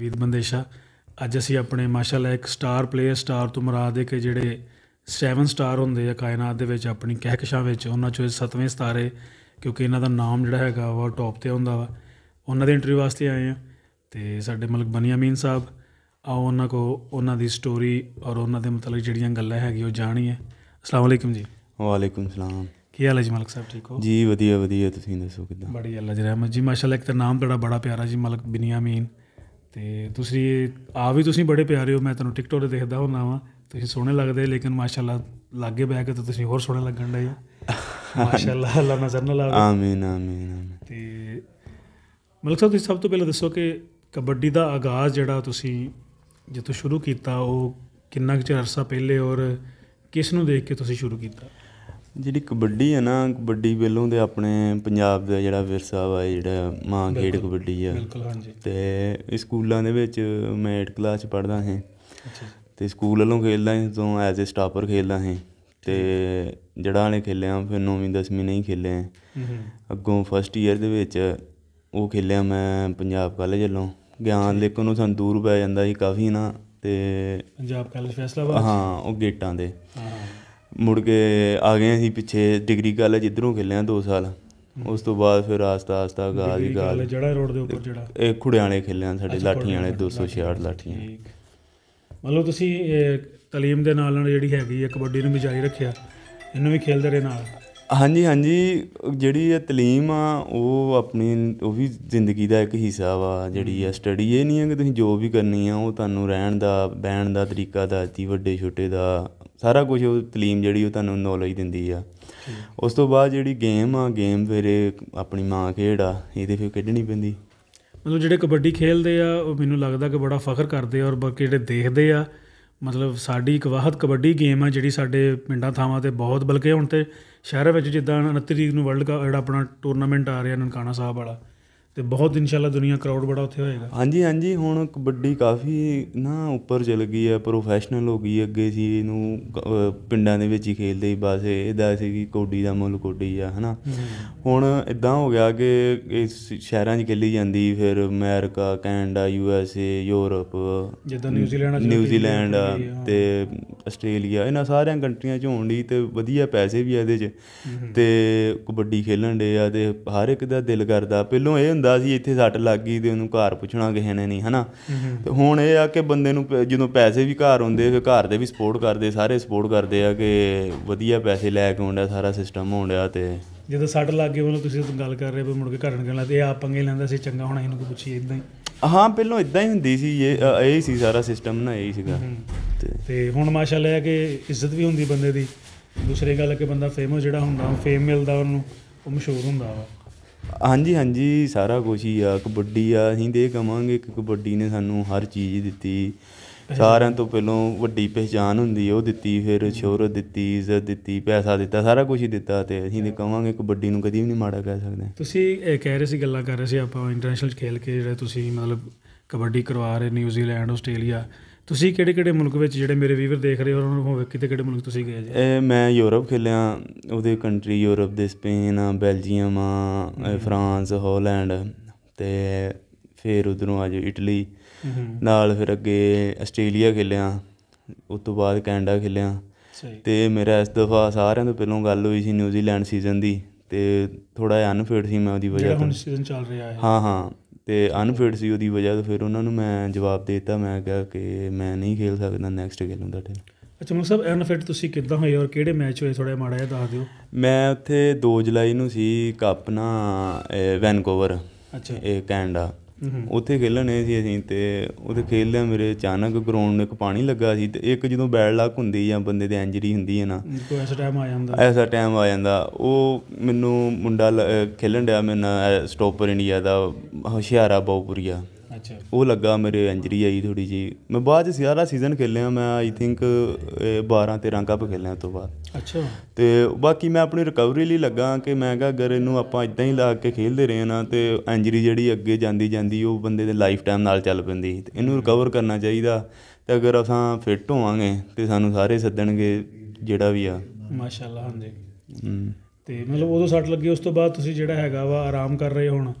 ਵੀਰ ਬੰਦੇਸ਼ਾ ਅੱਜ ਅਸੀਂ ਆਪਣੇ ਮਾਸ਼ਾਅੱਲਾ ਇੱਕ ਸਟਾਰ ਪਲੇਅਰ ਸਟਾਰ ਤੋਂ ਮੁਰਾਦ ਹੈ ਕਿ ਜਿਹੜੇ 7 ਸਟਾਰ ਹੁੰਦੇ ਆ ਕਾਇਨਾਤ ਦੇ ਵਿੱਚ ਆਪਣੀ ਕਹਿਕਸ਼ਾਂ ਵਿੱਚ ਉਹਨਾਂ ਚੋਂ ਇਹ ਸੱਤਵੇਂ ਸਿਤਾਰੇ ਕਿਉਂਕਿ ਇਹਨਾਂ ਦਾ ਨਾਮ ਜਿਹੜਾ ਹੈਗਾ ਵਾ ਟੌਪ ਤੇ ਹੁੰਦਾ ਵਾ। ਉਹਨਾਂ ਦੇ ਇੰਟਰਵਿਊ ਵਾਸਤੇ ਆਏ ਆ ਤੇ ਸਾਡੇ ਮਲਕ ਬਨੀਆਮੀਨ ਸਾਹਿਬ ਆਓ ਉਹਨਾਂ ਕੋ ਉਹਨਾਂ ਦੀ ਸਟੋਰੀ ਔਰ ਉਹਨਾਂ ਦੇ ਮੁਤਲਕ ਜਿਹੜੀਆਂ ਗੱਲਾਂ ਹੈਗੀ ਉਹ ਜਾਣੀਏ। ਅਸਲਾਮ ਵਾਲੇਕੁਮ ਜੀ। ਵਾਲੇਕੁਮ ਸਲਾਮ। ਕੀ ਹਾਲ ਹੈ ਜੀ ਮਲਕ ਸਾਹਿਬ ਠੀਕ ਹੋ? ਜੀ ਵਧੀਆ ਵਧੀਆ। ਤੁਸੀਂ ਦੱਸੋ ਕਿਦਾਂ? ਬੜੀ ਅੱਲਾ ਜੀ ਰਹਿਮਤ ਜੀ। ਮਾਸ਼ਾਅੱਲਾ ਇੱਕ ਤਾਂ ਨਾਮ ਤੁਹਾਡਾ ਬੜਾ ਪਿਆਰਾ ਜੀ ਮਲਕ ਬਨੀਆਮੀਨ। ਤੇ ਤੁਸੀਂ ਆ ਵੀ ਤੁਸੀਂ ਬੜੇ ਪਿਆਰੇ ਹੋ ਮੈਂ ਤੁਹਾਨੂੰ ਟਿਕਟੋਕ ਤੇ ਦੇਖਦਾ ਹੁੰਦਾ ਵਾਂ। ਤੁਸੀਂ ਸੋਹਣੇ ਲੱਗਦੇ ਲੇਕਿਨ ਮਾਸ਼ਾਅੱਲਾ ਲਾਗੇ ਬਹਿ ਕੇ ਤਾਂ ਤੁਸੀਂ ਹੋਰ ਸੋਹਣੇ ਲੱਗਣ ਡਏ ਮਾਸ਼ਾਅੱਲਾ ਅੱਲਾ ਨਜ਼ਰ ਨਾ ਲਾਵੇ ਆਮੀਨ ਆਮੀਨ ਆਮੀਨ। ਤੇ ਮਲਕ ਸਾਹਿਬ ਤੁਸੀਂ ਸਭ ਤੋਂ ਪਹਿਲਾਂ ਦੱਸੋ ਕਿ ਕਬੱਡੀ ਦਾ ਆਗਾਜ਼ ਜਿਹੜਾ ਤੁਸੀਂ ਜਦੋਂ ਸ਼ੁਰੂ ਕੀਤਾ ਉਹ ਕਿੰਨਾ ਕੁ ਚਿਰ ਅਰਸਾ ਪਹਿਲੇ ਔਰ ਕਿਸ ਨੂੰ ਦੇਖ ਕੇ ਤੁਸੀਂ ਸ਼ੁਰੂ ਕੀਤਾ? ਜਿਹੜੀ ਕਬੱਡੀ ਹੈ ਨਾ ਕਬੱਡੀ ਪਹਿਲੋਂ ਤੇ ਆਪਣੇ ਪੰਜਾਬ ਦਾ ਜਿਹੜਾ ਵਿਰਸਾ ਵਾ ਜਿਹੜਾ ਮਾਂ ਖੇਡ ਕਬੱਡੀ ਆ। ਬਿਲਕੁਲ ਹਾਂਜੀ। ਤੇ ਸਕੂਲਾਂ ਦੇ ਵਿੱਚ ਮੈਂ 8 ਕਲਾਸ ਚ ਪੜ੍ਹਦਾ ਹਾਂ ਤੇ ਸਕੂਲ ਵੱਲੋਂ ਖੇਡਦਾ ਸੀ ਤੋਂ ਐਜ਼ ਅ ਸਟਾਪਰ ਖੇਡਦਾ ਸੀ। ਤੇ ਜਿਹੜਾ ਵਾਲੇ ਖੇਲਿਆ ਫਿਰ 9ਵੀਂ 10ਵੀਂ ਨਹੀਂ ਖੇਲੇ ਹੂੰ ਹੂੰ। ਅੱਗੋਂ ਫਸਟ ਈਅਰ ਦੇ ਵਿੱਚ ਉਹ ਖੇਲਿਆ ਮੈਂ ਪੰਜਾਬ ਕਾਲਜ ਵੱਲੋਂ। ਗਿਆਨ ਲੇਕਿਨ ਉਹ ਸਾਨੂੰ ਦੂਰ ਪੈ ਜਾਂਦਾ ਸੀ ਕਾਫੀ ਨਾ ਤੇ ਪੰਜਾਬ ਕਾਲਜ ਫੈਸਲਾਬਾਦ ਹਾਂ ਉਹ ਗੇਟਾਂ ਦੇ। ਹਾਂ। ਮੁੜ ਕੇ ਆ ਗਏ ਅਸੀਂ ਪਿੱਛੇ ਡਿਗਰੀ ਕਾਲਜ ਇਧਰੋਂ ਖੇਲਿਆ 2 ਸਾਲ। ਉਸ ਤੋਂ ਬਾਅਦ ਫਿਰ ਆਸਤਾ ਆਸਤਾ ਗਾਲ ਹੀ ਗਾਲ ਜਿਹੜਾ ਰੋਡ ਦੇ ਉੱਪਰ ਜਿਹੜਾ। ਇਹ ਖੁੜਿਆਲੇ ਖੇਲਿਆ ਸਾਡੇ ਲਾਠੀਆਂ ਵਾਲੇ 266 ਲਾਠੀਆਂ। ਮਤਲਬ ਤੁਸੀਂ ਤਾਲੀਮ ਦੇ ਨਾਲ ਨਾਲ ਜਿਹੜੀ ਹੈਗੀ ਹੈ ਕਬੱਡੀ ਨੂੰ ਵੀ ਜਾਰੀ ਰੱਖਿਆ। ਇਹਨੂੰ ਵੀ ਖੇਲਦੇ ਰਹੇ ਨਾਲ। ਹਾਂਜੀ ਹਾਂਜੀ। ਜਿਹੜੀ ਇਹ ਤਾਲੀਮ ਆ ਉਹ ਆਪਣੀ ਉਹ ਵੀ ਜ਼ਿੰਦਗੀ ਦਾ ਇੱਕ ਹਿੱਸਾ ਵਾ। ਜਿਹੜੀ ਆ ਸਟੱਡੀ ਇਹ ਨਹੀਂ ਹੈ ਕਿ ਤੁਸੀਂ ਜੋ ਵੀ ਕਰਨੀ ਆ ਉਹ ਤੁਹਾਨੂੰ ਰਹਿਣ ਦਾ ਬਹਿਣ ਦਾ ਤਰੀਕਾ ਦੱਸਦੀ ਵੱਡੇ ਛੋਟੇ ਦਾ। ਸਾਰਾ ਕੁਝ ਉਹ ਤਾਲੀਮ ਜਿਹੜੀ ਉਹ ਤੁਹਾਨੂੰ ਨੌਲੇਜ ਦਿੰਦੀ ਆ। ਉਸ ਤੋਂ ਬਾਅਦ ਜਿਹੜੀ ਗੇਮ ਆ ਗੇਮ ਫਿਰ ਆਪਣੀ ਮਾਂ ਖੇਡ ਆ, ਇਹਦੇ ਫਿਰ ਖੇਡਣੀ ਪੈਂਦੀ। ਮਤਲਬ ਜਿਹੜੇ ਕਬੱਡੀ ਖੇਲਦੇ ਆ, ਉਹ ਮੈਨੂੰ ਲੱਗਦਾ ਕਿ ਬੜਾ ਫਖਰ ਕਰਦੇ ਆ ਔਰ ਬਾਕੀ ਜਿਹੜੇ ਦੇਖਦੇ ਆ। ਮਤਲਬ ਸਾਡੀ ਇੱਕ ਵਾਹਤ ਕਬੱਡੀ ਗੇਮ ਆ ਜਿਹੜੀ ਸਾਡੇ ਪਿੰਡਾਂ ਥਾਵਾਂ ਤੇ ਬਹੁਤ ਬਲਕਿ ਹੁਣ ਤੇ ਸ਼ਹਿਰਾਂ ਵਿੱਚ ਜਿੱਦਾਂ 29 ਤਰੀਕ ਨੂੰ ਵਰਲਡ ਕੱਪ ਜਿਹੜਾ ਆਪਣਾ ਟੂਰਨਾਮੈਂਟ ਆ ਰਿਹਾ ਨਨਕਾਣਾ ਸਾਹਿਬ ਵਾਲਾ। ਤੇ ਬਹੁਤ ਇਨਸ਼ਾਅੱਲਾ ਦੁਨੀਆ ਕਰਾਊਡ ਬੜਾ ਉੱਥੇ ਹੋਏਗਾ। ਹਾਂਜੀ ਹਾਂਜੀ ਹੁਣ ਕਬੱਡੀ ਕਾਫੀ ਨਾ ਉੱਪਰ ਚਲ ਗਈ ਹੈ ਪ੍ਰੋਫੈਸ਼ਨਲ ਹੋ ਗਈ। ਅੱਗੇ ਸੀ ਇਹਨੂੰ ਪਿੰਡਾਂ ਦੇ ਵਿੱਚ ਹੀ ਖੇਲਦੇ ਸੀ ਬਸ ਇਹਦਾ ਸੀ ਕਿ ਕੌਡੀ ਦਾ ਮੁੱਲ ਕੌਡੀ ਆ ਹਨਾ? ਹੁਣ ਇਦਾਂ ਹੋ ਗਿਆ ਕਿ ਇਸ ਸ਼ਹਿਰਾਂ 'ਚ ਖੇਲੀ ਜਾਂਦੀ ਫਿਰ America Canada U S A Europe ਜਿੱਦਾਂ ਨਿਊਜ਼ੀਲੈਂਡ ਨਿਊਜ਼ੀਲੈਂਡ ਤੇ ਆਸਟ੍ਰੇਲੀਆ ਇਹਨਾਂ ਸਾਰਿਆਂ ਕੰਟਰੀਆਂ 'ਚ ਹੋਣ ਦੀ ਤੇ ਵਧੀਆ ਪੈਸੇ ਵੀ ਆ ਇਹਦੇ 'ਚ ਤੇ ਕਬੱਡੀ ਖੇਲਣ ਦੇ ਆ ਤੇ ਹਰ ਇੱਕ ਦਾ ਦਿਲ ਕਰਦਾ। ਪਹਿਲੋਂ ਇਹ ਹੁੰਦਾ ਸੀ ਇੱਥੇ ਸੱਟ ਲੱਗ ਗਈ ਤੇ ਉਹਨੂੰ ਘਰ ਪੁੱਛਣਾ ਕਿਸੇ ਨੇ ਨਹੀਂ ਹਨਾ? ਤੇ ਹੁਣ ਇਹ ਆ ਕਿ ਬੰਦੇ ਨੂੰ ਪ- ਜਦੋਂ ਪੈਸੇ ਵੀ ਘਰ ਹੁੰਦੇ ਫਿਰ ਘਰ ਦੇ ਵੀ ਸਪੋਰਟ ਕਰਦੇ ਸਾਰੇ ਸਪੋਰਟ ਕਰਦੇ ਆ ਕਿ ਵਧੀਆ ਪੈਸੇ ਲੈ ਕੇ ਆਉਂਦਾ ਸਾਰਾ ਸਿਸਟਮ ਡਿਆ ਤੇ। ਜਦੋਂ ਸੱਟ ਲੱਗ ਗਈ ਮਤਲਬ ਤੁਸੀਂ ਗੱਲ ਕਰ ਰਹੇ ਹੋ ਮੁੜ ਕੇ ਘਰ ਨੂੰ ਕਹਿਣ ਲੱਗੇ ਇਹ ਆਪ ਪੰਗੇ ਲੈਂਦਾ ਸੀ ਚੰਗਾ ਹੋਣਾ ਇਹਨੂੰ ਕੋਈ ਪੁੱਛੀ ਇਦਾਂ ਹੀ? ਹਾਂ ਪਹਿਲੋਂ ਇਦਾਂ ਹੀ ਹੁੰਦੀ ਸੀ ਇਹ ਅ, ਇਹ ਸੀ ਸਾਰਾ ਸਿਸਟਮ ਨਾ ਇਹ ਹੀ ਸੀਗਾ। ਤੇ ਤੇ ਹੁਣ ਮਾਸ਼ਾਅੱਲਾ ਹੈ ਕਿ ਇੱਜ਼ਤ ਵੀ ਹੁੰਦੀ ਬੰਦੇ ਦੀ। ਦੂਸਰੀ ਗੱਲ ਹੈ ਕਿ ਬੰਦਾ ਫੇਮਸ ਜਿਹੜਾ ਹੁੰਦਾ ਫੇਮ ਮਿਲਦਾ ਉਹਨੂੰ ਉਹ ਮਸ਼ਹੂਰ ਹੁੰਦਾ ਵਾ। ਹਾਂਜੀ ਹਾਂਜੀ, ਸਾਰਾ ਕੁਝ ਹੀ ਆ, ਕਬੱਡੀ ਆ, ਅਸੀਂ ਤੇ ਇਹ ਕਵਾਂਗੇ ਕਿ ਕਬੱਡੀ ਨੇ ਸਾਨੂੰ ਹਰ ਚੀਜ਼ ਦਿੱਤੀ। ਸਾਰਿਆਂ ਤੋਂ ਪਹਿਲਾਂ ਵੱਡੀ ਪਹਿਚਾਨ ਹੁੰਦੀ, ਉਹ ਦਿੱਤੀ, ਫਿਰ ਸ਼ੋਹਰਤ ਦਿੱਤੀ, ਇੱਜ਼ਤ ਦਿੱਤੀ, ਪੈਸਾ ਦਿੱਤਾ, ਸਾਰਾ ਕੁਝ ਹੀ ਦਿੱਤਾ ਤੇ ਅਸੀਂ ਤੇ ਕਵਾਂਗੇ ਕਬੱਡੀ ਨੂੰ ਕਦੀ ਵੀ ਨਹੀਂ ਮਾੜਾ ਕਹਿ ਸਕਦੇ। ਤੁਸੀਂ ਇਹ ਕਹਿ ਰਹੇ ਸੀ, ਗੱਲਾਂ ਕਰ ਰਹੇ ਸੀ ਆਪਾਂ ਇੰਟਰਨੈਸ਼ਨਲ ਖੇਲ ਕੇ, ਜਿਹੜਾ ਤੁਸੀਂ ਮਤਲਬ ਕਬੱਡੀ ਕਰਵਾ ਰਹੇ ਨਿਊਜ਼ੀਲੈਂਡ ਆਸਟ੍ਰੇਲੀਆ ਤੁਸੀਂ ਕਿਹੜੇ ਕਿਹੜੇ ਮੁਲਕ ਵਿੱਚ ਜਿਹੜੇ ਮੇਰੇ ਵੀਵਰ ਦੇਖ ਰਹੇ ਹੋ ਉਹਨਾਂ ਨੂੰ ਹੋਵੇ ਕਿਤੇ ਕਿਹੜੇ ਮੁਲਕ ਤੁਸੀਂ ਗਏ ਜੀ? ਇਹ ਮੈਂ ਯੂਰਪ ਖੇਲਿਆ ਉਹਦੇ ਕੰਟਰੀ ਯੂਰਪ ਦੇ ਸਪੇਨ ਆ ਬੈਲਜੀਅਮ ਆ ਫਰਾਂਸ ਹਾਲੈਂਡ ਤੇ ਫਿਰ ਉਧਰੋਂ ਆ ਜਾਓ ਇਟਲੀ। ਨਾਲ ਫਿਰ ਅੱਗੇ ਆਸਟ੍ਰੇਲੀਆ ਖੇਲਿਆ ਉਸ ਤੋਂ ਬਾਅਦ ਕੈਨੇਡਾ ਖੇਲਿਆ। ਤੇ ਮੇਰਾ ਇਸ ਦਫਾ ਸਾਰਿਆਂ ਤੋਂ ਪਹਿਲਾਂ ਗੱਲ ਹੋਈ ਸੀ ਨਿਊਜ਼ੀਲੈਂਡ ਸੀਜ਼ਨ ਦੀ ਤੇ ਥੋੜਾ ਅਨਫਿਟ ਸੀ ਮੈਂ ਉਹਦੀ ਵਜ੍ਹਾ ਜਿਹੜਾ ਤੋਂ। ਹੁਣ ਸੀਜ਼ਨ ਚੱਲ ਰਿਹਾ ਹੈ। ਹਾਂ ਹਾਂ। ਤੇ ਅਨਫਿਟ ਸੀ ਉਹਦੀ ਵਜ੍ਹਾ ਤੋਂ ਫਿਰ ਉਹਨਾਂ ਨੂੰ ਮੈਂ ਜਵਾਬ ਦੇ ਦਿੱਤਾ ਮੈਂ ਕਿਹਾ ਕਿ ਮੈਂ ਨਹੀਂ ਖੇਲ ਸਕਦਾ ਨੈਕਸਟ ਖੇਲੂੰ ਤੁਹਾਡੇ ਨਾਲ। ਅੱਛਾ ਮੁਖ ਸਾਹਿਬ ਅਨਫਿਟ ਤੁਸੀਂ ਕਿੱਦਾਂ ਹੋਏ ਔਰ ਕਿਹੜੇ ਮੈਚ ਹੋਏ? ਥੋੜਾ ਮਾੜਾ ਜਿਹਾ ਦੱਸ ਦਿਓ। ਮੈਂ ਉੱਥੇ 2 ਜੁਲਾਈ ਨੂੰ ਸੀ ਕੱਪ ਨਾ ਵੈਨਕੂਵਰ ਅੱਛਾ। ਇਹ ਕੈਨੇਡਾ। ਉੱਥੇ ਖੇਲਣੇ ਸੀ ਅਸੀਂ ਤੇ ਉੱਥੇ ਖੇਲਦਿਆਂ ਮੇਰੇ ਅਚਾਨਕ ਗਰਾਊਂਡ ਨੂੰ ਇੱਕ ਪਾਣੀ ਲੱਗਾ ਸੀ ਤੇ ਇੱਕ ਜਦੋਂ ਬੈਡ ਲੱਕ ਹੁੰਦੀ ਜਾਂ ਬੰਦੇ ਦੇ ਇੰਜਰੀ ਹੁੰਦੀ ਹੈ ਨਾ ਕੋਈ ਐਸਾ ਟਾਈਮ ਆ ਜਾਂਦਾ। ਐਸਾ ਟਾਈਮ ਆ ਜਾਂਦਾ। ਉਹ ਮੈਨੂੰ ਮੁੰਡਾ ਖੇਲਣ ਡਿਆ ਮੇਰੇ ਨਾਲ ਸਟੋਪਰ ਇੰਡੀਆ ਦਾ ਹੁਸ਼ਿਆਰਾ ਬਹੁਪੁਰੀਆ ਅੱਛਾ। ਉਹ ਲੱਗਾ ਮੇਰੇ ਇੰਜਰੀ ਆਈ ਥੋੜੀ ਜੀ ਮੈਂ ਬਾਅਦ ਚ ਸਾਰਾ ਸੀਜ਼ਨ ਖੇਲਿਆ ਮੈਂ ਆਈ ਥਿੰਕ 12 13 ਕੱਪ ਖੇਲਿਆ ਤੋਂ ਬਾਅਦ। ਅੱਛਾ। ਤੇ ਬਾਕੀ ਮੈਂ ਆਪਣੀ ਰਿਕਵਰੀ ਲਈ ਲੱਗਾ ਕਿ ਮੈਂ ਕਿਹਾ ਅਗਰ ਇਹਨੂੰ ਆਪਾਂ ਇਦਾਂ ਹੀ ਲਾ ਕੇ ਖੇਲਦੇ ਰਹੇ ਨਾ ਤੇ ਇੰਜਰੀ ਜਿਹੜੀ ਅੱਗੇ ਜਾਂਦੀ ਜਾਂਦੀ ਉਹ ਬੰਦੇ ਦੇ ਲਾਈਫ ਟਾਈਮ ਨਾਲ ਚੱਲ ਪੈਂਦੀ। ਤੇ ਇਹਨੂੰ ਰਿਕਵਰ ਕਰਨਾ ਚਾਹੀਦਾ ਤੇ ਅਗਰ ਅਸਾਂ ਫਿੱਟ ਹੋਵਾਂਗੇ ਤੇ ਸਾਨੂੰ ਸਾਰੇ ਸੱਦਣਗੇ ਜਿਹੜਾ ਵੀ ਆ। ਮਾਸ਼ਾਅੱਲਾ ਹਾਂਜੀ। ਤੇ ਮਤਲਬ ਉਦੋਂ ਸੱਟ ਲੱਗੀ ਉਸ ਤੋਂ ਬਾਅਦ ਤੁਸੀਂ ਜਿਹੜਾ ਹੈਗਾ ਵਾ ਆਰਾਮ ਕਰ ਰਹੇ ਹੋ ਹੁਣ।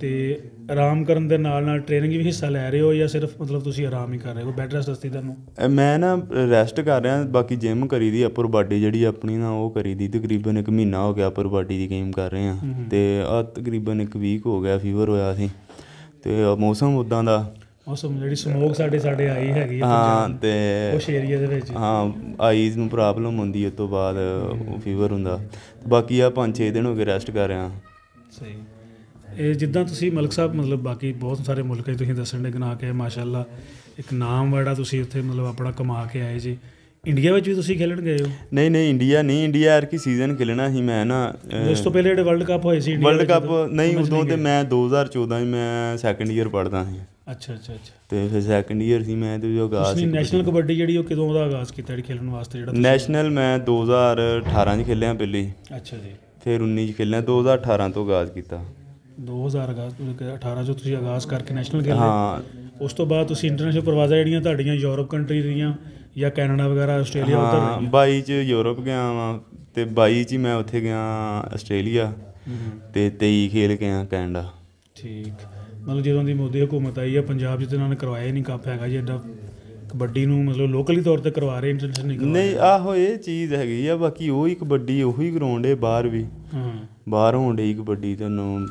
ਤੇ ਆਰਾਮ ਕਰਨ ਦੇ ਨਾਲ ਨਾਲ ਟ੍ਰੇਨਿੰਗ ਵੀ ਹਿੱਸਾ ਲੈ ਰਹੇ ਹੋ ਜਾਂ ਸਿਰਫ ਮਤਲਬ ਤੁਸੀਂ ਆਰਾਮ ਹੀ ਕਰ ਰਹੇ ਹੋ? ਬੈਡ ਰੈਸਟ ਦੱਸਦੀ ਤੁਹਾਨੂੰ ਅ, ਮੈਂ ਨਾ ਰੈਸਟ ਕਰ ਰਿਹਾ ਬਾਕੀ ਜਿਮ ਕਰੀ ਦੀ ਅਪਰ ਬਾਡੀ ਜਿਹੜੀ ਆਪਣੀ ਨਾ ਉਹ ਕਰੀ ਦੀ ਤਕਰੀਬਨ ਇੱਕ ਮਹੀਨਾ ਹੋ ਗਿਆ ਅਪਰ ਬਾਡੀ ਦੀ ਗੇਮ ਕਰ ਰਹੇ ਆ। ਤੇ ਆ ਤਕਰੀਬਨ ਇੱਕ ਵੀਕ ਹੋ ਗਿਆ ਫੀਵਰ ਹੋਇਆ ਸੀ। ਤੇ ਆਹ ਮੌਸਮ ਉਦਾਂ ਦਾ। ਮੌਸਮ ਜਿਹੜੀ ਸਮੋਕ ਸਾਡੇ ਸਾਡੇ ਆਈ ਹੈਗੀ ਆ ਹਾਂ ਤੇ ਉਸ ਏਰੀਆ ਦੇ ਵਿੱਚ। ਹਾਂ ਆਈਜ਼ ਨੂੰ ਪ੍ਰੋਬਲਮ ਹੁੰਦੀ ਹੈ ਤੋਂ ਬਾਅਦ ਫੀਵਰ ਹੁੰਦਾ। ਬਾਕੀ ਆ 5-6 ਦਿਨ ਹੋ ਗਏ ਰੈਸਟ ਕਰ ਰਿਹਾ। ਸਹੀ। ਇਹ ਜਿੱਦਾਂ ਤੁਸੀਂ ਮਲਕ ਸਾਹਿਬ ਮਤਲਬ ਬਾਕੀ ਬਹੁਤ ਸਾਰੇ ਮੁਲਕਾਂ 'ਚ ਤੁਸੀਂ ਦੱਸਣ ਦੇ ਗਨਾ ਕੇ ਮਾਸ਼ਾਅੱਲਾ ਇੱਕ ਨਾਮ ਵੜਾ ਤੁਸੀਂ ਉੱਥੇ ਮਤਲਬ ਆਪਣਾ ਕਮਾ ਕੇ ਆਏ ਜੀ। ਇੰਡੀਆ ਵਿੱਚ ਵੀ ਤੁਸੀਂ ਖੇਲਣ ਗਏ ਹੋ? ਨਹੀਂ ਨਹੀਂ ਇੰਡੀਆ ਨਹੀਂ ਇੰਡੀਆ ਯਾਰ ਕੀ ਸੀਜ਼ਨ ਖੇਲਣਾ ਸੀ ਮੈਂ ਨਾ ਉਸ ਤੋਂ ਪਹਿਲੇ ਜਿਹੜੇ ਵਰਲਡ ਕੱਪ ਹੋਏ ਸੀ ਇੰਡੀਆ ਵਰਲਡ ਵਿੱਚ ਕੱਪ ਨਹੀਂ ਉਦੋਂ ਤੇ ਮੈਂ 2014 ਚ ਮੈਂ ਸੈਕੰਡ ਈਅਰ ਪੜਦਾ ਸੀ। ਅੱਛਾ ਅੱਛਾ ਅੱਛਾ। ਤੇ ਫਿਰ ਸੈਕੰਡ ਈਅਰ ਸੀ ਮੈਂ ਤੇ ਜੋ ਆਗਾਜ਼ ਤੁਸੀਂ ਨੈਸ਼ਨਲ ਕਬੱਡੀ ਜਿਹੜੀ ਉਹ ਕਦੋਂ ਦਾ ਆਗਾਜ਼ ਕੀਤਾ ਜਿਹੜੀ ਖੇਲਣ ਵਾਸਤੇ ਜਿਹੜਾ ਨੈਸ਼ਨਲ ਮੈਂ 2018 ਚ ਖੇਲਿਆ ਪਹਿਲੀ। ਅੱਛਾ ਜੀ। ਫਿਰ 19 ਚ ਖੇਲਿਆ 2018 ਤੋਂ ਆਗਾਜ਼ ਕੀਤਾ। 2000 ਆਗਾਜ਼ 18 ਚੋਂ ਤੁਸੀਂ ਆਗਾਜ਼ ਕਰਕੇ ਨੈਸ਼ਨਲ ਖੇਲੇ ਹਾਂ। ਉਸ ਤੋਂ ਬਾਅਦ ਤੁਸੀਂ ਇੰਟਰਨੈਸ਼ਨਲ ਪ੍ਰਵਾਜ਼ਾਂ ਜਿਹੜੀਆਂ ਤੁਹਾਡੀਆਂ ਯੂਰਪ ਕੰਟਰੀ ਦੀਆਂ ਜਾਂ ਕੈਨੇਡਾ ਵਗੈਰਾ ਆਸਟ੍ਰੇਲੀਆ ਉੱਧਰ ਹਾਂ 22 ਚ ਯੂਰਪ ਗਿਆ ਵਾਂ ਤੇ 22 ਚ ਮੈਂ ਉੱਥੇ ਗਿਆ ਆਸਟ੍ਰੇਲੀਆ ਤੇ 23 ਖੇਲ ਕੇ ਆ ਕੈਨੇਡਾ। ਠੀਕ। ਮਤਲਬ ਜਦੋਂ ਦੀ ਮੋਦੀ ਹਕੂਮਤ ਆਈ ਆ ਪੰਜਾਬ 'ਚ ਤੇ ਇਹਨਾਂ ਨੇ ਕਰਵਾਇਆ ਹੀ ਨਹੀਂ ਕੱਪ ਹੈਗਾ ਜੀ ਐਡਾ ਕਬੱਡੀ ਨੂੰ ਮਤਲਬ ਲੋਕਲੀ ਤੌਰ ਤੇ ਕਰਵਾ ਰਹੇ ਇੰਟਰਨੈਸ਼ਨਲ ਨਹੀਂ ਕਰਵਾ ਨਹੀਂ ਆਹੋ ਇਹ ਚੀਜ਼ ਹੈਗੀ ਆ ਬਾਕੀ ਉਹ ਹੀ ਕਬੱਡੀ ਉਹੀ ਗਰਾਊਂਡ ਹੈ ਬਾਹਰ ਵੀ। ਹਾਂ। ਬਾਹਰ ਹੋਣ ਡਈ ਕਬੱਡੀ ਤੁਹਾਨੂੰ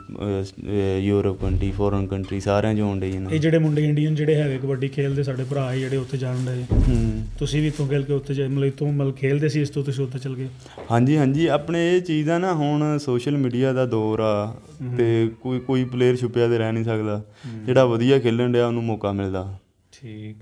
ਯੂਰਪ ਕੰਟਰੀ ਫੋਰਨ ਕੰਟਰੀ ਸਾਰਿਆਂ 'ਚ ਹੋਣ ਡਈ ਇਹ ਜਿਹੜੇ ਮੁੰਡੇ ਇੰਡੀਅਨ ਜਿਹੜੇ ਹੈਗੇ ਕਬੱਡੀ ਖੇਲਦੇ ਸਾਡੇ ਭਰਾ ਹੈ ਜਿਹੜੇ ਉੱਥੇ ਜਾਣ ਹੂੰ। ਤੁਸੀਂ ਵੀ ਇੱਥੋਂ ਖੇਲ ਕੇ ਉੱਥੇ ਜਾ ਮਤਲਬ ਇੱਥੋਂ ਮਤਲਬ ਖੇਲਦੇ ਸੀ ਇਸ ਤੋਂ ਤੁਸੀਂ ਉੱਥੇ ਚਲ ਗਏ? ਹਾਂਜੀ ਹਾਂਜੀ ਆਪਣੇ ਇਹ ਚੀਜ਼ ਆ ਨਾ ਹੁਣ ਸੋਸ਼ਲ ਮੀਡੀਆ ਦਾ ਦੌਰ ਆ ਤੇ ਕੋਈ ਕੋਈ ਪਲੇਅਰ ਛੁਪਿਆ ਤੇ ਰਹਿ ਨਹੀਂ ਸਕਦਾ। ਜਿਹੜਾ ਵਧੀਆ ਖੇਲਣ ਡਿਆ ਉਹਨੂੰ ਮੌਕਾ ਮਿਲਦਾ। ਠੀਕ।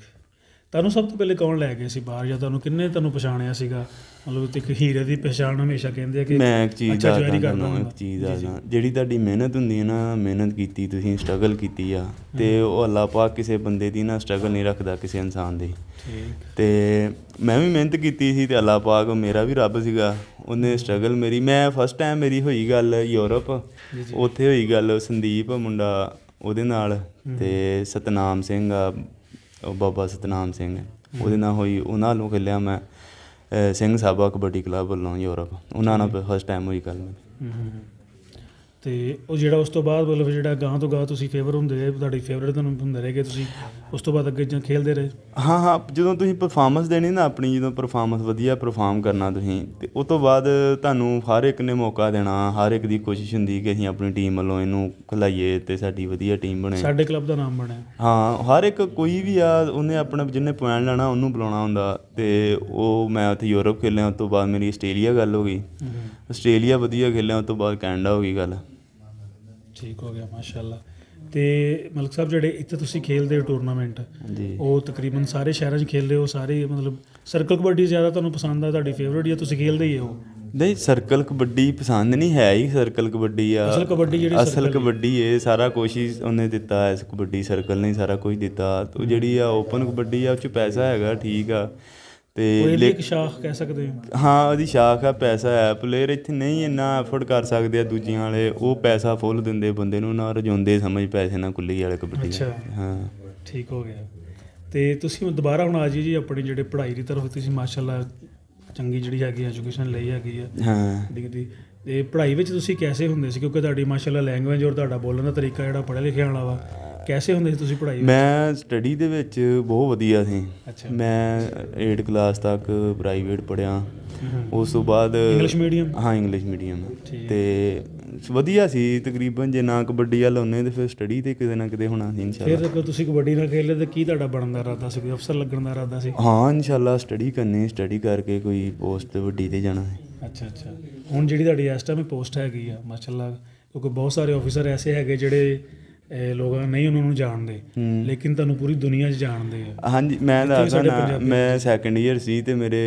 ਤੁਹਾਨੂੰ ਸਭ ਤੋਂ ਪਹਿਲੇ ਕੌਣ ਲੈ ਗਏ ਸੀ ਬਾਹਰ ਜਾਂ ਤੁਹਾਨੂੰ ਕਿੰਨੇ ਤੁਹਾਨੂੰ ਪਛਾਣਿਆ ਸੀਗਾ? ਮਤਲਬ ਇੱਕ ਹੀਰੇ ਦੀ ਪਛਾਣ ਹਮੇਸ਼ਾ ਕਹਿੰਦੇ ਆ ਕਿ ਮੈਂ ਇੱਕ ਚੀਜ਼ ਜੁਆਇਨ ਕਰਦਾ ਇੱਕ। ਚੀਜ਼ ਦੱਸਦਾ ਜਿਹੜੀ ਤੁਹਾਡੀ ਮਿਹਨਤ ਹੁੰਦੀ ਹੈ ਨਾ ਮਿਹਨਤ ਕੀਤੀ ਤੁਸੀਂ ਸਟਰਗਲ ਕੀਤੀ ਆ ਤੇ ਉਹ ਅੱਲਾਹ ਪਾਕ ਕਿਸੇ ਬੰਦੇ ਦੀ ਨਾ ਸਟਰਗਲ ਨਹੀਂ ਰੱਖਦਾ ਕਿਸੇ ਇਨਸਾਨ ਦੀ। ਠੀਕ। ਤੇ ਮੈਂ ਵੀ ਮਿਹਨਤ ਕੀਤੀ ਸੀ ਤੇ ਅੱਲਾਹ ਪਾਕ ਮੇਰਾ ਵੀ ਰੱਬ ਸੀਗਾ। ਉਹਨੇ ਸਟਰਗਲ ਮੇਰੀ ਮੈਂ ਫਸਟ ਟਾਈਮ ਮੇਰੀ ਹੋਈ ਗੱਲ ਯੂਰਪ। ਉੱਥੇ ਹੋਈ ਗੱਲ ਸੰਦੀਪ ਮੁੰਡਾ ਉਹਦੇ ਨਾਲ ਤੇ ਸਤਨਾਮ ਸਿੰਘ ਬਾਬਾ ਸਤਨਾਮ ਸਿੰਘ ਉਹਦੇ ਨਾਲ ਹੋਈ ਉਹਨਾਂ ਨਾਲੋਂ ਖੇਲਿਆ ਮੈਂ। ਸਿੰਘ ਸਾਹਿਬਾ ਕਬੱਡੀ ਕਲੱਬ ਵੱਲੋਂ ਯੂਰਪ ਉਹਨਾਂ ਨਾਲ ਫਸਟ ਟਾਈਮ ਹੋਈ ਗੱਲ ਮੇਰੀ। ਤੇ ਉਹ ਜਿਹੜਾ ਉਸ ਤੋਂ ਬਾਅਦ ਮਤਲਬ ਜਿਹੜਾ ਗਾਂ ਤੋਂ ਗਾਂ ਤੁਸੀਂ ਫੇਵਰ ਹੁੰਦੇ ਰਹੇ ਤੁਹਾਡੀ ਫੇਵਰਟ ਤੁਹਾਨੂੰ ਹੁੰਦੇ ਰਹੇਗੇ ਤੁਸੀਂ ਉਸ ਤੋਂ ਬਾਅਦ ਅੱਗੇ ਜਾਂ ਖੇਲਦੇ ਰਹੇ? ਹਾਂ ਹਾਂ ਜਦੋਂ ਤੁਸੀਂ ਪਰਫਾਰਮੈਂਸ ਦੇਣੀ ਨਾ ਆਪਣੀ ਜਦੋਂ ਪਰਫਾਰਮੈਂਸ ਵਧੀਆ ਪਰਫਾਰਮ ਕਰਨਾ ਤੁਸੀਂ ਤੇ ਉਸ ਤੋਂ ਬਾਅਦ ਤੁਹਾਨੂੰ ਹਰ ਇੱਕ ਨੇ ਮੌਕਾ ਦੇਣਾ ਹਰ ਇੱਕ ਦੀ ਕੋਸ਼ਿਸ਼ ਹੁੰਦੀ ਕਿ ਅਸੀਂ ਆਪਣੀ ਟੀਮ ਵੱਲੋਂ ਇਹਨੂੰ ਖਿਲਾਈਏ ਤੇ ਸਾਡੀ ਵਧੀਆ ਟੀਮ ਬਣੇ। ਸਾਡੇ ਕਲੱਬ ਦਾ ਨਾਮ ਬਣਿਆ। ਹਾਂ ਹਰ ਇੱਕ ਕੋਈ ਵੀ ਆ ਉਹਨੇ ਆਪਣਾ ਜਿਹਨੇ ਪੁਆਇੰਟ ਲੈਣਾ ਉਹਨੂੰ ਬੁਲਾਉਣਾ ਹੁੰਦਾ ਤੇ ਉਹ ਮੈਂ ਉੱਥੇ ਯੂਰਪ ਖੇਲਿਆ ਉਸ ਤੋਂ ਬਾਅਦ ਮੇਰੀ ਆਸਟ੍ਰੇਲੀਆ ਗੱਲ ਹੋ ਗਈ। ਆਸਟ੍ਰੇਲੀਆ ਵਧੀਆ ਖੇਲਿਆ ਉਸ ਤੋਂ ਬਾਅਦ ਕੈਨੇਡਾ ਹੋ ਗਈ ਗੱਲ। ਠੀਕ ਹੋ ਗਿਆ ਮਾਸ਼ਾਅੱਲਾ। ਤੇ ਮਲਕ ਸਾਹਿਬ ਜਿਹੜੇ ਇੱਥੇ ਤੁਸੀਂ ਖੇਲਦੇ ਹੋ ਟੂਰਨਾਮੈਂਟ ਜੀ। ਉਹ ਤਕਰੀਬਨ ਸਾਰੇ ਸ਼ਹਿਰਾਂ 'ਚ ਖੇਲਦੇ ਹੋ ਸਾਰੇ ਮਤਲਬ ਸਰਕਲ ਕਬੱਡੀ ਜ਼ਿਆਦਾ ਤੁਹਾਨੂੰ ਪਸੰਦ ਆ ਤੁਹਾਡੀ ਫੇਵਰਟ ਜਾਂ ਤੁਸੀਂ ਖੇਲਦੇ ਹੀ ਹੋ? ਨਹੀਂ ਸਰਕਲ ਕਬੱਡੀ ਪਸੰਦ ਨਹੀਂ ਹੈ ਹੀ ਸਰਕਲ ਕਬੱਡੀ ਆ। ਅਸਲ ਕਬੱਡੀ ਜਿਹੜੀ ਅਸਲ। ਕਬੱਡੀ ਇਹ ਸਾਰਾ ਹੀ ਉਹਨੇ ਦਿੱਤਾ ਇਸ ਕਬੱਡੀ ਸਰਕਲ ਨੇ ਸਾਰਾ ਕੁਝ ਦਿੱਤਾ। ਤੇ ਜਿਹੜੀ ਆ ਓਪਨ ਕਬੱਡੀ ਆ ਉਹ ਚ ਪੈਸਾ ਹੈਗਾ ਠੀਕ ਆ। ਉਹ ਤੇ ਇੱਕ ਸ਼ਾਖ ਕਹਿ ਸਕਦੇ ਹੋ। ਹਾਂ ਉਹਦੀ ਸ਼ਾਖ ਆ ਪੈਸਾ ਹੈ। ਪਲੇਅਰ ਇੱਥੇ ਨਹੀਂ ਇੰਨਾ ਐਫਰਟ ਕਰ ਸਕਦੇ ਆ ਦੂਜਿਆਂ ਵਾਲੇ। ਉਹ ਪੈਸਾ ਫੁੱਲ ਦਿੰਦੇ ਬੰਦੇ ਨੂੰ ਨਾ ਰਜਾਉਂਦੇ ਸਮਝ ਪੈਸੇ ਨਾਲ ਕੁੱਲੀ ਵਾਲੇ ਕਬੱਡੀ ਅੱਛਾ। ਹਾਂ। ਠੀਕ ਹੋ ਗਿਆ। ਤੇ ਤੁਸੀਂ ਦੁਬਾਰਾ ਹੁਣ ਆ ਜੀ ਜੀ ਆਪਣੀ ਜਿਹੜੇ ਪੜ੍ਹਾਈ ਦੀ ਤਰਫ। ਤੁਸੀਂ ਮਾਸ਼ਾਅੱਲਾ ਚੰਗੀ ਜਿਹੜੀ ਹੈਗੀ ਐਜੂਕੇਸ਼ਨ ਲਈ ਹੈਗੀ ਆ। ਹਾਂ। ਡਿਗਰੀ। ਤੇ ਪੜ੍ਹਾਈ ਵਿੱਚ ਤੁਸੀਂ ਕੈਸੇ ਹੁੰਦੇ ਸੀ? ਕਿਉਂਕਿ ਤੁਹਾਡੀ ਮਾਸ਼ਾਅੱਲਾ ਲੈਂਗੁਏਜ ਔਰ ਤੁਹਾਡਾ ਬੋਲਣ ਦਾ ਤਰੀਕਾ ਜਿਹੜਾ ਪੜ੍ਹਿਆ ਲਿਖਿਆ ਵਾਲਾ ਵਾ ਕੈਸੇ ਹੁੰਦੇ ਸੀ ਤੁਸੀਂ ਪੜ੍ਹਾਈ ਮੈਂ ਸਟੱਡੀ ਦੇ ਵਿੱਚ ਬਹੁਤ ਵਧੀਆ ਸੀ। ਮੈਂ 8 ਕਲਾਸ ਤੱਕ ਪ੍ਰਾਈਵੇਟ ਪੜਿਆ ਉਸ ਤੋਂ ਬਾਅਦ ਇੰਗਲਿਸ਼ ਮੀਡੀਅਮ ਹਾਂ ਇੰਗਲਿਸ਼ ਮੀਡੀਅਮ। ਤੇ ਵਧੀਆ ਸੀ ਤਕਰੀਬਨ ਜੇ ਨਾ ਕਬੱਡੀ ਵੱਲ ਹੁੰਨੇ ਤੇ ਫਿਰ ਸਟੱਡੀ ਤੇ ਕਿਤੇ ਨਾ ਕਿਤੇ ਹੋਣਾ ਸੀ ਇਨਸ਼ਾਅੱਲਾ। ਫਿਰ ਜਦੋਂ ਤੁਸੀਂ ਕਬੱਡੀ ਨਾਲ ਖੇਲੇ ਤੇ ਕੀ ਤੁਹਾਡਾ ਬਣਨ ਦਾ ਇਰਾਦਾ ਸੀ? ਕੋਈ ਅਫਸਰ ਲੱਗਣ ਦਾ ਇਰਾਦਾ ਸੀ? ਹਾਂ ਇਨਸ਼ਾਅੱਲਾ ਸਟੱਡੀ ਕਰਨੀ ਸਟੱਡੀ ਕਰਕੇ ਕੋਈ ਪੋਸਟ ਵੱਡੀ ਤੇ ਜਾਣਾ ਹੈ ਅੱਛਾ ਅੱਛਾ। ਹੁਣ ਜਿਹੜੀ ਤੁਹਾਡੀ ਇਸ ਟਾਈਮ ਪੋਸਟ ਹੈਗੀ ਆ ਮਾਸ਼ਾਅੱਲਾ ਕਿਉਂਕਿ ਬਹੁਤ ਸਾਰੇ ਆਫੀਸਰ ਐਸੇ ਹੈਗੇ ਜਿਹੜੇ ਅਹ, ਲੋਕਾਂ ਨਹੀਂ ਉਹਨਾਂ ਨੂੰ ਜਾਣਦੇ। ਲੇਕਿਨ ਤੁਹਾਨੂੰ ਪੂਰੀ ਦੁਨੀਆ 'ਚ ਜਾਣਦੇ ਆ। ਹਾਂਜੀ ਮੈਂ ਪੰਜਾਬੀ ਮੈਂ ਸੈਕੰਡ ਇਅਰ ਸੀ ਤੇ ਮੇਰੇ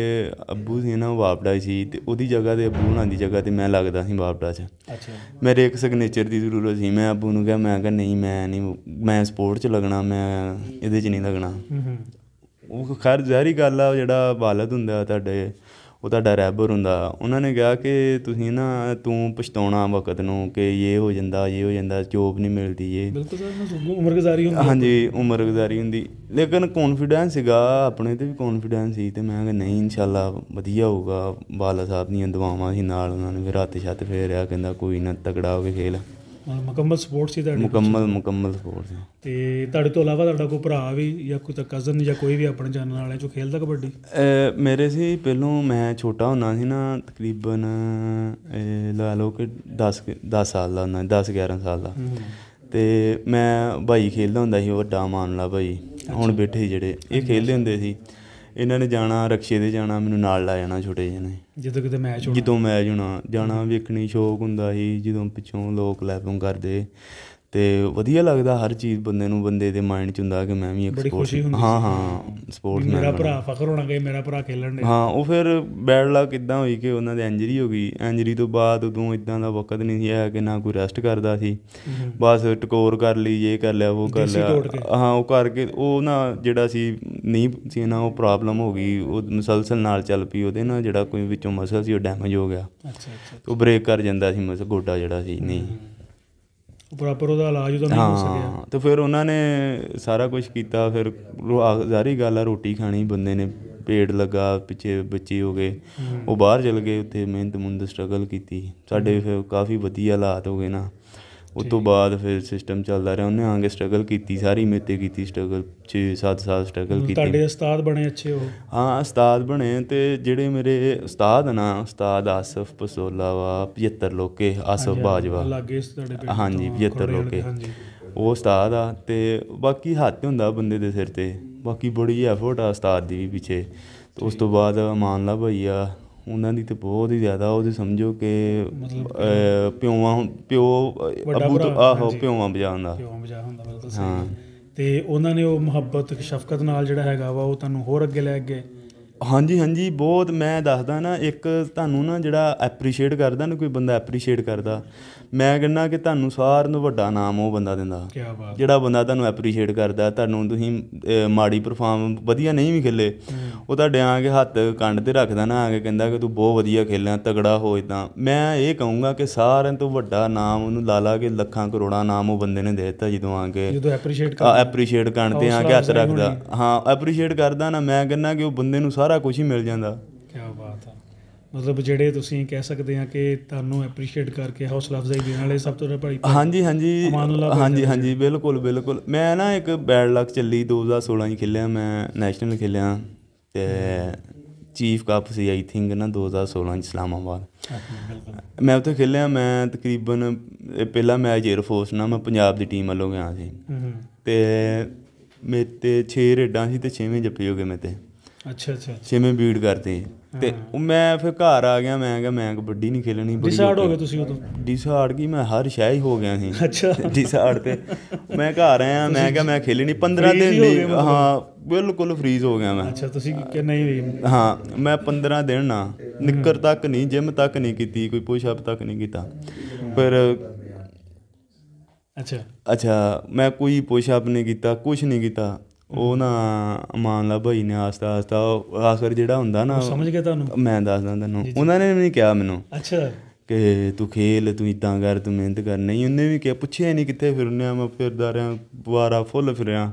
ਅੱਬੂ ਸੀ ਨਾ ਉਹ ਬਾਪੜਾ ਹੀ ਸੀ ਤੇ ਉਹਦੀ ਜਗ੍ਹਾ ਤੇ ਅੱਬੂ ਹੁਣਾਂ ਦੀ ਜਗ੍ਹਾ ਤੇ ਮੈਂ ਲੱਗਦਾ ਸੀ ਬਾਪੜਾ 'ਚ। ਅੱਛਾ। ਮੇਰੇ ਇੱਕ ਸਿਗਨੇਚਰ ਦੀ ਜ਼ਰੂਰਤ ਸੀ ਮੈਂ ਅੱਬੂ ਨੂੰ ਕਿਹਾ ਮੈਂ ਕਿਹਾ ਨਹੀਂ ਮੈਂ ਨਹੀਂ ਮੈਂ ਸਪੋਰਟ 'ਚ ਲੱਗਣਾ ਮੈਂ ਇਹਦੇ 'ਚ ਨਹੀਂ ਲੱਗਣਾ। ਹੂੰ ਹੂੰ। ਉਹ ਖੈਰ ਜ਼ਾਹਰੀ ਗੱਲ ਆ ਜਿਹੜਾ ਵਾਲਦ ਹੁੰਦਾ ਤੁਹਾਡੇ ਉਹ ਤੁਹਾਡਾ ਰਹਿਬਰ ਹੁੰਦਾ ਉਹਨਾਂ ਨੇ ਕਿਹਾ ਕਿ ਤੁਸੀਂ ਨਾ ਤੂੰ ਪਛਤਾਉਣਾ ਵਕਤ ਨੂੰ ਕਿ ਇਹ ਹੋ ਜਾਂਦਾ ਇਹ ਹੋ ਜਾਂਦਾ ਜੋਬ ਨਹੀਂ ਮਿਲਦੀ ਇਹ। ਬਿਲਕੁਲ ਸਰ ਮੈਂ ਉਮਰ ਗੁਜ਼ਾਰੀ ਹੁੰਦੀ ਆ। ਹਾਂਜੀ ਉਮਰ ਗੁਜ਼ਾਰੀ ਹੁੰਦੀ। ਲੇਕਿਨ ਕੌਨਫੀਡੈਂਸ ਸੀਗਾ ਆਪਣੇ ਤੇ ਵੀ ਕੌਨਫੀਡੈਂਸ ਸੀ ਤੇ ਮੈਂ ਕਿਹਾ ਨਹੀਂ ਇਨਸ਼ਾਅੱਲਾ ਵਧੀਆ ਹੋਊਗਾ। ਬਾਲਾ ਸਾਹਿਬ ਦੀਆਂ ਦੁਆਵਾਂ ਸੀ ਨਾਲ ਉਹਨਾਂ ਨੇ ਫਿਰ ਹੱਥ ਛੱਤ ਫੇਰਿਆ ਕਹਿੰਦਾ ਕੋਈ ਨਾ ਤਕੜਾ ਹੋ ਕੇ ਖੇਲ। ਮੁਕੰਮਲ ਸਪੋਰਟ ਸੀ ਤੁਹਾਡੀ ਮੁਕੰਮਲ ਮੁਕੰਮਲ ਸਪੋਰਟ ਸੀ ਤੇ ਤੁਹਾਡੇ ਤੋਂ ਇਲਾਵਾ ਤੁਹਾਡਾ ਕੋਈ ਭਰਾ ਵੀ ਜਾਂ ਕੋਈ ਤਾਂ ਕਜ਼ਨ ਜਾਂ ਕੋਈ ਵੀ ਆਪਣੇ ਜਾਣਨ ਵਾਲਿਆਂ ਚੋਂ ਖੇਲਦਾ ਕਬੱਡੀ? ਮੇਰੇ ਸੀ ਪਹਿਲੋਂ ਮੈਂ ਛੋਟਾ ਹੁੰਦਾ ਸੀ ਨਾ ਤਕਰੀਬਨ ਲਾ ਲਓ ਕਿ 10 10 ਸਾਲ ਦਾ ਹੁੰਦਾ 10 11 ਸਾਲ ਦਾ। ਤੇ ਮੈਂ ਭਾਈ ਖੇਲਦਾ ਹੁੰਦਾ ਸੀ ਵੱਡਾ ਮਾਨਲਾ ਭਾਈ ਹੁਣ ਬੈਠੇ ਜਿਹੜੇ ਇਹ ਖੇਲਦੇ ਹੁੰਦੇ ਸੀ। ਇਹਨਾਂ ਨੇ ਜਾਣਾ ਰਕਸ਼ੇ ਤੇ ਜਾਣਾ ਮੈਨੂੰ ਨਾਲ ਲੈ ਜਾਣਾ ਛੋਟੇ ਜਿਹੇ ਨੇ। ਜਦੋਂ ਕਿਤੇ ਮੈਚ ਹੋਣਾ। ਜਦੋਂ ਮੈਚ ਹੋਣਾ, ਜਾਣਾ ਵੇਖਣੀ ਸ਼ੌਕ ਹੁੰਦਾ ਸੀ, ਜਦੋਂ ਪਿੱਛੋਂ ਲੋਕ ਲੈਪਿੰਗ ਕਰਦੇ। ਤੇ ਵਧੀਆ ਲੱਗਦਾ ਹਰ ਚੀਜ਼ ਬੰਦੇ ਨੂੰ ਬੰਦੇ ਦੇ ਮਾਈਂਡ 'ਚ ਹੁੰਦਾ ਕਿ ਮੈਂ ਵੀ ਇੱਕ ਹੁੰਦੀ ਹਾਂ ਹਾਂ ਸਪੋਰਟਸ ਮੇਰਾ ਭਰਾ ਫਖਰ ਹੋਣਾ ਕਿ ਮੇਰਾ ਭਰਾ ਖੇਲਣ ਦੇ ਹਾਂ ਉਹ ਫਿਰ ਬੈਡ ਲੱਕ ਇਦਾਂ ਹੋਈ ਕਿ ਉਹਨਾਂ ਦੇ ਇੰਜਰੀ ਹੋ ਗਈ। ਇੰਜਰੀ ਤੋਂ ਬਾਅਦ ਉਦੋਂ ਇਦਾਂ ਦਾ ਵਕਤ ਨਹੀਂ ਸੀ ਹੈ ਕਿ ਨਾ ਕੋਈ ਰੈਸਟ ਕਰਦਾ ਸੀ। ਬਸ ਟਕੋਰ ਕਰ ਲਈ ਇਹ ਕਰ ਲਿਆ ਉਹ ਕਰ ਲਿਆ। ਹਾਂ ਉਹ ਕਰਕੇ ਉਹ ਨਾ ਜਿਹੜਾ ਸੀ ਨਹੀਂ ਸੀ ਨਾ ਉਹ ਪ੍ਰੋਬਲਮ ਹੋ ਗਈ। ਉਹ ਮਸਲਸਲ ਨਾਲ ਚੱਲ ਪਈ ਉਹਦੇ ਨਾਲ ਜਿਹੜਾ ਕੋਈ ਵਿੱਚੋਂ ਮਸਲ ਸੀ ਉਹ ਡੈਮੇਜ ਹੋ ਗਿਆ। ਅੱਛਾ ਅੱਛਾ ਉਹ ਬ੍ਰੇਕ ਕਰ ਜਾਂਦਾ ਸੀ ਮਸਲ ਗੋਡਾ ਜਿਹੜਾ ਸੀ ਨਹੀਂ। ਪ੍ਰੋਪਰ ਉਹਦਾ ਇਲਾਜ ਉਹਦਾ ਨਹੀਂ ਹੋ ਸਕਿਆ। ਹਾਂ ਤੇ ਫਿਰ ਉਹਨਾਂ ਨੇ ਸਾਰਾ ਕੁਝ ਕੀਤਾ ਫਿਰ ਰੋ- ਆ- ਜ਼ਾਹਰੀ ਗੱਲ ਆ ਰੋਟੀ ਖਾਣੀ ਬੰਦੇ ਨੇ ਪੇੜ ਲੱਗਾ ਪਿੱਛੇ ਬੱਚੇ ਹੋ ਗਏ। ਉਹ ਬਾਹਰ ਚਲ ਗਏ ਉੱਥੇ ਮਿਹਨਤ ਮੁੰਦ ਸਟਰਗਲ ਕੀਤੀ। ਸਾਡੇ ਫਿਰ ਕਾਫੀ ਵਧੀਆ ਹਾਲਾਤ ਹੋ ਗਏ ਨਾ। ਉਸ ਤੋਂ ਬਾਅਦ ਫਿਰ ਸਿਸਟਮ ਚੱਲਦਾ ਰਿਹਾ। ਉਹਨੇ ਆਗੇ ਸਟਰਗਲ ਕੀਤੀ ਸਾਰੀ ਮੇਤੇ ਕੀਤੀ ਸਟਰਗਲ 6-7 ਸਾਲ ਸਟਰਗਲ ਕੀਤੀ। ਤੁਹਾਡੇ ਉਸਤਾਦ ਬਣੇ ਅੱਛੇ ਉਹ ਹਾਂ ਉਸਤਾਦ ਬਣੇ ਤੇ ਜਿਹੜੇ ਮੇਰੇ ਉਸਤਾਦ ਨਾ ਉਸਤਾਦ ਆਸਫ ਪਸੋਲਾ ਵਾ 75 ਲੋਕੇ ਆਸਫ ਬਾਜਵਾ। ਲੱਗੇ ਤੁਹਾਡੇ ਪਿੰਡ ਹਾਂਜੀ ਤੋਂ, 75 ਖਰੜੇ ਵਾਲੇ ਲੋਕੇ ਉਹ ਉਸਤਾਦ ਆ ਤੇ ਬਾਕੀ ਹੱਥ ਹੁੰਦਾ ਬੰਦੇ ਦੇ ਸਿਰ ਤੇ। ਬਾਕੀ ਬੜੀ ਐਫਰਟ ਆ ਉਸਤਾਦ ਦੀ ਵੀ ਪਿੱਛੇ। ਉਸ ਤੋਂ ਬਾਅਦ ਮਾਨਲਾ ਭਾਈ ਆ ਉਹਨਾਂ ਦੀ ਤੇ ਬਹੁਤ ਹੀ ਜ਼ਿਆਦਾ ਉਹਦੇ ਸਮਝੋ ਕਿ ਪਿਓਵਾਂ ਪਿਓ ਅੱਬੂ ਤੋਂ ਆਹੋ। ਪਿਓਵਾਂ ਵਜਾਉਂਦਾ ਕਿਉਂ ਵਜਾ ਹੁੰਦਾ ਬਿਲਕੁਲ ਸਹੀ ਤੇ ਉਹਨਾਂ ਨੇ ਉਹ ਮੁਹੱਬਤ ਸ਼ਫਕਤ ਨਾਲ ਜਿਹੜਾ ਹੈਗਾ ਵਾ ਉਹ ਤੁਹਾਨੂੰ ਹੋਰ ਅੱਗੇ ਲੈ ਗਏ। ਹਾਂਜੀ ਹਾਂਜੀ ਬਹੁਤ ਮੈਂ ਦੱਸਦਾ ਨਾ ਇੱਕ ਤੁਹਾਨੂੰ ਨਾ ਜਿਹੜਾ ਐਪਰੀਸ਼ੀਏਟ ਕਰਦਾ ਨਾ ਕੋਈ ਬੰਦਾ ਐਪਰੀਸ਼ੀਏਟ ਕਰਦਾ ਮੈਂ ਕਹਿੰਦਾ ਕਿ ਤੁਹਾਨੂੰ ਸਾਰਿਆਂ ਤੋਂ ਵੱਡਾ ਨਾਮ ਉਹ ਬੰਦਾ ਦਿੰਦਾ। ਕੀ ਬਾਤ। ਜਿਹੜਾ ਬੰਦਾ ਤੁਹਾਨੂੰ ਐਪਰੀਸ਼ੀਏਟ ਕਰਦਾ ਤੁਹਾਨੂੰ ਤੁਸੀਂ ਮਾੜੀ ਪਰਫਾਰਮ ਵਧੀਆ ਨਹੀਂ ਵੀ ਖੇਲੇ ਉਹ ਤੁਹਾਡੇ ਆ ਕੇ ਹੱਥ ਕੰਨ ਤੇ ਰੱਖਦਾ ਨਾ ਆ ਕੇ ਕਹਿੰਦਾ ਕਿ ਤੂੰ ਬਹੁਤ ਵਧੀਆ ਖੇਲਿਆ ਤਗੜਾ ਹੋ ਇਦਾਂ ਮੈਂ ਇਹ ਕਹੂੰਗਾ ਕਿ ਸਾਰਿਆਂ ਤੋਂ ਵੱਡਾ ਨਾਮ ਉਹਨੂੰ ਲਾ ਲਾ ਕੇ ਲੱਖਾਂ ਕਰੋੜਾਂ ਨਾਮ ਉਹ ਬੰਦੇ ਨੇ ਦੇ ਦਿੱਤਾ ਜਦੋਂ ਆ ਕੇ ਜਦੋਂ ਐਪਰੀਸ਼ੀਏਟ ਕਰ ਐਪਰੀਸ਼ੀਏਟ ਕਰਨ ਤੇ ਆ ਕੇ ਹੱਥ ਰੱਖਦਾ। ਹਾਂ ਐਪਰੀਸ਼ੀਏਟ ਕਰਦਾ ਨਾ ਮੈਂ ਕਹਿੰਦਾ ਕਿ ਉਹ ਬੰਦੇ ਨੂੰ ਸਾਰਾ ਕੁਝ ਹੀ ਮਿਲ ਜਾਂਦਾ। ਕੀ ਬਾਤ ਆ। ਮਤਲਬ ਜਿਹੜੇ ਤੁਸੀਂ ਕਹਿ ਸਕਦੇ ਆ ਕਿ ਤੁਹਾਨੂੰ ਐਪਰੀਸ਼ੀਏਟ ਕਰਕੇ ਹੌਸਲਾ ਅਫਜ਼ਾਈ ਦੇਣ ਵਾਲੇ ਸਭ ਤੋਂ ਬੜੀ ਹਾਂਜੀ ਹਾਂਜੀ। ਹਾਂਜੀ ਹਾਂਜੀ ਬਿਲਕੁਲ ਬਿਲਕੁਲ। ਮੈਂ ਨਾ ਇੱਕ ਬੈਡ ਲੱਕ ਚੱਲੀ 2016 ਚ ਖੇਲਿਆ ਮੈਂ ਨੈਸ਼ਨਲ ਖੇਲਿਆ ਤੇ ਚੀਫ ਕੱਪ ਸੀ ਆਈ ਥਿੰਕ ਨਾ 2016 ਚ ਇਸਲਾਮਾਬਾਦ। ਮੈਂ ਉੱਥੇ ਖੇਲਿਆ ਮੈਂ ਤਕਰੀਬਨ ਪਹਿਲਾ ਮੈਚ 에ਅਰ ਫੋਰਸ ਨਾਲ ਮੈਂ ਪੰਜਾਬ ਦੀ ਟੀਮ ਵੱਲੋਂ ਗਿਆ ਸੀ। ਤੇ ਮੇਰੇ ਤੇ 6 ਰੇਡਾਂ ਸੀ ਤੇ 6ਵੇਂ ਜੱਫੇ ਹੋ ਗਏ ਮੇਰੇ ਤੇ। ਅੱਛਾ ਅੱਛਾ ਛੇਵੇਂ ਬੀਟ ਕਰਦੇ ਤੇ ਉਹ ਮੈਂ ਫਿਰ ਘਰ ਆ ਗਿਆ ਮੈਂ ਕਿਹਾ ਮੈਂ ਕਬੱਡੀ ਨਹੀਂ ਖੇਲਣੀ ਬੜੀ ਡਿਸਾਈਡ ਹੋ ਗਏ ਤੁਸੀਂ ਉਦੋਂ? ਡਿਸਾਈਡ ਕੀ ਮੈਂ ਹਰ ਸ਼ੈ ਹੀ ਹੋ ਗਿਆ ਸੀ। ਅੱਛਾ। ਡਿਸਾਈਡ ਤੇ ਮੈਂ ਘਰ ਆਇਆ ਮੈਂ ਕਿਹਾ ਮੈਂ ਖੇਲਣੀ 15 freeze ਦਿਨ ਨਹੀਂ ਹਾਂ ਬਿਲਕੁਲ ਫਰੀਜ਼ ਹੋ ਗਿਆ ਮੈਂ। ਅੱਛਾ ਤੁਸੀਂ ਕਿ ਨਹੀਂ ਹਾਂ ਮੈਂ 15 ਦਿਨ ਨਾ ਨਿੱਕਰ ਤੱਕ ਨਹੀਂ ਜਿਮ ਤੱਕ ਨਹੀਂ ਕੀਤੀ ਕੋਈ ਪੁਸ਼ ਅਪ ਤੱਕ ਨਹੀਂ ਕੀਤਾ। ਫਿਰ ਅੱਛਾ। ਅੱਛਾ ਮੈਂ ਕੋਈ ਪੁਸ਼ ਅਪ ਨਹੀਂ ਕੀਤਾ ਕੁਝ ਨਹੀਂ ਕੀਤਾ। ਉਹ ਨਾ ਮਾਨ ਲਾ ਭਾਈ ਨੇ ਆਸਤਾ ਆਸਤਾ ਆਖਰ ਜਿਹੜਾ ਹੁੰਦਾ ਨਾ ਸਮਝ ਗਏ ਤੁਹਾਨੂੰ? ਮੈਂ ਦੱਸਦਾ ਤੈਨੂੰ। ਉਹਨਾਂ ਨੇ ਵੀ ਨਹੀਂ ਕਿਹਾ ਮੈਨੂੰ ਅੱਛਾ। ਕਿ ਤੂੰ ਖੇਲ ਤੂੰ ਇਦਾਂ ਕਰ ਤੂੰ ਮਿਹਨਤ ਕਰ। ਨਹੀਂ ਉਹਨੇ ਵੀ ਕਿਹਾ ਪੁੱਛਿਆ ਨਹੀਂ ਕਿੱਥੇ ਫਿਰਨੇ ਆ ਮੈਂ ਫਿਰਦਾ ਰਿਹਾ ਵਾਰਾ ਫੁੱਲ ਫਿਰਿਆ।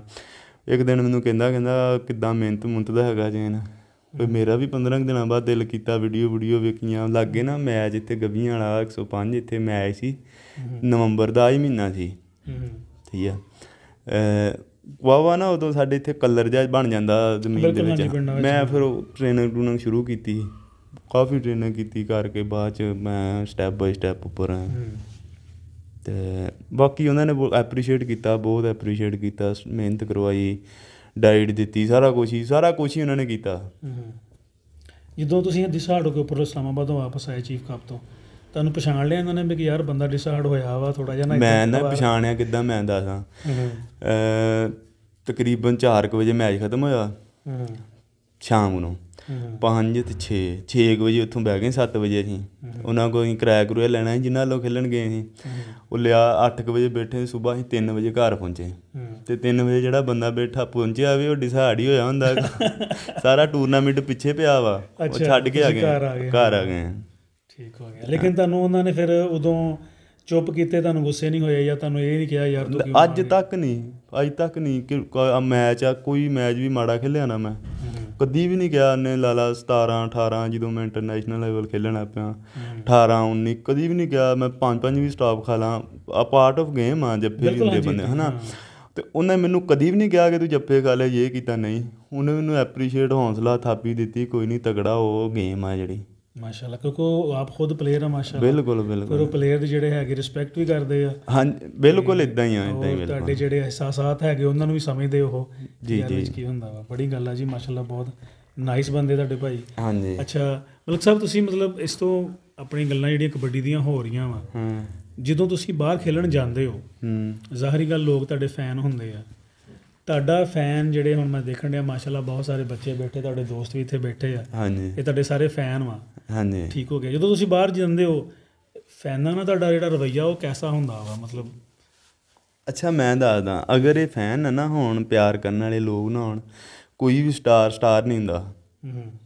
ਇੱਕ ਦਿਨ ਮੈਨੂੰ ਕਹਿੰਦਾ ਕਹਿੰਦਾ ਕਿੱਦਾਂ ਮਿਹਨਤ ਮੁੰਤ ਦਾ ਹੈਗਾ ਜੈਨ ਫਿਰ ਮੇਰਾ ਵੀ 15 ਕੁ ਦਿਨਾਂ ਬਾਅਦ ਦਿਲ ਕੀਤਾ ਵੀਡੀਓ ਵੀਡੀਓ ਵੇਖੀਆਂ। ਲੱਗੇ ਨਾ ਮੈਚ ਇੱਥੇ ਗੱਭੀਆਂ ਵਾਲਾ 105 ਇੱਥੇ ਮੈਚ ਸੀ। ਨਵੰਬਰ ਦਾ ਹੀ ਮਹੀਨਾ ਸੀ। ਠੀਕ ਆ। ਵਾਵਾ ਨਾ ਉਦੋਂ ਸਾਡੇ ਇੱਥੇ ਕਲਰ ਜਿਹਾ ਬਣ ਜਾਂਦਾ ਜ਼ਮੀਨ ਦੇ ਵਿੱਚ। ਮੈਂ ਫਿਰ ਟ੍ਰੇਨਿੰਗ ਟੂਨਿੰਗ ਸ਼ੁਰੂ ਕੀਤੀ। ਕਾਫੀ ਟ੍ਰੇਨਿੰਗ ਕੀਤੀ ਕਰਕੇ ਬਾਅਦ ਚ ਮੈਂ ਸਟੈਪ ਬਾਈ ਸਟੈਪ ਉੱਪਰ ਹੂੰ। ਤੇ ਬਾਕੀ ਉਹਨਾਂ ਨੇ ਐਪਰੀਸ਼ੀਏਟ ਕੀਤਾ ਬਹੁਤ ਐਪਰੀਸ਼ੀਏਟ ਕੀਤਾ ਮਿਹਨਤ ਕਰਵਾਈ ਡਾਈਟ ਦਿੱਤੀ ਸਾਰਾ ਕੁਝ ਹੀ ਸਾਰਾ ਕੁਝ ਹੀ ਉਹਨਾਂ ਨੇ ਕੀਤਾ। ਜਦੋਂ ਤੁਸੀਂ ਹੋ ਕੇ ਉੱਪਰ ਇਸਲਾਮਾਬਾਦੋਂ ਵਾਪਸ ਆਏ ਚੀਫ ਕੱਪ ਤੋਂ ਤੁਹਾਨੂੰ ਪਛਾਣ ਲਿਆ ਇਹਨਾਂ ਨੇ ਵੀ ਕਿ ਯਾਰ ਬੰਦਾ ਡਿਸਾਈਡ ਹੋਇਆ ਵਾ ਥੋੜਾ ਜਿਹਾ ਨਾ ਮੈਂ ਨਾ। ਪਛਾਣਿਆ ਕਿੱਦਾਂ ਮੈਂ ਦੱਸਾਂ। ਅ ਤਕਰੀਬਨ 4 ਵਜੇ ਮੈਚ ਖਤਮ ਹੋਇਆ। ਹੂੰ। ਸ਼ਾਮ ਨੂੰ। ਹੂੰ। 5 ਤੇ 6 6 ਵਜੇ ਉੱਥੋਂ ਬਹਿ ਗਏ 7 ਵਜੇ ਅਸੀਂ। ਉਹਨਾਂ ਕੋਲ ਅਸੀਂ ਕਿਰਾਇਆ ਕਰੂਆ ਲੈਣਾ ਸੀ ਜਿਨ੍ਹਾਂ ਲੋ ਖੇਲਣ ਗਏ ਸੀ। ਉਹ ਲਿਆ 8 ਵਜੇ ਬੈਠੇ ਸਵੇਰ ਅਸੀਂ 3 ਵਜੇ ਘਰ ਪਹੁੰਚੇ। ਤੇ 3 ਵਜੇ ਜਿਹੜਾ ਬੰਦਾ ਬੈਠਾ ਪਹੁੰਚਿਆ ਵੀ ਉਹ ਡਿਸਾਈਡ ਹੀ ਹੋਇਆ ਹੁੰਦਾ। ਸਾਰਾ ਟੂਰਨਾਮੈਂਟ ਪਿੱਛੇ ਪਿਆ ਵਾ। ਉਹ ਛੱਡ ਕੇ ਆ ਗਏ। ਘਰ ਆ ਗਏ। ਆ ਠੀਕ ਹੋ ਗਿਆ। ਲੇਕਿਨ ਤੁਹਾਨੂੰ ਉਹਨਾਂ ਨੇ ਫਿਰ ਉਦੋਂ ਚੁੱਪ ਕੀਤੇ ਤੁਹਾਨੂੰ ਗੁੱਸੇ ਨਹੀਂ ਹੋਇਆ ਜਾਂ ਤੁਹਾਨੂੰ ਇਹ ਨਹੀਂ ਕਿਹਾ ਯਾਰ ਤੂੰ ਕਿਉਂ ਅੱਜ ਤੱਕ ਨਹੀਂ ਅੱਜ ਤੱਕ ਨਹੀਂ ਕਿ ਮੈਚ ਆ ਕੋਈ ਮੈਚ ਵੀ ਮਾੜਾ ਖੇਲਿਆ ਨਾ ਮੈਂ। ਕਦੀ ਵੀ ਨਹੀਂ ਗਿਆ ਉਹਨੇ ਲਾਲਾ 17 18 ਜਦੋਂ ਮੈਂ ਇੰਟਰਨੈਸ਼ਨਲ ਲੈਵਲ ਖੇਲਣ ਲੱਗ ਪਿਆ। 18 19 ਕਦੀ ਵੀ ਨਹੀਂ ਗਿਆ ਮੈਂ ਪੰਜ ਪੰਜ ਵੀ ਸਟਾਪ ਖਾ ਲਾਂ। ਆ ਪਾਰਟ ਆਫ ਗੇਮ ਆ ਜੱਫੇ ਵੀ ਹੁੰਦੇ ਬੰਦੇ ਹਨਾ। ਤੇ ਉਹਨੇ ਮੈਨੂੰ ਕਦੀ ਵੀ ਨਹੀਂ ਕਿਹਾ ਕਿ ਤੂੰ ਜੱਫੇ ਖਾ ਲੈ ਇਹ ਕੀਤਾ ਨਹੀਂ। ਉਹਨੇ ਮੈਨੂੰ ਐਪਰੀਸ਼ੀਏਟ ਹੌਸਲਾ ਥਾਪੀ ਦਿੱਤੀ ਕੋਈ ਨਹੀਂ ਤਗੜਾ ਉਹ ਗੇਮ ਆ ਜਿਹੜੀ। ਮਾਸ਼ਾਅੱਲਾ ਕਿਉਂਕਿ ਉਹ ਆਪ ਖੁਦ ਪਲੇਅਰ ਆ ਮਾਸ਼ਾਅੱਲਾ। ਬਿਲਕੁਲ ਫਿਰ ਬਿਲਕੁਲ ਉਹ ਪਲੇਅਰ ਦੇ ਜਿਹੜੇ ਹੈਗੇ ਰਿਸਪੈਕਟ ਵੀ ਕਰਦੇ ਆ। ਹਾਂ ਬਿਲਕੁਲ ਇਦਾਂ ਹੀ ਆ ਇਦਾਂ ਹੀ ਉਹ ਤੁਹਾਡੇ ਬਿਲਕੁਲ ਜਿਹੜੇ ਅਹਿਸਾਸਾਤ ਹੈਗੇ ਉਹਨਾਂ ਨੂੰ ਵੀ ਸਮਝਦੇ ਉਹ। ਜੀ, ਜੀ। ਕੀ ਹੁੰਦਾ ਵਾ? ਬੜੀ ਗੱਲ ਆ ਜੀ ਮਾਸ਼ਾਅੱਲਾ ਬਹੁਤ ਨਾਈਸ ਬੰਦੇ ਤੁਹਾਡੇ ਭਾਈ। ਹਾਂਜੀ। ਅੱਛਾ ਮਲਕ ਸਾਹਿਬ ਤੁਸੀਂ ਮਤਲਬ ਇਸ ਤੋਂ ਆਪਣੀ ਗੱਲਾਂ ਜਿਹੜੀਆਂ ਕਬੱਡੀ ਦੀਆਂ ਹੋ ਰਹੀਆਂ ਵਾ ਹਾਂ। ਜਦੋਂ ਤੁਸੀਂ ਬਾਹਰ ਖੇਲਣ ਜਾਂਦੇ ਹੋ ਹੂੰ। ਜ਼ਾਹਰੀ ਗੱਲ ਲੋਕ ਤੁਹਾਡੇ ਫੈਨ ਹੁੰਦੇ ਆ। ਤੁਹਾਡਾ ਫੈਨ ਜਿਹੜੇ ਹੁਣ ਮੈਂ ਦੇਖਣ ਡਿਆ ਮਾਸ਼ਾਅੱਲਾ ਬਹੁਤ ਸਾਰੇ ਬੱਚੇ ਬੈਠੇ ਤੁਹਾਡੇ ਦੋਸਤ ਵੀ ਇੱਥੇ ਬੈਠੇ ਆ। ਹਾਂਜੀ। ਇਹ ਤੁਹਾਡੇ ਸਾਰੇ ਫੈਨ ਵਾ। ਹਾਂਜੀ। ਠੀਕ ਹੋ ਗਿਆ। ਜਦੋਂ ਤੁਸੀਂ ਬਾਹਰ ਜਾਂਦੇ ਹੋ ਫੈਨਾਂ ਨਾਲ ਤੁਹਾਡਾ ਜਿਹੜਾ ਰਵਈਆ ਉਹ ਕੈਸਾ ਹੁੰਦਾ ਵਾ? ਮਤਲਬ ਅੱਛਾ ਮੈਂ ਦੱਸਦਾ। ਅਗਰ ਇਹ ਫੈਨ ਨਾ ਹੋਣ ਪਿਆਰ ਕਰਨ ਵਾਲੇ ਲੋਕ ਨਾ ਹੋਣ ਕੋਈ ਵੀ ਸਟਾਰ ਸਟਾਰ ਨਹੀਂ ਹੁੰਦਾ।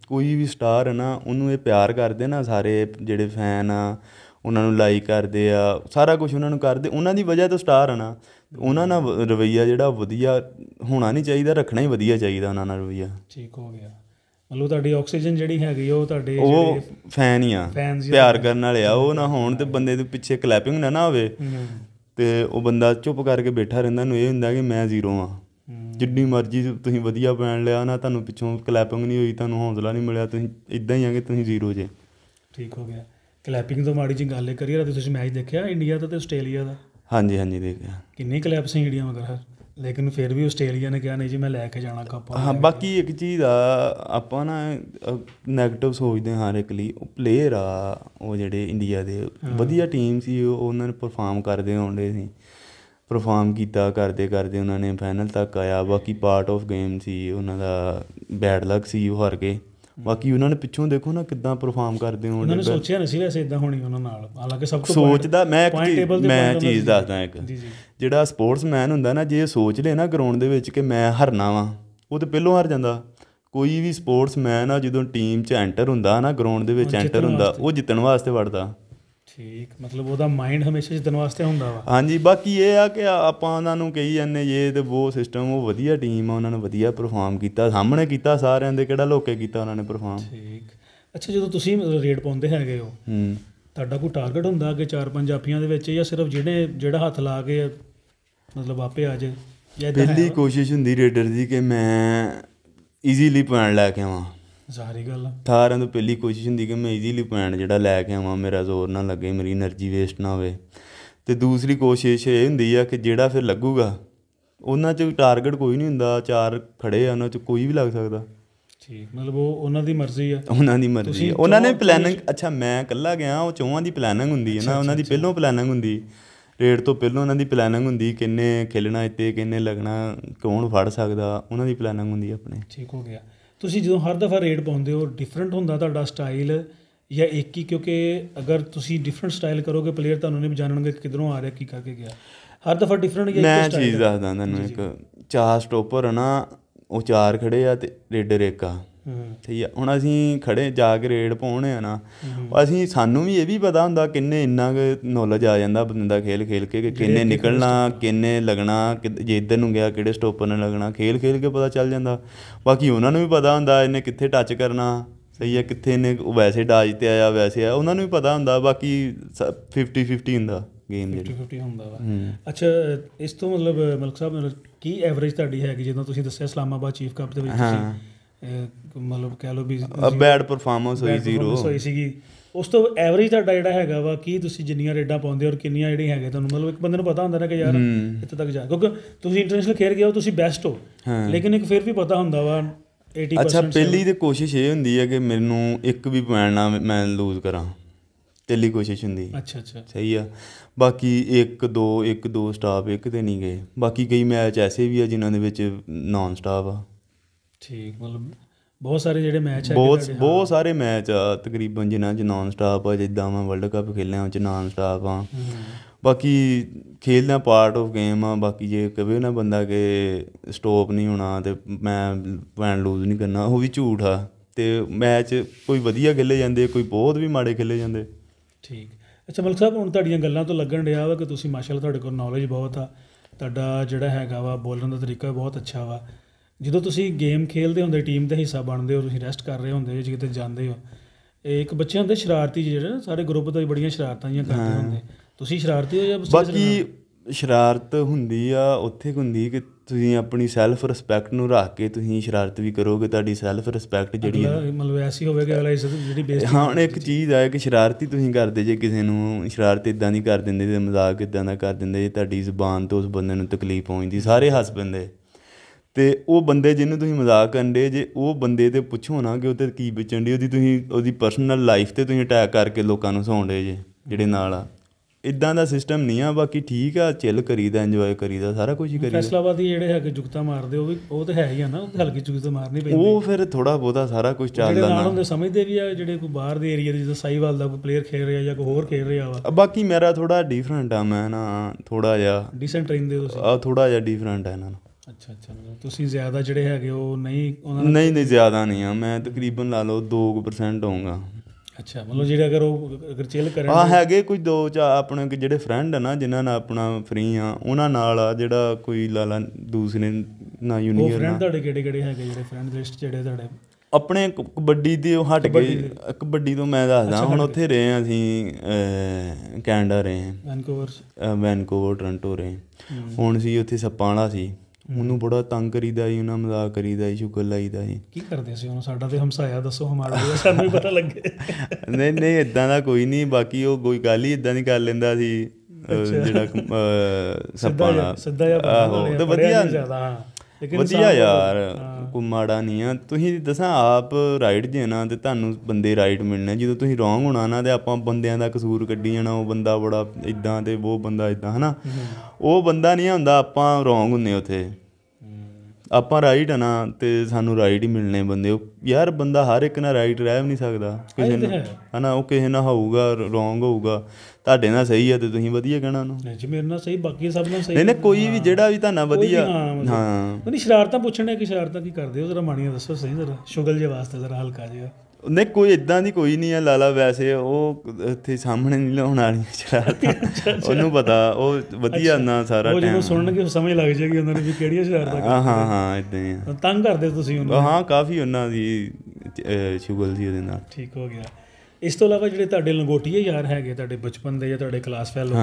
ਕੋਈ ਵੀ ਸਟਾਰ ਹੈ ਨਾ ਉਹਨੂੰ ਇਹ ਪਿਆਰ ਕਰਦੇ ਨਾ ਸਾਰੇ ਜਿਹੜੇ ਫੈਨ ਆ ਉਹਨਾਂ ਨੂੰ ਲਾਈਕ ਕਰਦੇ ਆ ਸਾਰਾ ਕੁਝ ਉਹਨਾਂ ਨੂੰ ਕਰਦੇ। ਉਹਨਾਂ ਦੀ ਵਜ੍ਹਾ ਤੋਂ ਸਟਾਰ ਆ ਨਾ ਉਹਨਾਂ ਨਾਲ ਰਵੱਈਆ ਜਿਹੜਾ ਵਧੀਆ ਹੋਣਾ ਨਹੀਂ ਚਾਹੀਦਾ ਰੱਖਣਾ ਹੀ ਵਧੀਆ ਚਾਹੀਦਾ ਉਹਨਾਂ ਨਾਲ ਰਵੱਈਆ। ਠੀਕ ਹੋ ਗਿਆ। ਮਤਲਬ ਤੁਹਾਡੀ ਆਕਸੀਜਨ ਜਿਹੜੀ ਹੈਗੀ ਉਹ ਤੁਹਾਡੇ ਉਹ ਜਿਹੜੇ ਫੈਨ ਹੀ ਆ। ਪਿਆਰ ਕਰਨ ਵਾਲੇ ਆ। ਉਹ ਨਾ ਹੋਣ ਤੇ ਬੰਦੇ ਦੇ ਪਿੱਛੇ ਕਲੈਪਿੰਗ ਨਾ ਨਾ ਹੋਵੇ। ਤੇ ਉਹ ਬੰਦਾ ਚੁੱਪ ਕਰਕੇ ਬੈਠਾ ਰਹਿੰਦਾ। ਨੂੰ ਇਹ ਹੁੰਦਾ ਕਿ ਮੈਂ ਜ਼ੀਰੋ ਆ। ਜਿੰਨੀ ਮਰਜ਼ੀ ਤੁਸੀਂ ਵਧੀਆ ਪੈਣ ਲਿਆ ਨਾ ਤੁਹਾਨੂੰ ਪਿੱਛੋਂ ਕਲੈਪਿੰਗ ਨਹੀਂ ਹੋਈ ਤੁਹਾਨੂੰ ਹੌਸਲਾ ਨਹੀਂ ਮਿਲਿਆ। ਤੁਸੀਂ ਇਦਾਂ ਹੀ ਆ ਕਿ ਤੁਸੀਂ ਜ਼ੀਰੋ ਜੇ। ਠੀਕ ਹੋ ਗਿਆ। ਕਲੈਪਿੰਗ ਤੋਂ ਮਾੜੀ ਜੀ ਗੱਲ ਕਰੀਏ ਰਾਤੀ ਤੁਸੀਂ ਮੈਚ ਦੇਖਿਆ ਇੰਡੀਆ ਦਾ ਤੇ ਆਸਟ੍ਰੇਲੀਆ ਦਾ? ਹਾਂਜੀ ਹਾਂਜੀ ਦੇਖਿਆ। ਕਿੰਨੇ ਕਲੈਪ ਸੀ ਇੰਡੀਆ ਮਗਰ? ਲੇਕਿਨ ਫਿਰ ਵੀ ਆਸਟ੍ਰੇਲੀਆ ਨੇ ਕਿਹਾ ਨਹੀਂ ਜੀ ਮੈਂ ਲੈ ਕੇ ਜਾਣਾ ਕੱਪ ਹਾਂ ਬਾਕੀ ਇੱਕ ਚੀਜ਼ ਆ ਆਪਾਂ ਨਾ 네ਗੇਟਿਵ ਸੋਚਦੇ ਹਾਂ ਹਰ ਇੱਕ ਲਈ। ਉਹ ਪਲੇਅਰ ਆ ਉਹ ਜਿਹੜੇ ਇੰਡੀਆ ਦੇ ਵਧੀਆ ਟੀਮ ਸੀ ਉਹ ਉਹਨਾਂ ਨੇ ਪਰਫਾਰਮ ਕਰਦੇ ਹੋਣਦੇ ਸੀ। ਪਰਫਾਰਮ ਕੀਤਾ ਕਰਦੇ ਕਰਦੇ ਉਹਨਾਂ ਨੇ ਫਾਈਨਲ ਤੱਕ ਆਇਆ। ਬਾਕੀ ਪਾਰਟ ਆਫ ਗੇਮ ਸੀ ਉਹਨਾਂ ਦਾ ਬੈਡ ਲੱਕ ਸੀ ਉਹ ਹਾਰ ਗਏ। ਬਾਕੀ ਉਹਨਾਂ ਨੇ ਪਿੱਛੋਂ ਦੇਖੋ ਨਾ ਕਿੱਦਾਂ ਪਰਫਾਰਮ ਕਰਦੇ ਉਹਨਾਂ ਨੇ ਸੋਚਿਆ ਨਹੀਂ ਸੀ ਵੈਸੇ ਇਦਾਂ ਹੋਣੀ ਉਹਨਾਂ ਨਾਲ। ਹਾਲਾਂਕਿ ਸਭ ਤੋਂ ਸੋਚਦਾ ਮੈਂ ਮੈਂ ਚੀਜ਼ ਦੱਸਦਾ ਇੱਕ। ਜੀ ਜੀ। ਜਿਹੜਾ ਸਪੋਰਟਸਮੈਨ ਹੁੰਦਾ ਨਾ ਜੇ ਸੋਚ ਲੇ ਨਾ ਗਰਾਊਂਡ ਦੇ ਵਿੱਚ ਕਿ ਮੈਂ ਹਰਨਾ ਵਾਂ ਉਹ ਤੇ ਪਹਿਲੋਂ ਹਾਰ ਜਾਂਦਾ। ਕੋਈ ਵੀ ਸਪੋਰਟਸਮੈਨ ਆ ਜਦੋਂ ਟੀਮ 'ਚ ਐਂਟਰ ਹੁੰਦਾ ਨਾ ਗਰਾਊਂਡ ਦੇ ਵਿੱਚ ਐਂਟਰ ਹੁੰਦਾ। ਉਹ ਜਿੱਤਣ ਵਾਸਤੇ ਵੜਦਾ। ਠੀਕ ਮਤਲਬ ਉਹਦਾ ਮਾਈਂਡ ਹਮੇਸ਼ਾ ਜਿੱਤਣ ਵਾਸਤੇ ਹੁੰਦਾ ਵਾ। ਹਾਂਜੀ ਬਾਕੀ ਇਹ ਆ ਕਿ ਆਪਾਂ ਉਹਨਾਂ ਨੂੰ ਕਹੀ ਜਾਂਦੇ ਇਹ ਤੇ ਉਹ ਸਿਸਟਮ ਉਹ ਵਧੀਆ ਟੀਮ ਆ ਉਹਨਾਂ ਨੇ ਵਧੀਆ ਪਰਫਾਰਮ ਕੀਤਾ ਸਾਹਮਣੇ ਕੀਤਾ ਸਾਰਿਆਂ ਦੇ ਕਿਹੜਾ ਲੋਕੇ ਕੀਤਾ ਉਹਨਾਂ ਨੇ ਪਰਫਾਰਮ ਠੀਕ। ਅੱਛਾ ਜਦੋਂ ਤੁਸੀਂ ਰੇਡ ਪਾਉਂਦੇ ਹੈਗੇ ਹੋ ਹੂੰ। ਤੁਹਾਡਾ ਕੋਈ ਟਾਰਗੇਟ ਹੁੰਦਾ ਕਿ ਚਾਰ ਪੰਜ ਜਾਫੀਆਂ ਦੇ ਵਿੱਚ ਜਾਂ ਸਿਰਫ ਜਿਹੜੇ ਜਿਹੜਾ ਹੱਥ ਲਾ ਕੇ ਮਤਲਬ ਆਪੇ ਆ ਜਾਏ ਜਾਂ ਪਹਿਲੀ ਕੋਸ਼ਿਸ਼ ਹੁੰਦੀ ਰੇਡਰ ਦੀ ਕਿ ਮੈਂ ਈਜ਼ੀਲੀ ਪੁਆਇੰਟ ਲੈ ਕੇ ਆਵਾਂ। ਜ਼ਾਹਰੀ ਗੱਲ ਆ। 18 ਤੋਂ ਪਹਿਲੀ ਕੋਸ਼ਿਸ਼ ਹੁੰਦੀ ਕਿ ਮੈਂ ਈਜ਼ੀਲੀ ਪੁਆਇੰਟ ਜਿਹੜਾ ਲੈ ਕੇ ਆਵਾਂ ਮੇਰਾ ਜ਼ੋਰ ਨਾ ਲੱਗੇ ਮੇਰੀ એનર્ਜੀ ਵੇਸਟ ਨਾ ਹੋਵੇ। ਤੇ ਦੂਸਰੀ ਕੋਸ਼ਿਸ਼ ਇਹ ਹੁੰਦੀ ਆ ਕਿ ਜਿਹੜਾ ਫਿਰ ਲੱਗੂਗਾ ਉਹਨਾਂ 'ਚ ਟਾਰਗੇਟ ਕੋਈ ਨਹੀਂ ਹੁੰਦਾ ਚਾਰ ਖੜੇ ਆ ਉਹਨਾਂ 'ਚ ਕੋਈ ਵੀ ਲੱਗ ਸਕਦਾ। ਠੀਕ ਮਤਲਬ ਉਹ ਉਹਨਾਂ ਦੀ ਮਰਜ਼ੀ ਆ। ਉਹਨਾਂ ਦੀ ਮਰਜ਼ੀ ਆ। ਉਹਨਾਂ ਨੇ ਪਲੈਨਿੰਗ ਅੱਛਾ ਮੈਂ ਇਕੱਲਾ ਗਿਆ ਉਹ ਚੌਹਾਂ ਦੀ ਪਲੈਨਿੰਗ ਹੁੰਦੀ ਹੈ ਨਾ ਉਹਨਾਂ ਦੀ ਪਹਿਲਾਂ ਪਲੈਨਿੰਗ ਹੁੰਦੀ। ਰੇਡ ਤੋਂ ਪਹਿਲੋਂ ਉਹਨਾਂ ਦੀ ਪਲੈਨਿੰਗ ਹੁੰਦੀ ਕਿੰਨੇ ਖੇਲਣਾ ਇੱਥੇ ਕਿੰਨੇ ਲੱਗਣਾ ਕੌਣ ਫੜ ਸਕਦਾ ਉਹਨਾਂ ਦੀ ਪਲੈਨਿੰਗ ਹੁੰਦੀ ਆਪਣੇ। ਠੀਕ ਹੋ ਗਿਆ। ਤੁਸੀਂ ਜਦੋਂ ਹਰ ਦਫਾ ਰੇਡ ਪਾਉਂਦੇ ਹੋ ਡਿਫਰੈਂਟ ਹੁੰਦਾ ਤੁਹਾਡਾ ਸਟਾਈਲ ਜਾਂ ਇੱਕ ਹੀ? ਕਿਉਂਕਿ ਅਗਰ ਤੁਸੀਂ ਡਿਫਰੈਂਟ ਸਟਾਈਲ ਕਰੋਗੇ ਪਲੇਅਰ ਤੁਹਾਨੂੰ ਨਹੀਂ ਜਾਣਨਗੇ ਕਿ ਕਿਧਰੋਂ ਆ ਰਿਹਾ ਕੀ ਕਰਕੇ ਗਿਆ। ਹਰ ਦਫਾ ਡਿਫਰੈਂਟ ਜਾਂ ਮੈਂ ਇੱਕ ਚੀਜ਼ ਸਟਾਈਲ ਦੱਸਦਾ ਤੁਹਾਨੂੰ ਇੱਕ। ਚਾਰ ਸਟੋਪਰ ਨਾ ਉਹ ਚਾਰ ਖੜੇ ਆ ਤੇ ਰੇਡਰ ਇੱਕ ਆ ਠੀਕ ਆ। ਹੁਣ ਅਸੀਂ ਖੜੇ ਜਾ ਕੇ ਰੇਡ ਪਾਉਣੇ ਆ ਨਾ ਅਸੀਂ ਸਾਨੂੰ ਵੀ ਇਹ ਵੀ ਪਤਾ ਹੁੰਦਾ ਕਿੰਨੇ ਇੰਨਾ ਕੁ ਨੌਲੇਜ ਆ ਜਾਂਦਾ ਬੰਦੇ ਦਾ ਖੇਲ ਖੇਲ ਕੇ ਕਿ ਕਿੰਨੇ ਨਿਕਲਣਾ ਕਿੰਨੇ ਲੱਗਣਾ ਕਿ- ਜੇ ਇੱਧਰ ਨੂੰ ਗਿਆ ਕਿਹੜੇ ਸਟੋਪਰ ਨੇ ਲੱਗਣਾ ਖੇਲ ਖੇਲ ਕੇ ਪਤਾ ਚੱਲ ਜਾਂਦਾ। ਬਾਕੀ ਉਹਨਾਂ ਨੂੰ ਵੀ ਪਤਾ ਹੁੰਦਾ ਇਹਨੇ ਕਿੱਥੇ ਟੱਚ ਕਰਨਾ ਸਹੀ ਹੈ ਕਿੱਥੇ ਉਹ ਵੈਸੇ ਡਾਜ ਤੇ ਆਇਆ ਵੈਸੇ ਆ ਉਹਨਾਂ ਨੂੰ ਵੀ ਪਤਾ ਹੁੰਦਾ ਬਾਕੀ 50 50 ਹੁੰਦਾ ਗੇਮ ਜਿਹੜੀ। 50 ਹੁੰਦਾ ਵਾ। ਅੱਛਾ ਇਸ ਤੋਂ ਮਤਲਬ ਮਲਕ ਸਾਹਿਬ ਕੀ ਐਵਰੇਜ ਤੁਹਾਡੀ ਹੈਗੀ? ਜਦੋਂ ਤੁਸੀਂ ਦੱਸਿਆ ਇਸਲਾਮਾਬਾਦ ਚੀਫ ਕੱਪ ਦੇ ਵਿੱਚ। ਤੁਸੀਂ ਮਤਲਬ ਕਹਿ ਲਓ ਵੀ ਬੈਡ ਪਰਫਾਰਮੈਂਸ ਹੋਈ ਜ਼ੀਰੋ ਹੋਈ ਸੀਗੀ। ਉਸ ਤੋਂ ਐਵਰੇਜ ਤੁਹਾਡਾ ਜਿਹੜਾ ਹੈਗਾ ਵਾ ਕੀ ਤੁਸੀਂ ਜਿੰਨੀਆਂ ਰੇਡਾਂ ਪਾਉਂਦੇ ਹੋ ਔਰ ਕਿੰਨੀਆਂ ਜਿਹੜੀਆਂ ਹੈਗੇ ਤੁਹਾਨੂੰ? ਮਤਲਬ ਇੱਕ ਬੰਦੇ ਨੂੰ ਪਤਾ ਹੁੰਦਾ ਨਾ ਕਿ ਯਾਰ। ਇੱਥੇ ਤੱਕ ਜਾ ਕਿਉਂਕਿ ਤੁਸੀਂ ਇੰਟਰਨੈਸ਼ਨਲ ਖੇਡ ਗਏ ਹੋ ਤੁਸੀਂ ਬੈਸਟ ਹੋ। ਹਾਂ। ਲੇਕਿਨ ਇੱਕ ਫਿਰ ਵੀ ਪਤਾ ਹੁੰਦਾ ਵਾ 80% ਅੱਛਾ ਪਹਿਲੀ ਤੇ ਕੋਸ਼ਿਸ਼ ਇਹ ਹੁੰਦੀ ਹੈ ਕਿ ਮੈਨੂੰ ਇੱਕ ਵੀ ਪੁਆਇੰਟ ਨਾ ਮੈਂ ਲੂਜ਼ ਕਰਾਂ। ਪਹਿਲੀ ਕੋਸ਼ਿਸ਼ ਹੁੰਦੀ। ਅੱਛਾ ਅੱਛਾ। ਸਹੀ ਆ। ਬਾਕੀ 1 2 1 2 ਸਟਾਪ ਇੱਕ ਤੇ ਨਹੀਂ ਗਏ। ਬਾਕੀ ਕਈ ਮੈਚ ਐਸੇ ਵੀ ਆ ਜਿਨ੍ਹਾਂ ਦੇ ਵਿੱਚ ਨਾਨ ਸਟਾਪ ਆ। ਠੀਕ ਮਤਲਬ ਬਹੁਤ ਸਾਰੇ ਜਿਹੜੇ ਮੈਚ ਹੈਗੇ ਬਹੁਤ ਬਹੁਤ ਸਾਰੇ ਮੈਚ ਆ ਤਕਰੀਬਨ ਜਿਨ੍ਹਾਂ 'ਚ ਨਾਨ ਸਟਾਪ ਆ ਜਿੱਦਾਂ ਮੈਂ ਵਰਲਡ ਕੱਪ ਖੇਲਿਆ ਉਹ 'ਚ ਨਾਨ ਸਟਾਪ ਆ। ਹੂੰ। ਬਾਕੀ ਖੇਲਣਾ ਪਾਰਟ ਆਫ ਗੇਮ ਆ ਬਾਕੀ ਜੇ ਕਵੇ ਨਾ ਬੰਦਾ ਕਿ ਸਟਾਪ ਨਹੀਂ ਹੋਣਾ ਤੇ ਮੈਂ ਪੁਆਇੰਟ ਲੂਜ਼ ਨਹੀਂ ਕਰਨਾ ਉਹ ਵੀ ਝੂਠ ਆ। ਤੇ ਮੈਚ ਕੋਈ ਵਧੀਆ ਖੇਲੇ ਜਾਂਦੇ ਕੋਈ ਬਹੁਤ ਵੀ ਮਾੜੇ ਖੇਲੇ ਜਾਂਦੇ। ਠੀਕ। ਅੱਛਾ ਮਲਕ ਸਾਹਿਬ ਹੁਣ ਤੁਹਾਡੀਆਂ ਗੱਲਾਂ ਤੋਂ ਲੱਗਣ ਡਿਆ ਵਾ ਕਿ ਤੁਸੀਂ ਮਾਸ਼ਾਅੱਲਾ ਤੁਹਾਡੇ ਕੋਲ ਨੌਲੇਜ ਬਹੁਤ ਆ। ਤੁਹਾਡਾ ਜਿਹੜਾ ਹੈਗਾ ਵਾ ਬੋਲਣ ਦਾ ਤਰੀਕਾ ਬਹੁਤ ਅੱਛਾ ਵਾ। ਜਦੋਂ ਤੁਸੀਂ ਗੇਮ ਖੇਲਦੇ ਹੁੰਦੇ ਟੀਮ ਦਾ ਹਿੱਸਾ ਬਣਦੇ ਹੋ ਤੁਸੀਂ ਰੈਸਟ ਕਰ ਰਹੇ ਹੁੰਦੇ ਜੇ ਕਿਤੇ ਜਾਂਦੇ ਹੋ ਇੱਕ ਬੱਚੇ ਹੁੰਦੇ ਸ਼ਰਾਰਤੀ ਜਿਹੜੇ ਸਾਰੇ ਗਰੁੱਪ ਤੋਂ ਹੀ ਬੜੀਆਂ ਸ਼ਰਾਰਤਾਂ ਜੀਆਂ ਕਰਦੇ ਹੁੰਦੇ। ਤੁਸੀਂ ਸ਼ਰਾਰਤੀ ਹੋ ਜਾਂ ਬਾਕੀ ਸ਼ਰਾਰਤ? ਹੁੰਦੀ ਆ ਉੱਥੇ ਹੁੰਦੀ ਕਿ ਤੁਸੀਂ ਆਪਣੀ ਸੈਲਫ ਰਿਸਪੈਕਟ ਨੂੰ ਰੱਖ ਕੇ ਤੁਸੀਂ ਸ਼ਰਾਰਤ ਵੀ ਕਰੋਗੇ ਤੁਹਾਡੀ ਸੈਲਫ ਰਿਸਪੈਕਟ ਜਿਹੜੀ ਆ ਮਤਲਬ ਐਸੀ ਹੋਵੇ ਕਿ ਅਗਲਾ ਇੱਜ਼ਤ ਜਿਹੜੀ ਬੇਇੱਜ਼ਤੀ ਹਾਂ ਹੁਣ ਇੱਕ ਚੀਜ਼ ਆ ਕਿ ਸ਼ਰਾਰਤੀ ਤੁਸੀਂ ਕਰਦੇ ਜੇ ਕਿਸੇ ਨੂੰ ਸ਼ਰਾਰਤ ਇਦਾਂ ਦੀ ਕਰ ਦਿੰਦੇ ਤੇ ਮਜ਼ਾਕ ਇਦਾਂ ਦਾ ਕਰ ਦਿੰਦੇ ਜੇ ਤੁਹਾਡੀ ਜ਼ੁਬਾਨ ਤੋਂ ਉਸ ਬੰਦੇ ਨੂੰ ਤਕਲੀਫ ਪਹੁੰਚਦੀ ਸਾਰੇ ਹੱਸ ਪੈਂਦੇ। ਤੇ ਉਹ ਬੰਦੇ ਜਿਹਨੂੰ ਤੁਸੀਂ ਮਜ਼ਾਕ ਕਰਦੇ ਜੇ ਉਹ ਬੰਦੇ ਤੇ ਪੁੱਛੋ ਨਾ ਕਿ ਉਹ ਤੇ ਕੀ ਵਿਚਣ ਦੀ ਉਹਦੀ ਤੁਸੀਂ ਉਹਦੀ ਪਰਸਨਲ ਲਾਈਫ ਤੇ ਤੁਸੀਂ ਅਟੈਕ ਕਰਕੇ ਲੋਕਾਂ ਨੂੰ ਸੌਂਦੇ ਜੇ ਜਿਹੜੇ ਨਾਲ ਆ। ਇਦਾਂ ਦਾ ਸਿਸਟਮ ਨਹੀਂ ਆ ਬਾਕੀ ਠੀਕ ਆ ਚਿੱਲ ਕਰੀਦਾ ਇੰਜੋਏ ਕਰੀਦਾ ਸਾਰਾ ਕੁਝ ਹੀ ਕਰੀਦਾ। ਫੈਸਲਾਬਾਦੀ ਜਿਹੜੇ ਹੈਗੇ ਜੁਗਤਾ ਮਾਰਦੇ ਉਹ ਵੀ ਉਹ ਤੇ ਹੈ ਹੀ ਆ ਨਾ ਉਹ ਹਲਕੀ ਜੁਗਤਾ ਮਾਰਨੀ ਪੈਂਦੀ। ਉਹ ਫਿਰ ਥੋੜਾ ਬਹੁਤਾ ਸਾਰਾ ਕੁਝ ਜਿਹੜੇ ਚੱਲਦਾ ਨਾਲ ਨਾ। ਹੁੰਦੇ ਸਮਝਦੇ ਵੀ ਆ ਜਿਹੜੇ ਕੋਈ ਬਾਹਰ ਦੇ ਏਰੀਆ ਦੇ ਜਿੱਦਾਂ ਸਾਈਵਾਲ ਦਾ ਕੋਈ ਪਲੇਅਰ ਖੇਡ ਰਿਹਾ ਜਾਂ ਕੋਈ ਹੋਰ ਖੇਡ ਰਿਹਾ ਵਾ। ਬਾਕੀ ਮੇਰਾ ਥੋੜਾ ਡਿਫਰੈਂਟ ਆ ਮੈਂ ਨਾ ਥੋੜਾ ਜਿਹਾ ਡੀਸੈਂਟ ਟ੍ਰੇਨ ਦੇ ਤੁਸੀਂ। ਆ ਥੋੜਾ ਜਿਹਾ ਡਿਫਰੈਂਟ ਹੈ ਇਹਨਾਂ ਨਾਲ ਅੱਛਾ ਅੱਛਾ। ਤੁਸੀਂ ਜ਼ਿਆਦਾ ਜਿਹੜੇ ਹੈਗੇ ਉਹ ਨਹੀਂ ਉਹਨਾਂ ਦਾ ਨਹੀਂ ਨਹੀਂ ਜ਼ਿਆਦਾ ਨਹੀਂ ਆ। ਮੈਂ ਤਕਰੀਬਨ ਲਾ ਲਓ 2% ਹੋਊਗਾ। ਅੱਛਾ ਮਤਲਬ ਜਿਹੜੇ ਅਗਰ ਉਹ ਅਗਰ ਚਿੱਲ ਕਰਨ ਆ ਹੈਗੇ ਕੁਝ ਦੋ ਚਾ ਆਪਣੇ ਜਿਹੜੇ ਫਰੈਂਡ ਆ ਨਾ ਜਿਨ੍ਹਾਂ ਨਾਲ ਆਪਣਾ ਫ੍ਰੀ ਆ ਉਹਨਾਂ ਨਾਲ ਆ ਜਿਹੜਾ ਕੋਈ ਲਾ ਲਾ ਦੂਸਰੇ ਨਾ ਉਹ ਜੂਨੀਅਰ ਫਰੈਂਡ ਤੁਹਾਡੇ ਕਿਹੜੇ ਕਿਹੜੇ ਹੈਗੇ ਜਿਹੜੇ ਫਰੈਂਡ ਲਿਸਟ ਜਿਹੜੇ ਤੁਹਾਡੇ? ਆਪਣੇ ਕਬੱਡੀ ਦੇ ਉਹ ਹਟ ਗਏ। ਕਬੱਡੀ ਤੋਂ ਮੈਂ ਦੱਸਦਾ ਹੁਣ ਉੱਥੇ ਰਹੇ ਆ ਅਸੀਂ ਕੈਨੇਡਾ ਰਹੇ ਹਾਂ। ਵੈਨਕੂਵਰ ਵੈਨਕੂਵਰ ਟੋਰਾਂਟੋ ਰਹੇ ਹੁਣ ਸੀ ਉੱਥੇ ਸੱਪਾਂ ਵਾਲਾ ਸੀ। ਉਹਨੂੰ ਬੜਾ ਤੰਗ ਕਰੀਦਾ ਸੀ ਉਹਨਾਂ ਮਜ਼ਾਕ ਕਰੀਦਾ ਸੀ ਸ਼ੁਕਰ ਲਾਈਦਾ ਸੀ। ਕੀ ਕਰਦੇ ਸੀ ਉਹਨੂੰ ਸਾਡਾ ਤੇ ਹਮਸਾਇਆ ਦੱਸੋ ਹਮਾਰਾ ਵੀ ਸਾਨੂੰ ਵੀ ਪਤਾ ਲੱਗੇ। ਨਹੀਂ ਨਹੀਂ ਇਦਾਂ ਦਾ ਕੋਈ ਨਹੀਂ ਬਾਕੀ ਉਹ ਕੋਈ ਗੱਲ ਹੀ ਇਦਾਂ ਦੀ ਕਰ ਲੈਂਦਾ ਸੀ ਜਿਹੜਾ ਸੱਪਾਂ ਵਾਲਾ। ਸਿੱਧਾ ਜਿਹਾ ਆਹੋ ਤੇ ਵਧੀਆ। ਜ਼ਿਆਦਾ ਹਾਂ। ਲੇਕਿਨ ਵਧੀਆ ਯਾਰ ਕੋਈ ਮਾੜਾ ਨਹੀਂ ਆ। ਤੁਸੀਂ ਦੱਸਾਂ ਆਪ ਰਾਈਟ ਜੇ ਨਾ ਤੇ ਤੁਹਾਨੂੰ ਬੰਦੇ ਰਾਈਟ ਮਿਲਣੇ। ਜਦੋਂ ਤੁਸੀਂ ਰੋਂਗ ਹੋਣਾ ਨਾ ਤੇ ਆਪਾਂ ਬੰਦਿਆਂ ਦਾ ਕਸੂਰ ਕੱਢੀ ਜਾਣਾ। ਉਹ ਬੰਦਾ ਬੜਾ ਇਦਾਂ ਤੇ ਉਹ ਬੰਦਾ ਇਦਾਂ ਹਨਾ? ਉਹ ਬੰਦਾ ਨਹੀਂ ਹੁੰਦਾ ਆਪਾਂ ਰੋਂਗ ਹੁੰਨੇ ਉੱਥੇ। ਆਪਾਂ ਰਾਈਟ ਆ ਨਾ ਤੇ ਸਾਨੂੰ ਰਾਈਟ ਹੀ ਮਿਲਣੇ ਬੰਦੇ। ਉਹ ਯਾਰ ਬੰਦਾ ਹਰ ਇੱਕ ਨਾਲ ਰਾਈਟ ਰਹਿ ਨਹੀਂ ਸਕਦਾ। ਕਿਸੇ ਨੂੰ ਹਨਾ ਉਹ ਕਿਸੇ ਨਾਲ ਹੋਊਗਾ ਰੋਂਗ ਹੋਊਗਾ। ਤੁਹਾਡੇ ਨਾਲ ਸਹੀ ਆ ਤੇ ਤੁਸੀਂ ਵਧੀਆ ਕਹਿਣਾ ਉਹਨੂੰ। ਨਹੀਂ ਜੀ ਮੇਰੇ ਨਾਲ ਸਹੀ ਬਾਕੀ ਸਭ ਨਾਲ ਸਹੀ ਨਹੀਂ ਨਹੀਂ ਕੋਈ ਵੀ ਜਿਹੜਾ ਵੀ ਤੁਹਾਡਾ ਵਧੀਆ। ਹਾਂ। ਨਹੀਂ ਸ਼ਰਾਰਤਾਂ ਪੁੱਛਣੇ ਕਿ ਸ਼ਰਾਰਤਾਂ ਕੀ ਕਰਦੇ ਹੋ? ਜ਼ਰਾ ਮਾਣੀਆਂ ਦੱਸੋ ਸਹੀ ਜ਼ਰਾ। ਸ਼ੁਗਲ ਜੇ ਵਾਸਤੇ ਜ਼ਰਾ ਹਲਕਾ ਜਿਹਾ। ਨਹੀਂ ਕੋਈ ਇਦਾਂ ਦੀ ਕੋਈ ਨਹੀਂ ਆ ਲਾਲਾ ਵੈਸੇ ਉਹ ਇੱਥੇ ਸਾਹਮਣੇ ਨਹੀਂ ਲਾਉਣ ਵਾਲੀ ਸ਼ਰਾਰਤਾਂ ਉਹਨੂੰ ਪਤਾ ਉਹ ਵਧੀਆ ਨਾ ਸਾਰਾ ਉਹ ਟਾਈਮ ਜਦੋਂ ਸੁਣਨਗੇ ਉਹ ਸਮਝ ਲੱਗ ਜਾਏਗੀ ਉਹਨਾਂ ਨੇ ਵੀ ਕਿਹੜੀਆਂ ਸ਼ਰਾਰਤਾਂ ਹਾਂ ਹਾਂ ਹਾਂ ਇਦਾਂ ਹੀ ਆ। ਤੰਗ ਕਰਦੇ ਤੁਸੀਂ ਉਹਨੂੰ। ਹਾਂ ਕਾਫੀ ਉਹਨਾਂ ਦੀ ਸ਼ੁਗਲ ਸੀ ਉਹਦੇ ਨਾਲ। ਠੀਕ ਹੋ ਗਿਆ। ਇਸ ਤੋਂ ਇਲਾਵਾ ਜਿਹੜੇ ਤੁਹਾਡੇ ਲੰਗੋਟੀਏ ਯਾਰ ਹੈਗੇ ਤੁਹਾਡੇ ਬਚਪਨ ਦੇ ਜਾਂ ਤੁਹਾਡੇ ਕਲਾਸ ਫੈਲੋ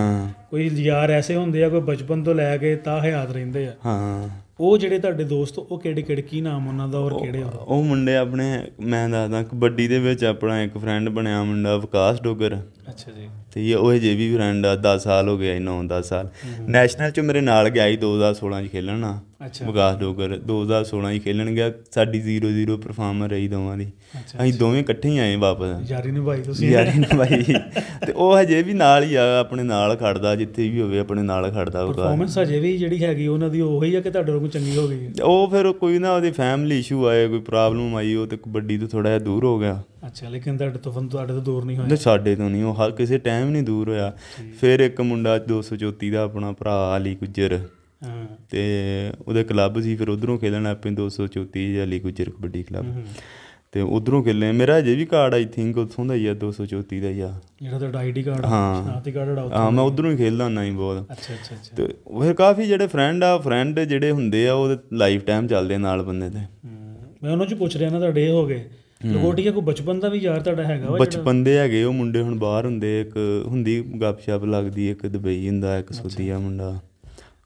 ਕੋਈ ਯਾਰ ਐਸੇ ਹੁੰਦੇ ਆ ਕੋਈ ਬਚਪਨ ਤੋਂ ਲੈ ਕੇ ਤਾਂ ਹਯਾਤ ਰਹਿੰਦੇ ਆ। ਹਾਂ। ਉਹ ਜਿਹੜੇ ਤੁਹਾਡੇ ਦੋਸਤ ਉਹ ਕਿਹੜੇ ਕਿਹੜੇ ਕੀ ਨਾਮ ਉਹਨਾਂ ਦਾ ਔਰ ਕਿਹੜੇ ਉਹ ਮੁੰਡੇ ਆਪਣੇ ਮੈਂ ਦੱਸਦਾ ਕਬੱਡੀ ਦੇ ਵਿੱਚ ਆਪਣਾ ਇੱਕ ਫਰੈਂਡ ਬਣਿਆ ਮੁੰਡਾ ਵਿਕਾਸ ਡੋਗਰ। ਅੱਛਾ ਜੀ। ਤੇ ਇਹ ਉਹ ਜੇ ਵੀ ਫਰੈਂਡ ਆ 10 ਸਾਲ ਹੋ ਗਏ 9 10 ਸਾਲ। ਨੈਸ਼ਨਲ ਚ ਮੇਰੇ ਨਾਲ ਗਿਆ ਸੀ 2016 ਚ ਖੇਲਣ ਵਿਕਾਸ ਡੋਗਰ 2016 ਚ ਖੇਲਣ ਗਿਆ ਸਾਡੀ 0-0 ਪਰਫਾਰਮਰ ਰਹੀ ਦੋਵਾਂ ਦੀ। ਅਸੀਂ ਦੋਵੇਂ ਇਕੱਠੇ ਹੀ ਆਏ ਵਾਪਸ। ਯਾਰੀ ਨਿਭਾਈ ਤੁਸੀਂ। ਯਾਰੀ ਭਾਈ ਤੇ ਉਹ ਹਜੇ ਵੀ ਨਾਲ ਹੀ ਆ ਆਪਣੇ ਨਾਲ ਖੜਦਾ ਜਿੱਥੇ ਵੀ ਹੋਵੇ ਆਪਣੇ ਨਾਲ ਖੜਦਾ ਵਿਕਾਸ ਪਰਫਾਰਮੈਂਸ ਅਜੇ ਵੀ ਜਿਹੜੀ ਹੈਗੀ ਉਹਨਾਂ ਦੀ ਉਹੀ ਆ ਕਿ ਤੁਹਾਡੇ ਵਾਂਗੂ ਚੰਗੀ ਹੋ ਗਈ? ਹੈ ਉਹ ਫਿਰ ਕੋਈ ਨਾ ਉਹਦੀ ਫੈਮਿਲੀ ਇਸ਼ੂ ਆਏ ਕੋਈ ਪ੍ਰੋਬਲਮ ਆਈ ਉਹ ਤੇ ਕਬੱਡੀ ਤੋਂ ਥੋੜਾ ਜਿਹਾ ਦੂਰ ਹੋ ਗਿਆ। ਅੱਛਾ ਲੇਕਿਨ ਤੁਹਾਡੇ ਤੋਂ ਫਨ ਤੁਹਾਡੇ ਤੋਂ ਦੂਰ ਨਹੀਂ ਹੋਇਆ। ਤੇ ਸਾਡੇ ਤੋਂ ਨਹੀਂ ਉਹ ਹਰ ਕਿਸੇ ਟਾਈਮ ਨਹੀਂ ਦੂਰ ਹੋਇਆ। ਫਿਰ ਇੱਕ ਮੁੰਡਾ 234 ਦਾ ਆਪਣਾ ਭਰਾ ਅਲੀ ਗੁੱਜਰ। ਹਾਂ ਤੇ ਉਹਦੇ ਕਲੱਬ ਸੀ ਫਿਰ ਉਧਰੋਂ ਖੇਲਣ ਆਪੇ 234 ਅਲੀ ਗੁੱਜਰ ਕਬੱਡੀ ਕਲੱਬ ਤੇ ਉਧਰੋਂ ਖੇਲੇ ਮੇਰਾ ਅਜੇ ਵੀ ਕਾਰਡ ਆਈ ਥਿੰਕ ਉੱਥੋਂ ਦਾ ਹੀ ਆ 234 ਦਾ ਹੀ ਆ। ਜਿਹੜਾ ਤੁਹਾਡਾ ਆਈਡੀ ਕਾਰਡ ਹਾਂ। ਸ਼ਨਾਖਤੀ ਕਾਰਡ ਜਿਹੜਾ ਉੱਥੇ ਹਾਂ ਮੈਂ ਉਧਰੋਂ ਹੀ ਖੇਲਦਾ ਹੁੰਦਾ ਸੀ ਬਹੁਤ। ਅੱਛਾ ਅੱਛਾ ਅੱਛਾ। ਤੇ ਫਿਰ ਕਾਫੀ ਜਿਹੜੇ ਫਰੈਂਡ ਆ ਫਰੈਂਡ ਜਿਹੜੇ ਹੁੰਦੇ ਆ ਉਹ ਲਾਈਫ ਟਾਈਮ ਚੱਲਦੇ ਨਾਲ ਬੰਦੇ ਤੇ। ਮੈਂ ਉਹਨਾਂ ਚ ਪੁੱਛ ਰਿਹਾ ਨਾ ਤੁਹਾਡੇ ਹੋ ਗਏ। ਲਗੋਟੀਆ ਕੋਈ ਬਚਪਨ ਦਾ ਵੀ ਯਾਰ ਤੁਹਾਡਾ ਹੈਗਾ ਵਾ ਬਚਪਨ ਦੇ ਹੈਗੇ ਉਹ ਮੁੰਡੇ ਹੁਣ ਬਾਹਰ ਹੁੰਦੇ ਇੱਕ ਹੁੰਦੀ ਗੱਪਸ਼ਪ ਲੱਗਦੀ ਇੱਕ ਦੁਬਈ ਹੁੰਦਾ ਇੱਕ ਸੁਦੀਆ ਮੁੰਡਾ।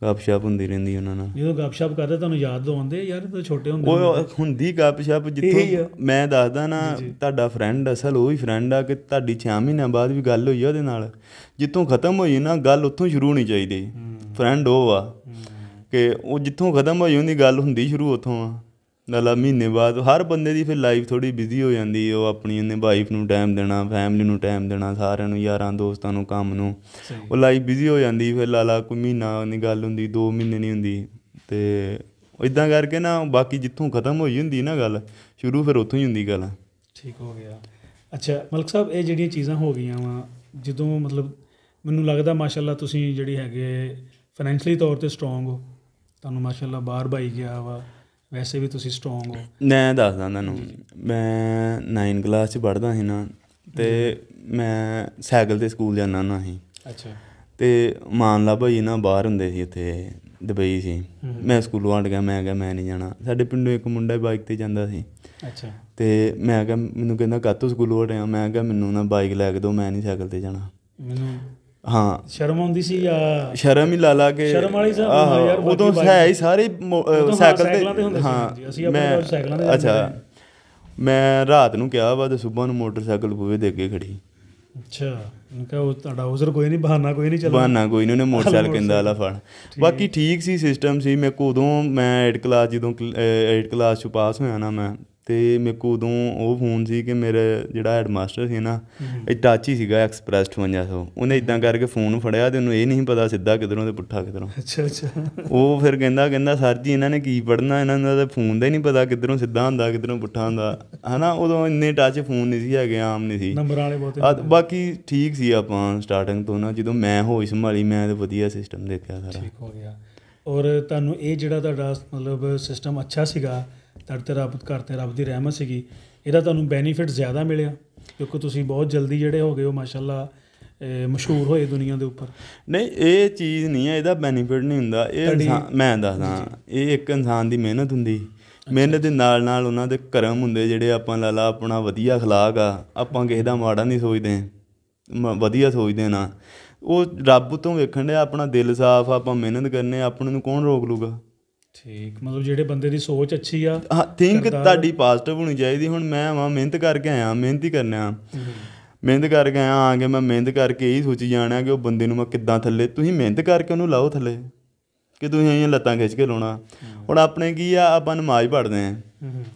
ਗੱਪਸ਼ਪ ਹੁੰਦੀ ਰਹਿੰਦੀ ਉਹਨਾਂ ਨਾਲ। ਜਦੋਂ ਗੱਪਸ਼ਪ ਕਰਦੇ ਤੁਹਾਨੂੰ ਯਾਦ ਆਉਂਦੇ ਯਾਰ ਤਾਂ ਛੋਟੇ ਹੁੰਦੇ ਉਹ ਹੁੰਦੀ। ਗੱਪਸ਼ਪ ਜਿੱਥੋਂ। ਮੈਂ ਦੱਸਦਾ ਨਾ ਤੁਹਾਡਾ ਫਰੈਂਡ ਅਸਲ ਉਹ ਹੀ ਫਰੈਂਡ ਆ ਕਿ ਤੁਹਾਡੀ 6 ਮਹੀਨਿਆਂ ਬਾਅਦ ਵੀ ਗੱਲ ਹੋਈ ਆ ਉਹਦੇ ਨਾਲ। ਜਿੱਥੋਂ ਖਤਮ ਹੋਈ ਨਾ ਗੱਲ ਉੱਥੋਂ ਸ਼ੁਰੂ ਹੋਣੀ ਚਾਹੀਦੀ। ਫਰੈਂਡ ਉਹ ਆ ਕਿ ਉਹ ਜਿੱਥੋਂ ਖਤਮ ਹੋਈ ਉਹਦੀ ਗੱਲ ਹੁੰਦੀ ਸ਼ੁਰੂ ਉੱਥੋਂ ਆ। ਨਾਲਾ ਮਹੀਨੇ ਬਾਅਦ ਹਰ ਬੰਦੇ ਦੀ ਫਿਰ ਲਾਈਫ ਥੋੜੀ ਬਿਜ਼ੀ ਹੋ ਜਾਂਦੀ ਉਹ ਆਪਣੀ ਉਹਨੇ ਵਾਈਫ ਨੂੰ ਟਾਈਮ ਦੇਣਾ ਫੈਮਿਲੀ ਨੂੰ ਟਾਈਮ ਦੇਣਾ ਸਾਰਿਆਂ ਨੂੰ ਯਾਰਾਂ ਦੋਸਤਾਂ ਨੂੰ ਕੰਮ ਨੂੰ। ਉਹ ਲਾਈਫ ਬਿਜ਼ੀ ਹੋ ਜਾਂਦੀ ਫਿਰ ਲਾਲਾ ਕੋਈ ਮਹੀਨਾ ਨਹੀਂ ਗੱਲ ਹੁੰਦੀ 2 ਮਹੀਨੇ ਨਹੀਂ ਹੁੰਦੀ। ਤੇ ਇਦਾਂ ਕਰਕੇ ਨਾ ਬਾਕੀ ਜਿੱਥੋਂ ਖਤਮ ਹੋਈ ਹੁੰਦੀ ਨਾ ਗੱਲ ਸ਼ੁਰੂ ਫਿਰ ਉੱਥੋਂ ਹੀ ਹੁੰਦੀ ਗੱਲ। ਠੀਕ ਹੋ ਗਿਆ। ਅੱਛਾ ਮਲਕ ਸਾਹਿਬ ਇਹ ਜਿਹੜੀਆਂ ਚੀਜ਼ਾਂ ਹੋ ਗਈਆਂ ਵਾ ਜਦੋਂ ਮਤਲਬ ਮੈਨੂੰ ਲੱਗਦਾ ਮਾਸ਼ਾਅੱਲਾ ਤੁਸੀਂ ਜਿਹੜੀ ਹੈਗੇ ਫਾਈਨੈਂਸ਼ਲੀ ਤੌਰ ਤੇ ਸਟਰੋਂਗ ਹੋ ਤੁਹਾਨੂੰ ਮਾਸ਼ਾਅੱਲਾ ਬਾਹਰ ਬਾਈ ਗਿਆ ਵਾ ਵੈਸੇ ਵੀ ਤੁਸੀਂ ਸਟਰੋਂਗ ਹੋ। ਮੈਂ ਦੱਸਦਾ ਤੁਹਾਨੂੰ ਮੈਂ 9 ਕਲਾਸ ਚ ਪੜ੍ਹਦਾ ਸੀ ਨਾ ਤੇ ਮੈਂ ਸਾਈਕਲ ਤੇ ਸਕੂਲ ਜਾਂਦਾ ਹੁੰਦਾ ਸੀ। ਅੱਛਾ। ਤੇ ਮਾਨਲਾ ਭਾਈ ਨਾ ਬਾਹਰ ਹੁੰਦੇ ਸੀ ਉੱਥੇ ਦੁਬਈ ਸੀ। ਮੈਂ ਸਕੂਲੋਂ ਹਟ ਗਿਆ ਮੈਂ ਕਿਹਾ ਮੈਂ ਨਹੀਂ ਜਾਣਾ। ਸਾਡੇ ਪਿੰਡੋਂ ਇੱਕ ਮੁੰਡਾ ਬਾਈਕ ਤੇ ਜਾਂਦਾ ਸੀ। ਅੱਛਾ। ਤੇ ਮੈਂ ਕਿਹਾ ਮੈਨੂੰ ਕਹਿੰਦਾ ਕਾਤੋਂ ਸਕੂਲੋਂ ਹਟਿਆ? ਮੈਂ ਕਿਹਾ ਮੈਨੂੰ ਨਾ ਬਾਈਕ ਲੈ ਕੇ ਦਿਓ ਮੈਂ ਨਹੀਂ ਸਾਈਕਲ ਤੇ ਜਾਣਾ। ਮੈਨੂੰ ਹਾਂ। ਸ਼ਰਮ ਆਉਂਦੀ ਸੀ ਜਾਂ ਸ਼ਰਮ ਹੀ ਲਾ ਲਾ ਕੇ ਸ਼ਰਮ ਵਾਲੀ ਸਾਹਿਬ, ਹਾਂ ਯਾਰ, ਉਦੋਂ ਹੈ ਹੀ ਸਾਰੇ ਮੋ- ਸਾਈਕਲ ਤੇ ਹਾਂ ਅਸੀਂ ਆਪਣੇ ਮੈਂ ਕੋਲ ਸਾਈਕਲਾਂ ਤੇ ਜਾਂਦੇ ਅੱਛਾ ਮੈਂ ਰਾਤ ਨੂੰ ਕਿਹਾ ਵਾ ਤੇ ਸਵੇਰ ਨੂੰ ਮੋਟਰਸਾਈਕਲ ਬੂਹੇ ਦੇ ਅੱਗੇ ਖੜੀ। ਅੱਛਾ ਮੈਂ ਕਿਹਾ ਉਹ ਤੁਹਾਡਾ ਉਜ਼ਰ ਕੋਈ ਨਹੀਂ ਬਹਾਨਾ ਕੋਈ ਨਹੀਂ ਚੱਲਦਾ ਬਹਾਨਾ ਕੋਈ ਨਹੀਂ ਉਹਨੇ ਮੋਟਰਸਾਈਕਲ ਕਹਿੰਦਾ ਆਲਾ ਫੜ। ਬਾਕੀ ਠੀਕ ਸੀ ਸਿਸਟਮ ਸੀ ਮੇਰੇ ਕੋ ਉਦੋਂ ਮੈਂ 8 ਕਲਾਸ ਜਦੋਂ 8 ਕਲਾਸ ਚ ਪਾਸ ਹੋਇਆ ਨਾ ਮੈਂ ਤੇ ਮੇਰੇ ਕੋ ਉਦੋਂ ਉਹ ਫੋਨ ਸੀ ਕਿ ਮੇਰੇ ਜਿਹੜਾ ਹੈਡਮਾਸਟਰ ਸੀ ਨਾ ਇਹ ਟੱਚ ਹੀ ਸੀਗਾ ਐਕਸਪ੍ਰੈਸ 5800 ਉਹਨੇ ਇਦਾਂ ਕਰਕੇ ਫੋਨ ਫੜਿਆ ਤੇ ਉਹਨੂੰ ਇਹ ਨਹੀਂ ਪਤਾ ਸਿੱਧਾ ਕਿਧਰੋਂ ਤੇ ਪੁੱਠਾ ਕਿਧਰੋਂ। ਅੱਛਾ ਅੱਛਾ। ਉਹ ਫਿਰ ਕਹਿੰਦਾ ਕਹਿੰਦਾ ਸਰ ਜੀ ਇਹਨਾਂ ਨੇ ਕੀ ਪੜਨਾ ਇਹਨਾਂ ਦਾ ਤਾਂ ਫੋਨ ਦਾ ਹੀ ਨਹੀਂ ਪਤਾ ਕਿੱਧਰੋਂ ਸਿੱਧਾ ਹੁੰਦਾ ਕਿੱਧਰੋਂ ਪੁੱਠਾ ਹੁੰਦਾ। ਹਨਾ ਉਦੋਂ ਇੰਨੇ ਟੱਚ ਫੋਨ ਨਹੀਂ ਸੀ ਹੈਗੇ ਆਮ ਨਹੀਂ ਸੀ। ਨੰਬਰਾਂ ਵਾਲੇ ਬਹੁਤੇ ਬਾਕੀ ਠੀਕ ਸੀ ਆਪਾਂ ਸਟਾਰਟਿੰਗ ਤੋਂ ਨਾ ਜਦੋਂ ਮੈਂ ਹੋਸ਼ ਸੰਭਾਲੀ ਮੈਂ ਤੇ ਵਧੀਆ ਸਿਸਟਮ ਦੇਖਿਆ ਸਾਰਾ। ਠੀਕ ਹੋ ਗਿਆ। ਔਰ ਤੁਹਾਨੂੰ ਇਹ ਜਿਹੜਾ ਤੁਹਾਡਾ ਮਤਲਬ ਸਿਸਟਮ ਅੱਛਾ ਸੀਗਾ ਤੁਹਾਡੇ ਤੇ ਰੱਬ ਘਰ ਤੇ ਰੱਬ ਦੀ ਰਹਿਮਤ ਸੀਗੀ ਇਹਦਾ ਤੁਹਾਨੂੰ ਬੈਨੀਫਿਟ ਜ਼ਿਆਦਾ ਮਿਲਿਆ ਕਿਉਂਕਿ ਤੁਸੀਂ ਬਹੁਤ ਜਲਦੀ ਜਿਹੜੇ ਹੋ ਗਏ ਹੋ ਮਾਸ਼ਾਅੱਲਾ ਮਸ਼ਹੂਰ ਹੋਏ ਦੁਨੀਆ ਦੇ ਉੱਪਰ। ਨਹੀਂ ਇਹ ਚੀਜ਼ ਨਹੀਂ ਹੈ ਇਹਦਾ ਬੈਨੀਫਿਟ ਨਹੀਂ ਹੁੰਦਾ। ਇਹ ਮੈਂ ਦੱਸਦਾ ਇਹ ਇੱਕ ਇਨਸਾਨ ਦੀ ਮਿਹਨਤ ਹੁੰਦੀ। ਮਿਹਨਤ ਦੇ ਨਾਲ ਨਾਲ ਉਹਨਾਂ ਦੇ ਕਰਮ ਹੁੰਦੇ ਜਿਹੜੇ ਆਪਾਂ ਲਾ ਲਾ ਆਪਣਾ ਵਧੀਆ ਅਖਲਾਕ ਆ ਆਪਾਂ ਕਿਸੇ ਦਾ ਮਾੜਾ ਨਹੀਂ ਸੋਚਦੇ ਵਧੀਆ ਸੋਚਦੇ ਨਾ। ਉਹ ਰੱਬ ਤੋਂ ਵੇਖਣ ਦੇ ਆਪਣਾ ਦਿਲ ਸਾਫ਼ ਆਪਾਂ ਮਿਹਨਤ ਕਰਨੇ ਆਪਣੇ ਨੂੰ ਕੌਣ ਰੋਕ ਲੂਗਾ? ਠੀਕ ਮਤਲਬ ਜਿਹੜੇ ਬੰਦੇ ਦੀ ਸੋਚ ਅੱਛੀ ਆ ਹਾਂ ਥਿੰਕ ਤੁਹਾਡੀ ਪੋਜ਼ਿਟਿਵ ਹੋਣੀ ਚਾਹੀਦੀ ਹੁਣ ਮੈਂ ਵਾਂ ਮਿਹਨਤ ਕਰਕੇ ਆਇਆ ਮਿਹਨਤ ਹੀ ਕਰਨਾ। ਮਿਹਨਤ ਕਰਕੇ ਆਇਆ ਆ ਕੇ ਮੈਂ ਮਿਹਨਤ ਕਰਕੇ ਇਹੀ ਸੋਚੀ ਜਾਣਾ ਕਿ ਉਹ ਬੰਦੇ ਨੂੰ ਮੈਂ ਕਿੱਦਾਂ ਥੱਲੇ ਤੁਸੀਂ ਮਿਹਨਤ ਕਰਕੇ ਉਹਨੂੰ ਲਾਓ ਥੱਲੇ। ਕਿ ਤੁਸੀਂ ਆਈਆਂ ਲੱਤਾਂ ਖਿੱਚ ਕੇ ਲਾਉਣਾ। ਹੁਣ ਆਪਣੇ ਕੀ ਆ ਆਪਾਂ ਨਮਾਜ਼ ਪੜ੍ਹਦੇ ਆਂ।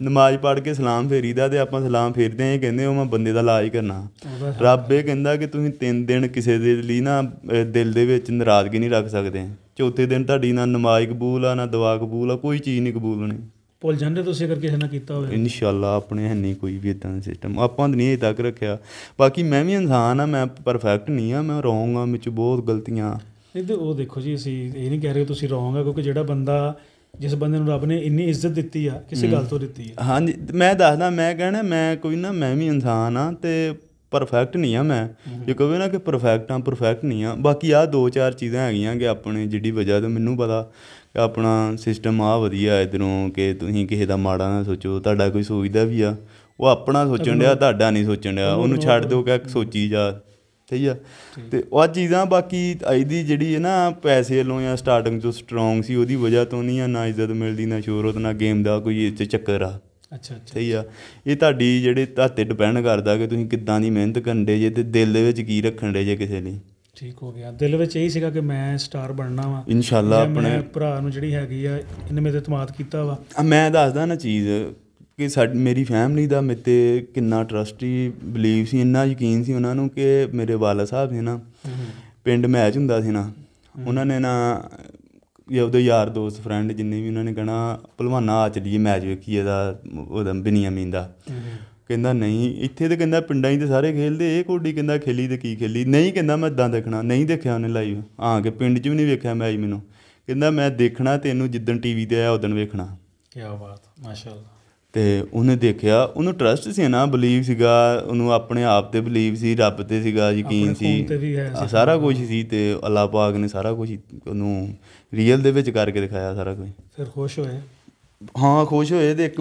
ਨਮਾਜ਼ ਪੜ੍ਹ ਕੇ ਸਲਾਮ ਫੇਰੀਦਾ ਤੇ ਆਪਾਂ ਸਲਾਮ ਫੇਰਦੇ ਆਂ ਇਹ ਕਹਿੰਦੇ ਉਹ ਮੈਂ ਬੰਦੇ ਦਾ ਇਲਾਜ ਕਰਨਾ। ਰੱਬ ਇਹ ਕਹਿੰਦਾ ਕਿ ਤੁਸੀਂ ਤਿੰਨ ਦਿਨ ਕਿਸੇ ਦੇ ਲਈ ਨਾ ਦਿਲ ਦੇ ਵਿੱਚ ਨਾਰਾਜ਼ਗੀ ਨਹੀਂ ਰੱਖ ਸਕਦੇ। ਚੌਥੇ ਦਿਨ ਤੁਹਾਡੀ ਨਾ ਨਮਾਜ਼ ਕਬੂਲ ਆ ਨਾ ਦੁਆ ਕਬੂਲ ਆ ਕੋਈ ਚੀਜ਼ ਨਹੀਂ ਕਬੂਲ ਹੋਣੀ। ਭੁੱਲ ਜਾਂਦੇ ਤੁਸੀਂ ਅਗਰ ਕਿਸੇ ਨਾਲ ਕੀਤਾ ਹੋਵੇ। ਇਨਸ਼ਾਅੱਲਾ ਆਪਣੇ ਹੈ ਨਹੀਂ ਕੋਈ ਵੀ ਇਦਾਂ ਦਾ ਸਿਸਟਮ ਆਪਾਂ ਤਾਂ ਨਹੀਂ ਅਜੇ ਤੱਕ ਰੱਖਿਆ। ਬਾਕੀ ਮੈਂ ਵੀ ਇਨਸਾਨ ਆ ਮੈਂ ਪਰਫੈਕਟ ਨਹੀਂ ਆ ਮੈਂ ਰੋਂਗ ਆ ਵਿੱਚ ਬਹੁਤ ਗਲਤੀਆਂ। ਨਹੀਂ ਤੇ ਉਹ ਦੇਖੋ ਜੀ ਅਸੀਂ ਇਹ ਨਹੀਂ ਕਹਿ ਰਹੇ ਤੁਸੀਂ ਰੋਂਗ ਆ ਕਿਉਂਕਿ ਜਿਹੜਾ ਬੰਦਾ ਜਿਸ ਬੰਦੇ ਨੂੰ ਰੱਬ ਨੇ ਇੰਨੀ ਇੱਜ਼ਤ ਦਿੱਤੀ ਆ ਕਿਸੇ ਗੱਲ ਤੋਂ ਦਿੱਤੀ ਆ। ਹਾਂਜੀ ਮੈਂ ਦੱਸਦਾ ਮੈਂ ਕਹਿਣਾ ਮੈਂ ਕੋਈ ਨਾ ਮੈਂ ਵੀ ਇਨਸਾਨ ਆ ਤੇ ਪਰਫੈਕਟ ਨਹੀਂ ਆ ਮੈਂ। ਜੇ ਕਹਵੇ ਨਾ ਕਿ ਪਰਫੈਕਟ ਆ ਪਰਫੈਕਟ ਨਹੀਂ ਆ। ਬਾਕੀ ਆ ਦੋ ਚਾਰ ਚੀਜ਼ਾਂ ਹੈਗੀਆਂ ਕਿ ਆਪਣੇ ਜਿਹੜੀ ਵਜ੍ਹਾ ਤੋਂ ਮੈਨੂੰ ਪਤਾ ਕਿ ਆਪਣਾ ਸਿਸਟਮ ਆ ਵਧੀਆ ਇਧਰੋਂ ਕਿ ਤੁਸੀਂ ਕਿਸੇ ਦਾ ਮਾੜਾ ਨਾ ਸੋਚੋ ਤੁਹਾਡਾ ਕੋਈ ਸੋਚਦਾ ਵੀ ਆ ਉਹ ਆਪਣਾ ਸੋਚਣ ਡਿਆ ਤੁਹਾਡਾ ਨਹੀਂ ਸੋਚਣ ਡਿਆ। ਉਹਨੂੰ ਛੱਡ ਦਿਓ ਕਿ ਸੋਚੀ ਜਾ। ਠੀਕ ਆ। ਤੇ ਉਹ ਚੀਜ਼ਾਂ ਬਾਕੀ ਅੱਜ ਦੀ ਜਿਹੜੀ ਹੈ ਨਾ ਪੈਸੇ ਵੱਲੋਂ ਜਾਂ ਸਟਾਰਟਿੰਗ ਤੋਂ ਸਟਰੋਂਗ ਸੀ ਉਹਦੀ ਵਜ੍ਹਾ ਤੋਂ ਨਹੀਂ ਆ ਨਾ ਇੱਜ਼ਤ ਮਿਲਦੀ ਨਾ ਸ਼ੋਹਰਤ ਨਾ ਗੇਮ ਦਾ ਕੋਈ 'ਚ ਚੱਕਰ ਆ। ਅੱਛਾ ਅੱਛਾ। ਸਹੀ ਆ। ਇਹ ਤੁਹਾਡੀ ਜਿਹੜੇ ਤੁਹਾਤੇ ਡਿਪੈਂਡ ਕਰਦਾ ਕਿ ਤੁਸੀਂ ਕਿੱਦਾਂ ਦੀ ਮਿਹਨਤ ਕਰਨ ਦੇ ਜੇ ਤੇ ਦਿਲ ਦੇ ਵਿੱਚ ਕੀ ਰੱਖਣ ਦੇ ਜੇ ਕਿਸੇ ਲਈ। ਠੀਕ ਹੋ ਗਿਆ। ਦਿਲ ਵਿੱਚ ਇਹੀ ਸੀਗਾ ਕਿ ਮੈਂ ਸਟਾਰ ਬਣਨਾ ਵਾ। ਇਨਸ਼ਾਅੱਲਾ ਆਪਣੇ ਭਰਾ ਨੂੰ ਜਿਹੜੀ ਹੈਗੀ ਆ ਇਹਨੇ ਮੇਰੇ ਤੇ ਇਤਮਾਦ ਕੀਤਾ ਵਾ। ਆ ਮੈਂ ਦੱਸਦਾ ਨਾ ਚੀਜ਼। ਕਿ ਸਾਡੀ ਮੇਰੀ ਫੈਮਿਲੀ ਦਾ ਮੇਰੇ ਤੇ ਕਿੰਨਾ ਟਰਸਟੀ ਬਲੀਵ ਸੀ ਇੰਨਾ ਯਕੀਨ ਸੀ ਉਹਨਾਂ ਨੂੰ ਕਿ ਮੇਰੇ ਵਾਲਾ ਸਾਹਿਬ ਸੀ ਨਾ ਪਿੰਡ ਮੈਚ ਹੁੰਦਾ ਸੀ ਨਾ ਉਹਨਾਂ ਨੇ ਨਾ ਇਹ ਉਹਦੇ ਯਾਰ ਦੋਸਤ ਫਰੈਂਡ ਜਿੰਨੇ ਵੀ ਉਹਨਾਂ ਨੇ ਕਹਣਾ ਭਲਵਾਨਾ ਆ ਚਲੀਏ ਮੈਚ ਵੇਖੀਏ ਦਾ ਉਹਦਾ ਬਨੀਆਮੀਨ ਦਾ। ਕਹਿੰਦਾ ਨਹੀਂ ਇੱਥੇ ਤੇ ਕਹਿੰਦਾ ਪਿੰਡਾਂ ਹੀ ਤੇ ਸਾਰੇ ਖੇਲਦੇ ਇਹ ਕੋਡੀ ਕਹਿੰਦਾ ਖੇਲੀ ਤੇ ਕੀ ਖੇਲੀ ਨਹੀਂ ਕਹਿੰਦਾ ਮੈਂ ਇਦਾਂ ਦੇਖਣਾ ਨਹੀਂ ਦੇਖਿਆ ਉਹਨੇ ਲਾਈਵ ਆ ਕੇ ਪਿੰਡ 'ਚ ਵੀ ਨਹੀਂ ਵੇਖਿਆ ਮੈਚ ਮੈਨੂੰ। ਕਹਿੰਦਾ ਮੈਂ ਦੇਖਣਾ ਤੈਨੂੰ ਜਿੱਦਣ ਟੀਵੀ ਤੇ ਆਇਆ ਉਦੋਂ ਵੇਖਣਾ। ਕੀ ਬਾਤ ਮਾਸ਼ਾਅੱਲਾ। ਤੇ ਉਹਨੇ ਦੇਖਿਆ ਉਹਨੂੰ ਟਰਸਟ ਸੀ ਨਾ ਬਲੀਵ ਸੀਗਾ ਉਹਨੂੰ ਆਪਣੇ ਆਪ ਤੇ ਬਲੀਵ ਸੀ ਰੱਬ ਤੇ ਸੀਗਾ ਯਕੀਨ ਸੀ। ਸਾਰਾ ਕੁਝ ਸੀ ਤੇ ਅੱਲਾਹ ਪਾਕ ਨੇ ਸਾਰਾ ਕੁਝ ਉਹਨੂੰ ਰੀਅਲ ਦੇ ਵਿੱਚ ਕਰਕੇ ਦਿਖਾਇਆ ਸਾਰਾ ਕੁਝ ਫਿਰ ਖੁਸ਼ ਹੋਏ। ਹਾਂ ਖੁਸ਼ ਹੋਏ ਤੇ ਇੱਕ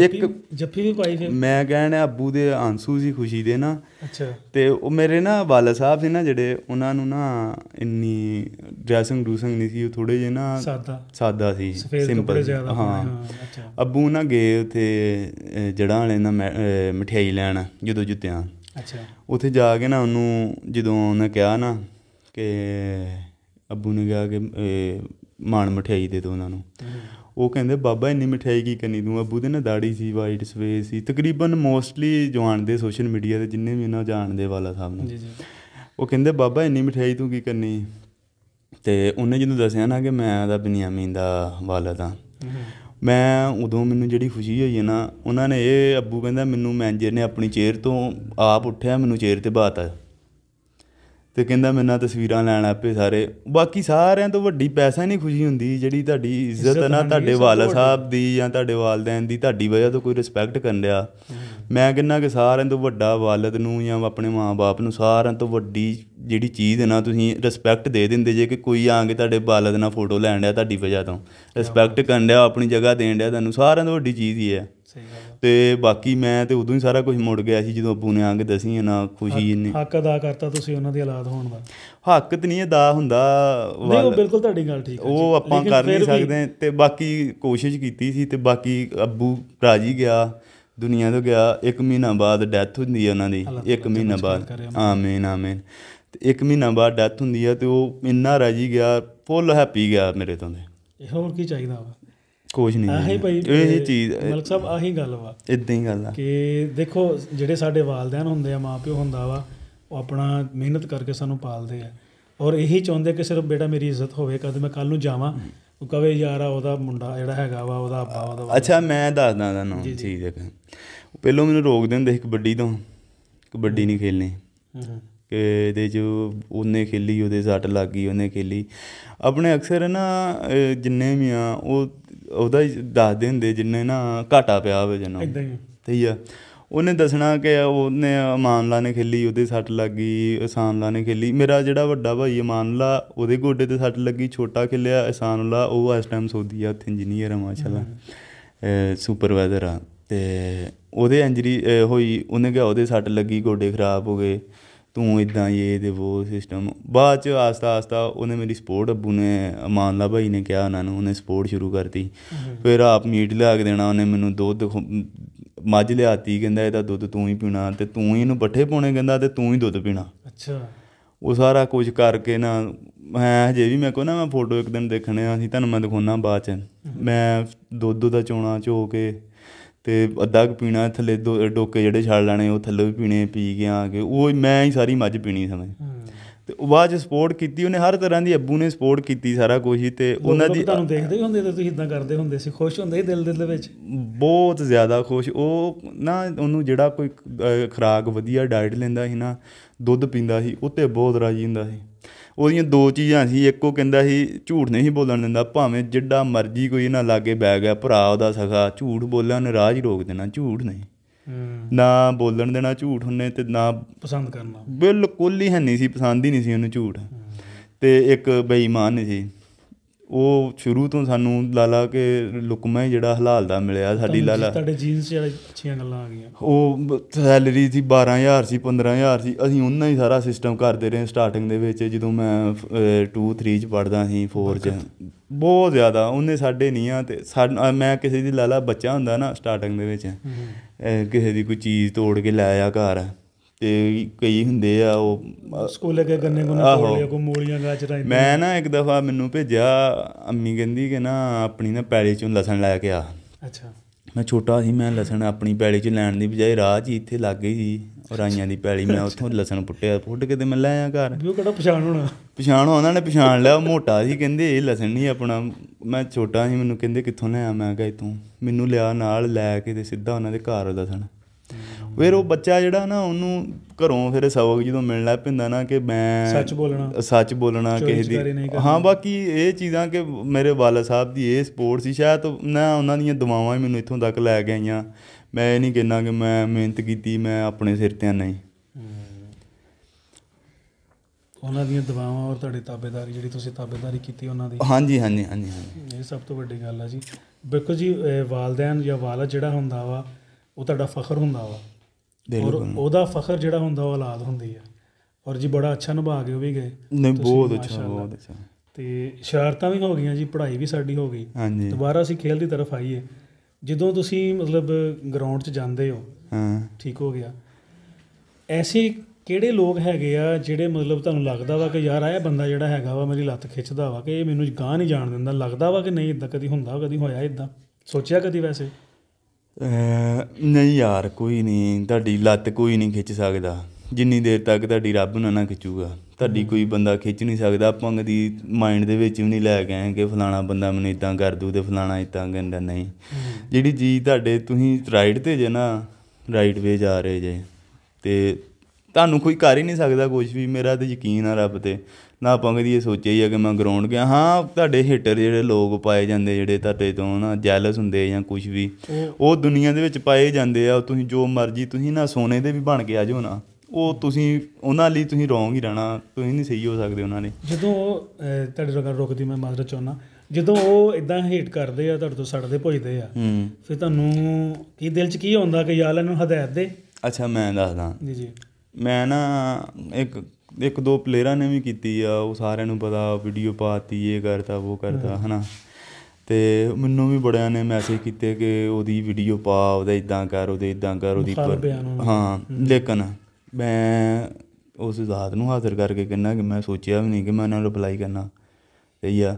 ਇੱਕ ਜੱਫੀ ਵੀ ਪਾਈ ਫਿਰ? ਮੈਂ ਕਹਿਣਾ ਅੱਬੂ ਦੇ ਆਂਸੂ ਸੀ ਖੁਸ਼ੀ ਦੇ ਨਾ। ਅੱਛਾ। ਤੇ ਉਹ ਮੇਰੇ ਨਾ ਵਾਲਾ ਸਾਹਿਬ ਸੀ ਨਾ ਜਿਹੜੇ ਉਹਨਾਂ ਨੂੰ ਨਾ ਇੰਨੀ ਡਰੈਸਿੰਗ ਡੂਸਿੰਗ ਨਹੀਂ ਸੀ ਉਹ ਥੋੜੇ ਜਿਹੇ ਨਾ ਸਾਦਾ। ਸਾਦਾ ਸੀ ਸਿੰਪਲ ਹਾਂ। ਅੱਛਾ। ਅੱਬੂ ਨਾ ਗਏ ਉਥੇ ਜੜਾਂ ਵਾਲੇ ਨਾਲ ਮਠਿਆਈ ਲੈਣ ਜਦੋਂ ਜੁੱਤਿਆਂ। ਅੱਛਾ। ਉੱਥੇ ਜਾ ਕੇ ਨਾ ਉਹਨੂੰ ਜਦੋਂ ਉਹਨੇ ਕਿਹਾ ਨਾ ਕਿ ਅੱਬੂ ਨੇ ਕਿਹਾ ਕਿ ਮਾਣ ਮਠਿਆਈ ਦੇ ਦੋ ਉਹਨਾਂ ਨੂੰ। ਉਹ ਕਹਿੰਦੇ ਬਾਬਾ ਇੰਨੀ ਮਠਿਆਈ ਕੀ ਕਰਨੀ? ਤੂੰ ਅੱਬੂ ਦੇ ਨਾ ਦਾੜੀ ਸੀ ਵਾਈਟ ਸਫੇਸ ਸੀ। ਤਕਰੀਬਨ ਮੋਸਟਲੀ ਜਾਣਦੇ ਸੋਸ਼ਲ ਮੀਡੀਆ ਤੇ ਜਿੰਨੇ ਵੀ ਉਹਨਾਂ ਜਾਣਦੇ ਵਾਲਾ ਸਾਹਿਬ ਨੂੰ। ਜੀ ਜੀ। ਉਹ ਕਹਿੰਦੇ ਬਾਬਾ ਇੰਨੀ ਮਠਿਆਈ ਤੂੰ ਕੀ ਕਰਨੀ? ਤੇ ਉਹਨੇ ਜਦੋਂ ਦੱਸਿਆ ਨਾ ਕਿ ਮੈਂ ਉਹਦਾ ਬਨੀਆਮੀਨ ਦਾ ਵਾਲਦ ਹਾਂ। ਮੈਂ ਉਦੋਂ ਮੈਨੂੰ ਜਿਹੜੀ ਖੁਸ਼ੀ ਹੋਈ ਹੈ ਨਾ ਉਹਨਾਂ ਨੇ ਇਹ ਅੱਬੂ ਕਹਿੰਦਾ ਮੈਨੂੰ ਮੈਨੇਜਰ ਨੇ ਆਪਣੀ ਚੇਅਰ ਤੋਂ ਆਪ ਉੱਠਿਆ ਮੈਨੂੰ ਚੇਅਰ ਤੇ ਬਾਤਾ ਤੇ ਕਹਿੰਦਾ ਮੇਰੇ ਨਾਲ ਤਸਵੀਰਾਂ ਲੈਣ ਆਪੇ ਸਾਰੇ ਬਾਕੀ ਸਾਰਿਆਂ ਤੋਂ ਵੱਡੀ ਪੈਸਾ ਨਹੀਂ ਖੁਸ਼ੀ ਹੁੰਦੀ ਜਿਹੜੀ ਤੁਹਾਡੀ ਇੱਜ਼ਤ ਹੈ ਨਾ ਤੁਹਾਡੇ ਵਾਲਾ। ਸਾਹਿਬ ਦੀ ਜਾਂ ਤੁਹਾਡੇ ਵਾਲਦੈਨ ਦੀ ਤੁਹਾਡੀ ਵਜ੍ਹਾ ਤੋਂ ਕੋਈ ਰਿਸਪੈਕਟ ਕਰਨ ਰਿਹਾ ਮੈਂ ਕਹਿੰਦਾ ਕਿ ਸਾਰਿਆਂ ਤੋਂ ਵੱਡਾ ਵਾਲਦ ਨੂੰ ਜਾਂ ਆਪਣੇ ਮਾਪੇ ਨੂੰ ਸਾਰਿਆਂ ਤੋਂ ਵੱਡੀ ਜਿਹੜੀ ਚੀਜ਼ ਹੈ ਨਾ ਤੁਸੀਂ ਰਿਸਪੈਕਟ ਦੇ ਦਿੰਦੇ ਜੇ ਕਿ ਕੋਈ ਆ ਕੇ ਤੁਹਾਡੇ ਬਾਲਦ ਨਾਲ ਫੋਟੋ ਲੈਣ ਡਿਆ ਤੁਹਾਡੀ ਵਜ੍ਹਾ ਤੋਂ ਰਿਸਪੈਕਟ ਕਰਨ ਡਿਆ ਆਪਣੀ ਜਗ੍ਹਾ ਦੇਣ ਡਿਆ ਤੁਹਾਨੂੰ ਸਾਰਿਆਂ ਤੋਂ ਵੱਡੀ ਚੀਜ਼ ਹੀ ਹੈ। ਤੇ ਬਾਕੀ ਮੈਂ ਤੇ ਉਦੋਂ ਹੀ ਸਾਰਾ ਕੁਝ ਮੁੜ ਗਿਆ ਸੀ ਜਦੋਂ ਅੱਬੂ ਨੇ ਆ ਕੇ ਦਸੀ ਹੈ ਨਾ ਖੁਸ਼ੀ ਇੰਨੀ। ਹੱਕ ਅਦਾ ਕਰਤਾ ਤੁਸੀਂ ਉਹਨਾਂ ਦੀ ਔਲਾਦ ਹੋਣ ਦਾ। ਹੱਕ ਤੇ ਨਹੀਂ ਅਦਾ ਹੁੰਦਾ ਨਹੀਂ ਉਹ ਬਿਲਕੁਲ ਤੁਹਾਡੀ ਗੱਲ ਠੀਕ ਹੈ। ਉਹ ਆਪਾਂ ਕਰ ਨਹੀਂ ਸਕਦੇ ਤੇ ਬਾਕੀ ਕੋਸ਼ਿਸ਼ ਕੀਤੀ ਸੀ ਤੇ ਬਾਕੀ ਅੱਬੂ ਰਾਜੀ ਗਿਆ ਦੁਨੀਆ ਤੋਂ ਗਿਆ ਇੱਕ ਮਹੀਨਾ ਬਾਅਦ ਡੈਥ ਹੁੰਦੀ ਹੈ ਉਹਨਾਂ ਦੀ ਅੱਲਾਹ ਇੱਕ ਤਾਲਾ ਮਹੀਨਾ ਜੰਨਤ ਬਾਅਦ। ਆਮੀਨ ਆਮੀਨ। ਤੇ ਇੱਕ ਮਹੀਨਾ ਬਾਅਦ ਡੈਥ ਹੁੰਦੀ ਹੈ ਤੇ ਉਹ ਇੰਨਾ ਰਾਜੀ ਗਿਆ ਫੁੱਲ ਹੈਪੀ ਗਿਆ ਮੇਰੇ ਤੋਂ। ਇਹ ਹੋਰ ਕੀ ਚਾਹੀਦਾ ਵਾ? ਕੁਛ ਨਹੀਂ ਆਹੀ ਭਾਈ ਇਹ ਚੀਜ਼ ਮਲਕ ਸਾਹਿਬ ਆਹੀ ਗੱਲ ਵਾ। ਇਦਾਂ ਹੀ ਗੱਲ ਆ। ਕਿ ਦੇਖੋ ਜਿਹੜੇ ਸਾਡੇ ਵਾਲਦੈਨ ਹੁੰਦੇ ਆ ਮਾਪਿਓ ਹੁੰਦਾ ਵਾ ਉਹ ਆਪਣਾ ਮਿਹਨਤ ਕਰਕੇ ਸਾਨੂੰ ਪਾਲਦੇ ਆ। ਔਰ ਇਹੀ ਚਾਹੁੰਦੇ ਕਿ ਸਿਰਫ ਬੇਟਾ ਮੇਰੀ ਇੱਜ਼ਤ ਹੋਵੇ ਕਦ ਮੈਂ ਕੱਲ ਨੂੰ ਜਾਵਾਂ ਉਹ ਕਵੇ ਯਾਰ ਆ ਉਹਦਾ ਮੁੰਡਾ ਜਿਹੜਾ ਹੈਗਾ ਵਾ ਉਹਦਾ ਅੱਬਾ ਉਹਦਾ। ਅੱਛਾ ਮੈਂ ਦੱਸਦਾ ਤੁਹਾਨੂੰ ਚੀਜ਼ ਇੱਕ। ਪਹਿਲੋਂ ਮੈਨੂੰ ਰੋਕਦੇ ਹੁੰਦੇ ਸੀ ਕਬੱਡੀ ਤੋਂ ਕਬੱਡੀ ਨਹੀਂ ਖੇਲਣੀ। ਕਿ ਇਹਦੇ 'ਚ ਉਹਨੇ ਖੇਲੀ ਉਹਦੇ ਸੱਟ ਲੱਗ ਗਈ ਉਹਨੇ ਖੇਲੀ। ਆਪਣੇ ਅਕਸਰ ਨਾ ਜਿੰਨੇ ਵੀ ਆ ਉਹ ਉਹਦਾ ਹੀ ਦੱਸਦੇ ਹੁੰਦੇ ਜਿੰਨੇ ਨਾ ਘਾਟਾ ਪਿਆ ਹੋਵੇ ਜਨਾਂ। ਇਦਾਂ ਹੀ ਸਹੀ ਆ। ਉਹਨੇ ਦੱਸਣਾ ਕਿ ਉਹਨੇ ਅਮਾਨਲਾ ਨੇ ਖੇਲੀ ਉਹਦੇ ਸੱਟ ਲੱਗ ਅਸਾਨਲਾ ਨੇ ਖੇਲੀ। ਮੇਰਾ ਜਿਹੜਾ ਵੱਡਾ ਭਾਈ ਅਮਾਨਲਾ ਉਹਦੇ ਗੋਡੇ ਤੇ ਸੱਟ ਲੱਗੀ ਛੋਟਾ ਖੇਲਿਆ ਅਸਾਨਲਾ ਉਹ ਇਸ ਟਾਈਮ ਸੌਦੀ ਆ ਉੱਥੇ ਇੰਜੀਨੀਅਰ ਆ ਮਾਸ਼ਾਅੱਲਾ ਸੁਪਰਵਾਈਜ਼ਰ ਆ। ਤੇ ਉਹਦੇ ਇੰਜਰੀ ਹੋਈ ਉਹਨੇ ਕਿਹਾ ਉਹਦੇ ਸੱਟ ਲੱਗੀ ਗੋਡੇ ਖਰਾਬ ਹੋ ਗਏ। ਤੂੰ ਇਦਾਂ ਇਹ ਦੇ ਉਹ ਸਿਸਟਮ ਬਾਅਦ ਚ ਆਸਤਾ ਆਸਤਾ ਉਹਨੇ ਮੇਰੀ ਸਪੋਰਟ ਅੱਬੂ ਨੇ ਅਮਾਨਲਾ ਭਾਈ ਨੇ ਕਿਹਾ ਉਹਨਾਂ ਨੂੰ ਉਹਨੇ ਸਪੋਰਟ ਸ਼ੁਰੂ ਕਰਤੀ। ਫਿਰ ਆਪ ਮੀਟ ਲਿਆ ਕੇ ਦੇਣਾ ਉਹਨੇ ਮੈਨੂੰ ਦੁੱਧ ਮੱਝ ਲਿਆਤੀ ਕਹਿੰਦਾ ਇਹਦਾ ਦੁੱਧ ਤੂੰ ਹੀ ਪੀਣਾ ਤੇ ਤੂੰ ਹੀ ਇਹਨੂੰ ਪੱਠੇ ਪਾਉਣੇ ਕਹਿੰਦਾ ਤੇ ਤੂੰ ਹੀ ਦੁੱਧ ਪੀਣਾ। ਅੱਛਾ। ਉਹ ਸਾਰਾ ਕੁਝ ਕਰਕੇ ਨਾ ਮੈਂ ਹਜੇ ਵੀ ਮੈਂ ਕੋ ਨਾ ਮੈਂ ਫੋਟੋ ਇੱਕ ਦਿਨ ਦੇਖਣੇ ਆ ਸੀ ਤੁਹਾਨੂੰ ਮੈਂ ਦਿਖਾਉਣਾ ਬਾਅਦ ਚ। ਮੈਂ ਦੁੱਧ ਦਾ ਚੋਣਾ ਚੋ ਕੇ ਤੇ ਅੱਧਾ ਕੁ ਪੀਣਾ ਥੱਲੇ ਦੋ ਡੋਕੇ ਜਿਹੜੇ ਛੱਡ ਲੈਣੇ ਉਹ ਥੱਲੇ ਵੀ ਪੀਣੇ ਪੀ ਕੇ ਆ ਕੇ ਉਹ ਮੈਂ ਹੀ ਸਾਰੀ ਮੱਝ ਪੀਣੀ ਸਮਝ ਤੇ ਉਹ ਬਾਅਦ ਚ ਸਪੋਰਟ ਕੀਤੀ ਉਹਨੇ ਹਰ ਤਰ੍ਹਾਂ ਦੀ ਅੱਬੂ ਨੇ ਸਪੋਰਟ ਕੀਤੀ ਸਾਰਾ ਕੁਝ ਹੀ ਤੇ ਉਹਨਾਂ ਦੀ ਤੁਹਾਨੂੰ ਦੇਖਦੇ ਹੀ ਹੁੰਦੇ ਤੇ ਤੁਸੀਂ ਇਦਾਂ ਕਰਦੇ ਹੁੰਦੇ ਸੀ ਖੁਸ਼ ਹੁੰਦੇ ਸੀ ਦਿਲ ਦਿਲ ਦੇ ਵਿੱਚ? ਬਹੁਤ ਜ਼ਿਆਦਾ ਖੁਸ਼ ਉਹ ਨਾ ਉਹਨੂੰ ਜਿਹੜਾ ਕੋਈ ਖੁਰਾਕ ਵਧੀਆ ਡਾਈਟ ਲੈਂਦਾ ਸੀ ਨਾ ਦੁੱਧ ਪੀਂਦਾ ਸੀ ਉਹ ਤੇ ਬਹੁਤ ਰਾਜੀ ਹੁੰਦਾ ਸੀ। ਉਹਦੀਆਂ ਦੋ ਚੀਜ਼ਾਂ ਸੀ ਇੱਕ ਉਹ ਕਹਿੰਦਾ ਸੀ ਝੂਠ ਨਹੀਂ ਬੋਲਣ ਦਿੰਦਾ ਭਾਵੇਂ ਜਿੱਡਾ ਮਰਜ਼ੀ ਕੋਈ ਇਹਨਾਂ ਲਾਗੇ ਬਹਿ ਗਿਆ ਭਰਾ ਉਹਦਾ ਸਖਾ ਝੂਠ ਬੋਲਿਆ ਉਹਨੇ ਰਾਹ ਹੀ ਰੋਕ ਦੇਣਾ ਝੂਠ ਨਹੀਂ। ਨਾ ਬੋਲਣ ਦੇਣਾ ਝੂਠ ਉਹਨੇ ਤੇ ਨਾ ਪਸੰਦ ਕਰਨਾ। ਬਿਲਕੁਲ ਹੀ ਹੈ ਨਹੀਂ ਸੀ ਪਸੰਦ ਹੀ ਨਹੀਂ ਸੀ ਉਹਨੂੰ ਝੂਠ। ਤੇ ਇੱਕ ਬੇਈਮਾਨ ਸੀ। ਉਹ ਸ਼ੁਰੂ ਤੋਂ ਸਾਨੂੰ ਲਾਲਾ ਕੇ ਲੁਕਮਾ ਜਿਹੜਾ ਹਲਾਲ ਦਾ ਮਿਲਿਆ ਸਾਡੀ ਲਾਲਾ ਤੁਹਾਡੇ ਜੀਨਸ ਜਿਹੜੇ ਅੱਛੀਆਂ ਗੱਲਾਂ ਆ ਗਈਆਂ। ਉਹ ਸੈਲਰੀ ਸੀ 12000 ਸੀ 15000 ਸੀ ਅਸੀਂ ਉਹਨਾਂ ਹੀ ਸਾਰਾ ਸਿਸਟਮ ਕਰਦੇ ਰਹੇ ਸਟਾਰਟਿੰਗ ਦੇ ਵਿੱਚ ਜਦੋਂ ਮੈਂ 2 3 ਚ ਪੜਦਾ ਸੀ 4 ਚ। ਬਹੁਤ ਜ਼ਿਆਦਾ ਉਹਨੇ ਸਾਡੇ ਨਹੀਂ ਆ ਤੇ ਮੈਂ ਕਿਸੇ ਦੀ ਲਾਲਾ ਬੱਚਾ ਹੁੰਦਾ ਨਾ ਸਟਾਰਟਿੰਗ ਦੇ ਵਿੱਚ ਕਿਸੇ ਦੀ ਕੋਈ ਚੀਜ਼ ਤੋੜ ਕੇ ਲੈ ਆ ਘਰ। ਤੇ ਕਈ ਹੁੰਦੇ ਆ ਉਹ ਸਕੂਲੇ ਕੇ ਗੰਨੇ ਗੁੰਨੇ। ਤੋੜ ਲਿਆ ਕੋ ਮੂਲੀਆਂ ਗਾਜਰਾਂ। ਮੈਂ ਨਾ ਇੱਕ ਦਫਾ ਮੈਨੂੰ ਭੇਜਿਆ ਅੰਮੀ ਕਹਿੰਦੀ ਕਿ ਨਾ ਆਪਣੀ ਨਾ ਪੈਲੀ ਚੋਂ ਲਸਣ ਲੈ ਕੇ ਆ। ਅੱਛਾ। ਮੈਂ ਛੋਟਾ ਸੀ ਮੈਂ ਲਸਣ ਆਪਣੀ ਪੈਲੀ ਚ ਲੈਣ ਦੀ ਬਜਾਏ ਰਾਹ 'ਚ ਹੀ ਇੱਥੇ ਲੱਗ ਗਈ ਸੀ ਔਰਾਈਆਂ ਦੀ ਪੈਲੀ ਮੈਂ ਉੱਥੋਂ ਲਸਣ ਪੁੱਟਿਆ ਪੁੱਟ ਕੇ ਤੇ ਮੈਂ ਲੈ ਆਇਆ ਘਰ। ਵੀ ਉਹ ਕਿਹੜਾ ਪਛਾਣ ਹੋਣਾ? ਪਛਾਣ ਉਹਨਾਂ ਨੇ ਪਛਾਣ ਲਿਆ ਉਹ ਮੋਟਾ ਸੀ ਕਹਿੰਦੇ ਇਹ ਲਸਣ ਨਹੀਂ ਆਪਣਾ। ਮੈਂ ਛੋਟਾ ਸੀ ਮੈਨੂੰ ਕਹਿੰਦੇ ਕਿੱਥੋਂ ਲਿਆ ਮੈਂ ਕਿਹਾ ਇੱਥੋਂ। ਮੈਨੂੰ ਲਿਆ ਨਾਲ ਲੈ ਕੇ ਤੇ ਸਿੱਧਾ ਉਹਨਾਂ ਦੇ ਘਰ ਲਸਣ। ਫਿਰ ਉਹ ਬੱਚਾ ਜਿਹੜਾ ਨਾ ਉਹਨੂੰ ਘਰੋਂ ਫਿਰ ਸਬਕ ਜਦੋਂ ਮਿਲਣ ਲੱਗ ਪੈਂਦਾ ਨਾ ਕਿ ਮੈਂ ਸੱਚ ਬੋਲਣਾ। ਸੱਚ ਬੋਲਣਾ ਕਿਸੇ ਦੀ। ਹਾਂ ਬਾਕੀ ਇਹ ਚੀਜ਼ਾਂ ਕਿ ਮੇਰੇ ਵਾਲਾ ਸਾਹਿਬ ਦੀ ਇਹ ਸਪੋਰਟ ਸੀ ਸ਼ਾਇਦ ਨਾ ਉਹਨਾਂ ਦੀਆਂ ਦੁਆਵਾਂ ਹੀ ਮੈਨੂੰ ਇੱਥੋਂ ਤੱਕ ਲੈ ਕੇ ਆਈਆਂ। ਮੈਂ ਇਹ ਨਹੀਂ ਕਹਿੰਦਾ ਕਿ ਮੈਂ ਮਿਹਨਤ ਕੀਤੀ ਮੈਂ ਆਪਣੇ ਸਿਰ ਤੇ ਨਹੀਂ। ਉਹਨਾਂ ਦੀਆਂ ਦੁਆਵਾਂ ਔਰ ਤੁਹਾਡੀ ਤਾਬੇਦਾਰੀ ਜਿਹੜੀ ਤੁਸੀਂ ਤਾਬੇਦਾਰੀ ਕੀਤੀ ਉਹਨਾਂ ਦੀ। ਹਾਂਜੀ ਹਾਂਜੀ ਹਾਂਜੀ ਹਾਂਜੀ। ਇਹ ਸਭ ਤੋਂ ਵੱਡੀ ਗੱਲ ਆ ਜੀ। ਬਿਲਕੁਲ ਜੀ ਵਾਲਦੈਨ ਜਾਂ ਵਾਲਦ ਜਿਹੜਾ ਹੁੰਦਾ ਵਾ ਉਹ ਤੁਹਾਡਾ ਫਖਰ ਹੁੰਦਾ ਵਾ। ਔਰ ਉਹਦਾ ਫਖਰ ਜਿਹੜਾ ਹੁੰਦਾ ਉਹ ਔਲਾਦ ਹੁੰਦੀ ਆ। ਔਰ ਜੀ ਬੜਾ ਅੱਛਾ ਨਿਭਾ ਕੇ ਉਹ ਵੀ ਗਏ। ਨਹੀਂ ਬਹੁਤ ਅੱਛਾ। ਬਹੁਤ ਅੱਛਾ। ਤੇ ਸ਼ਰਾਰਤਾਂ ਵੀ ਹੋ ਗਈਆਂ ਜੀ ਪੜ੍ਹਾਈ ਵੀ ਸਾਡੀ ਹੋ ਗਈ। ਹਾਂਜੀ। ਦੁਬਾਰਾ ਅਸੀਂ ਖੇਲ ਦੀ ਤਰਫ ਆਈਏ। ਜਦੋਂ ਤੁਸੀਂ ਮਤਲਬ ਗਰਾਊਂਡ 'ਚ ਜਾਂਦੇ ਹੋ ਹਾਂ। ਠੀਕ ਹੋ ਗਿਆ। ਐਸੇ ਕਿਹੜੇ ਲੋਕ ਹੈਗੇ ਆ ਜਿਹੜੇ ਮਤਲਬ ਤੁਹਾਨੂੰ ਲੱਗਦਾ ਵਾ ਕਿ ਯਾਰ ਆਹ ਬੰਦਾ ਜਿਹੜਾ ਹੈਗਾ ਵਾ ਮੇਰੀ ਲੱਤ ਖਿੱਚਦਾ ਵਾ ਕਿ ਇਹ ਮੈਨੂੰ ਗਾਂ ਨਹੀਂ ਜਾਣ ਦਿੰਦਾ। ਲੱਗਦਾ ਵਾ ਕਿ ਨਹੀਂ ਇਦਾਂ ਕਦੀ ਹੁੰਦਾ ਕਦੀ ਹੋਇਆ ਇਦਾਂ ਸੋਚਿਆ ਕਦੀ ਵੈਸੇ? ਨਹੀਂ ਯਾਰ, ਕੋਈ ਨਹੀਂ। ਤੁਹਾਡੀ ਲੱਤ ਕੋਈ ਨਹੀਂ ਖਿੱਚ ਸਕਦਾ। ਜਿੰਨੀ ਦੇਰ ਤੱਕ ਤੁਹਾਡੀ ਰੱਬ ਨਾ ਨਾ ਖਿੱਚੂਗਾ। ਤੁਹਾਡੀ ਕੋਈ ਬੰਦਾ ਖਿੱਚ ਨਹੀਂ ਸਕਦਾ। ਆਪਾਂ ਕਦੀ ਮਾਈਂਡ ਦੇ ਵਿੱਚ ਵੀ ਨਹੀਂ ਲੈ ਕੇ ਆਏ ਕਿ ਫਲਾਣਾ ਬੰਦਾ ਮੈਨੂੰ ਇਦਾਂ ਕਰ ਦੂ ਤੇ ਫਲਾਣਾ ਇਦਾਂ ਕਹਿੰਦਾ ਨਹੀਂ। ਜਿਹੜੀ ਚੀਜ਼ ਤੁਹਾਡੇ ਤੁਸੀਂ ਰਾਈਟ ਤੇ ਜੇ ਨਾ ਰਾਈਟ ਵੇ ਜਾ ਰਹੇ ਜੇ। ਤੇ ਤੁਹਾਨੂੰ ਕੋਈ ਕਰ ਹੀ ਨਹੀਂ ਸਕਦਾ ਕੁਝ ਵੀ। ਮੇਰਾ ਤੇ ਯਕੀਨ ਆ ਰੱਬ ਤੇ। ਨਾ ਆਪਾਂ ਕਦੀ ਇਹ ਸੋਚਿਆ ਹੀ ਆ ਕਿ ਮੈਂ ਗਰਾਊਂਡ ਗਿਆ। ਹਾਂ ਤੁਹਾਡੇ ਹਿੱਟਰ ਜਿਹੜੇ ਲੋਕ ਪਾਏ ਜਾਂਦੇ ਜਿਹੜੇ ਤੁਹਾਡੇ ਤੋਂ ਨਾ ਜੈਲਸ ਹੁੰਦੇ ਜਾਂ ਕੁਝ ਵੀ ਉਹ ਦੁਨੀਆ ਦੇ ਵਿੱਚ ਪਾਏ ਜਾਂਦੇ ਆ। ਤੁਸੀਂ ਜੋ ਮਰਜ਼ੀ ਤੁਸੀਂ ਨਾ ਸੋਨੇ ਦੇ ਵੀ ਬਣ ਕੇ ਆ ਜਾਓ ਨਾ। ਉਹ ਤੁਸੀਂ ਉਹਨਾਂ ਲਈ ਤੁਸੀਂ ਰੋਂਗ ਹੀ ਰਹਿਣਾ। ਤੁਸੀਂ ਨਹੀਂ ਸਹੀ ਹੋ ਸਕਦੇ ਉਹਨਾਂ ਲਈ। ਜਦੋਂ ਤੁਹਾਡੀ ਗੱਲ ਰੁਕਦੀ ਮੈਂ ਮਾਜ਼ਰਤ ਚਾਹੁੰਦਾ ਜਦੋਂ ਉਹ ਇਦਾਂ ਹੇਟ ਕਰਦੇ ਆ ਤੁਹਾਡੇ ਤੋਂ ਸੜਦੇ ਭੁੱਜਦੇ ਆ ਫਿਰ ਤੁਹਾਨੂੰ ਕੀ ਦਿਲ 'ਚ ਕੀ ਹੁੰਦਾ ਕਿ ਯਾਰ ਇਹਨੂੰ ਹਦਾਇਤ ਦੇ? ਅੱਛਾ ਮੈਂ ਦੱਸਦਾ। ਜੀ ਜੀ। ਮੈਂ ਨਾ ਇੱਕ ਇੱਕ ਦੋ ਪਲੇਅਰਾਂ ਨੇ ਵੀ ਕੀਤੀ ਆ ਉਹ ਸਾਰਿਆਂ ਨੂੰ ਪਤਾ ਵੀਡੀਓ ਪਾਤੀ ਇਹ ਕਰਤਾ ਉਹ ਕਰਤਾ ਹਨਾ। ਤੇ ਮੈਨੂੰ ਵੀ ਬੜਿਆਂ ਨੇ ਮੈਸੇਜ ਕੀਤੇ ਕਿ ਉਹਦੀ ਵੀਡੀਓ ਪਾ ਉਹਦਾ ਇਦਾਂ ਕਰ ਉਹਦੇ ਇਦਾਂ ਕਰ ਉਹਦੀ। ਹਾਂ ਲੇਕਿਨ ਮੈਂ ਉਸ ਜ਼ਾਤ ਨੂੰ ਹਾਜ਼ਰ ਕਰਕੇ ਕਹਿੰਦਾ ਕਿ ਮੈਂ ਸੋਚਿਆ ਵੀ ਨਹੀਂ ਕਿ ਮੈਂ ਉਹਨਾਂ ਨੂੰ ਰਿਪਲਾਈ ਕਰਨਾ। ਸਹੀ ਆ।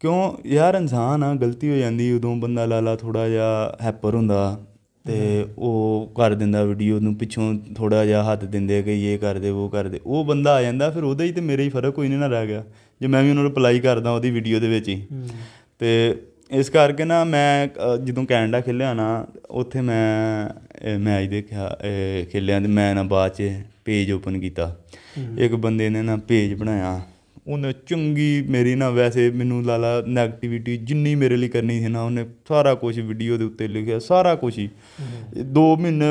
ਕਿਉਂ? ਯਾਰ ਇਨਸਾਨ ਆ ਗਲਤੀ ਹੋ ਜਾਂਦੀ ਉਦੋਂ ਬੰਦਾ ਲਾਲਾ ਥੋੜਾ ਜਿਹਾ ਹੈਪਰ ਹੁੰਦਾ। ਤੇ ਉਹ ਕਰ ਦਿੰਦਾ ਵੀਡੀਓ ਨੂੰ ਪਿੱਛੋਂ ਥੋੜਾ ਜਿਹਾ ਹੱਥ ਦਿੰਦੇ ਕਿ ਇਹ ਕਰਦੇ ਉਹ ਕਰਦੇ। ਉਹ ਬੰਦਾ ਆ ਜਾਂਦਾ ਫਿਰ ਉਹਦਾ ਹੀ ਤੇ ਮੇਰੇ ਹੀ ਫ਼ਰਕ ਕੋਈ ਨਹੀਂ ਨਾ ਰਹਿ ਗਿਆ। ਜੇ ਮੈਂ ਵੀ ਉਹਨੂੰ ਰਿਪਲਾਈ ਕਰਦਾ ਉਹਦੀ ਵੀਡੀਓ ਦੇ ਵਿੱਚ ਹੀ। ਤੇ ਇਸ ਕਰਕੇ ਨਾ ਮੈਂ ਜਦੋਂ ਕੈਨੇਡਾ ਖੇਲਿਆ ਨਾ ਉੱਥੇ ਮੈਂ ਮੈਚ ਦੇਖਿਆ ਖੇਲਿਆ ਤੇ ਮੈਂ ਨਾ ਬਾਅਦ ਚ ਪੇਜ ਓਪਨ ਕੀਤਾ। ਇੱਕ ਬੰਦੇ ਨੇ ਨਾ ਪੇਜ ਬਣਾਇਆ। ਉਹਨੇ ਚੰਗੀ ਮੇਰੀ ਨਾ ਵੈਸੇ ਮੈਨੂੰ ਲਾਲਾ 네ਗੇਟਿਵਿਟੀ ਜਿੰਨੀ ਮੇਰੇ ਲਈ ਕਰਨੀ ਸੀ ਨਾ ਉਹਨੇ ਸਾਰਾ ਕੁਝ ਵੀਡੀਓ ਦੇ ਉੱਤੇ ਲਿਖਿਆ ਸਾਰਾ ਕੁਝ ਹੀ। 2 ਮਹੀਨੇ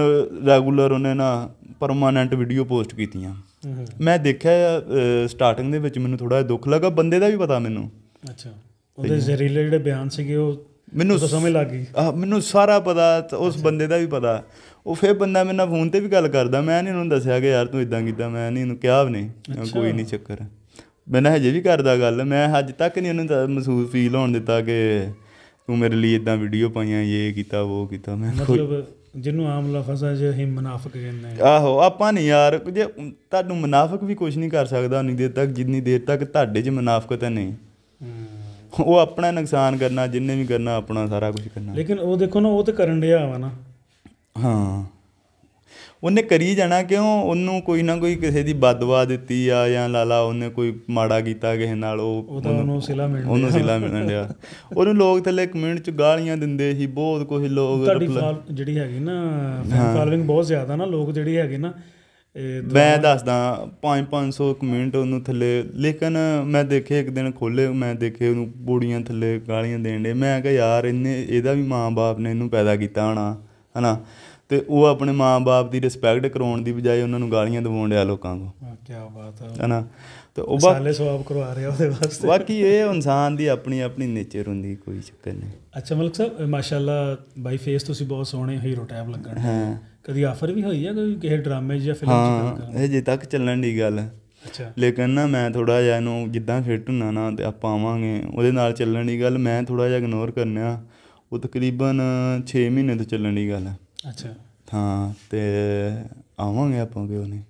ਰੈਗੂਲਰ ਉਹਨੇ ਨਾ ਪਰਮਾਨੈਂਟ ਵੀਡੀਓ ਪੋਸਟ ਕੀਤੀਆਂ। ਮੈਂ ਦੇਖਿਆ ਸਟਾਰਟਿੰਗ ਦੇ ਵਿੱਚ ਮੈਨੂੰ ਥੋੜਾ ਦੁੱਖ ਲੱਗਾ ਬੰਦੇ ਦਾ ਵੀ ਪਤਾ ਮੈਨੂੰ। ਅੱਛਾ। ਉਹਦੇ ਜ਼ਹਿਰੀਲੇ ਜਿਹੜੇ ਬਿਆਨ ਸੀਗੇ ਉਹ ਮੈਨੂੰ ਸਮਝ ਲੱਗ ਗਈ। ਮੈਨੂੰ ਸਾਰਾ ਪਤਾ ਉਸ ਬੰਦੇ ਦਾ ਵੀ ਪਤਾ। ਉਹ ਫਿਰ ਬੰਦਾ ਮੇਰੇ ਨਾਲ ਫੋਨ ਤੇ ਵੀ ਗੱਲ ਕਰਦਾ ਮੈਂ ਨਹੀਂ ਉਹਨੂੰ ਦੱਸਿਆ ਕਿ ਯਾਰ ਤੂੰ ਇਦਾਂ ਕੀਤਾ ਮੈਂ ਨਹੀਂ ਉਹਨੂੰ ਕਿਹਾ ਵੀ ਨਹੀਂ ਕੋਈ ਨਹੀਂ ਚੱਕਰ। ਮੈਂ ਨਾ ਹਜੇ ਵੀ ਕਰਦਾ ਗੱਲ ਮੈਂ ਅੱਜ ਤੱਕ ਨਹੀਂ ਉਹਨੂੰ ਮਹਿਸੂਸ ਫੀਲ ਹੋਣ ਦਿੱਤਾ ਕਿ ਤੂੰ ਮੇਰੇ ਲਈ ਇਦਾਂ ਵੀਡੀਓ ਪਾਈਆਂ ਇਹ ਕੀਤਾ ਉਹ ਕੀਤਾ ਮੈਂ ਮਤਲਬ ਜਿਹਨੂੰ ਆਮ ਲਫ਼ਜ਼ਾਂ 'ਚ ਹੀ ਮੁਨਾਫਿਕ ਕਹਿੰਦੇ ਆ ਆਹੋ ਆਪਾਂ ਨਹੀਂ ਯਾਰ ਜੇ ਤੁਹਾਨੂੰ ਮੁਨਾਫਕ ਵੀ ਕੁਝ ਨਹੀਂ ਕਰ ਸਕਦਾ ਉਨੀ ਦੇਰ ਤੱਕ ਜਿੰਨੀ ਦੇਰ ਤੱਕ ਤੁਹਾਡੇ 'ਚ ਮੁਨਾਫਕਤ ਹੈ ਨਹੀਂ। ਉਹ ਆਪਣਾ ਨੁਕਸਾਨ ਕਰਨਾ ਜਿੰਨੇ ਵੀ ਕਰਨਾ ਆਪਣਾ ਸਾਰਾ ਕੁਝ ਕਰਨਾ। ਲੇਕਿਨ ਉਹ ਦੇਖੋ ਨਾ ਉਹ ਤੇ ਕਰਨ ਡਿਆ ਵਾ ਨਾ। ਹਾਂ। ਉਹਨੇ ਕਰੀ ਜਾਣਾ ਕਿਉਂ? ਉਹਨੂੰ ਕੋਈ ਨਾ ਕੋਈ ਕਿਸੇ ਦੀ ਬਦਦੁਆ ਦਿੱਤੀ ਆ ਜਾਂ ਲਾਲਾ ਉਹਨੇ ਕੋਈ ਮਾੜਾ ਕੀਤਾ ਕਿਸੇ ਨਾਲ ਉਹ ਉਹਨੂੰ ਸਿਲਾ ਮਿਲਣ ਉਹਨੂੰ ਸਿਲਾ ਮਿਲਣ ਡਿਆ। ਉਹਨੂੰ ਲੋਕ ਥੱਲੇ ਕਮੈਂਟ ਚ ਗਾਲੀਆਂ ਦਿੰਦੇ ਸੀ ਬਹੁਤ ਕੁਝ ਲੋਕ ਤੁਹਾਡੀ ਜਿਹੜੀ ਹੈਗੀ ਨਾ ਫੈਨ ਫਾਲੋਇੰਗ ਬਹੁਤ ਜ਼ਿਆਦਾ ਨਾ ਲੋਕ ਜਿਹੜੀ ਹੈਗੇ ਨਾ ਮੈਂ ਦੱਸਦਾ 5-500 ਕਮੈਂਟ ਉਹਨੂੰ ਥੱਲੇ ਲੇਕਿਨ ਮੈਂ ਦੇਖੇ ਇੱਕ ਦਿਨ ਖੋਲੇ ਮੈਂ ਦੇਖੇ ਉਹਨੂੰ ਬੋੜੀਆਂ ਥੱਲੇ ਗਾਲੀਆਂ ਦੇਣ ਦੇ ਮੈਂ ਕਿਹਾ ਯਾਰ ਇਹਨੇ ਇਹਦਾ ਵੀ ਮਾਂ-ਬਾਪ ਨੇ ਇਹਨੂੰ ਪੈਦਾ ਕੀਤਾ ਹੋਣਾ ਹਨਾ? ਤੇ ਉਹ ਆਪਣੇ ਮਾਂ-ਬਾਪ ਦੀ ਰਿਸਪੈਕਟ ਕਰਾਉਣ ਦੀ ਬਜਾਏ ਉਹਨਾਂ ਨੂੰ ਗਾਲੀਆਂ ਦਵਾਉਣ ਡਿਆ ਲੋਕਾਂ ਨੂੰ ਕੀ ਬਾਤ ਹੈ ਹਨਾ? ਤੇ ਉਹ ਸਾਲੇ ਸਵਾਬ ਕਰਵਾ ਰਿਹਾ ਉਹਦੇ ਵਾਸਤੇ। ਬਾਕੀ ਇਹ ਇਨਸਾਨ ਦੀ ਆਪਣੀ ਆਪਣੀ ਨੇਚਰ ਹੁੰਦੀ ਕੋਈ ਚੱਕਰ ਨਹੀਂ। ਅੱਛਾ ਮਲਕ ਸਾਹਿਬ ਮਾਸ਼ਾਅੱਲਾ ਬਾਈ ਫੇਸ ਤੁਸੀਂ ਬਹੁਤ ਸੋਹਣੇ ਹੀਰੋ ਟਾਈਪ ਲੱਗਣ ਹਾਂ। ਕਦੀ ਆਫਰ ਵੀ ਹੋਈ ਹੈ ਕੋਈ ਕਿਸੇ ਡਰਾਮੇ ਜਾਂ ਫਿਲਮ ਚ ਕੰਮ ਹਾਂ ਕਰਨ ਇਹ ਜੇ ਤੱਕ ਚੱਲਣ ਦੀ ਗੱਲ। ਅੱਛਾ। ਲੇਕਿਨ ਨਾ ਮੈਂ ਥੋੜਾ ਜਿਹਾ ਇਹਨੂੰ ਜਿੱਦਾਂ ਫਿੱਟ ਹੁੰਨਾ ਨਾ ਤੇ ਆਪਾਂ ਆਵਾਂਗੇ ਉਹਦੇ ਨਾਲ ਚੱਲਣ ਦੀ ਗੱਲ ਮੈਂ ਥੋੜਾ ਜਿਹਾ ਇਗਨੋਰ ਕਰਨਿਆ। ਉਹ ਤਕਰੀਬਨ 6 ਮਹੀਨੇ ਤੋਂ ਚੱਲਣ ਦੀ ਗੱਲ ਹੈ ਅੱਛਾ। ਹਾਂ ਤੇ ਆਵਾਂਗੇ ਆਪਾਂ ਕਿਉਂ ਨਹੀਂ?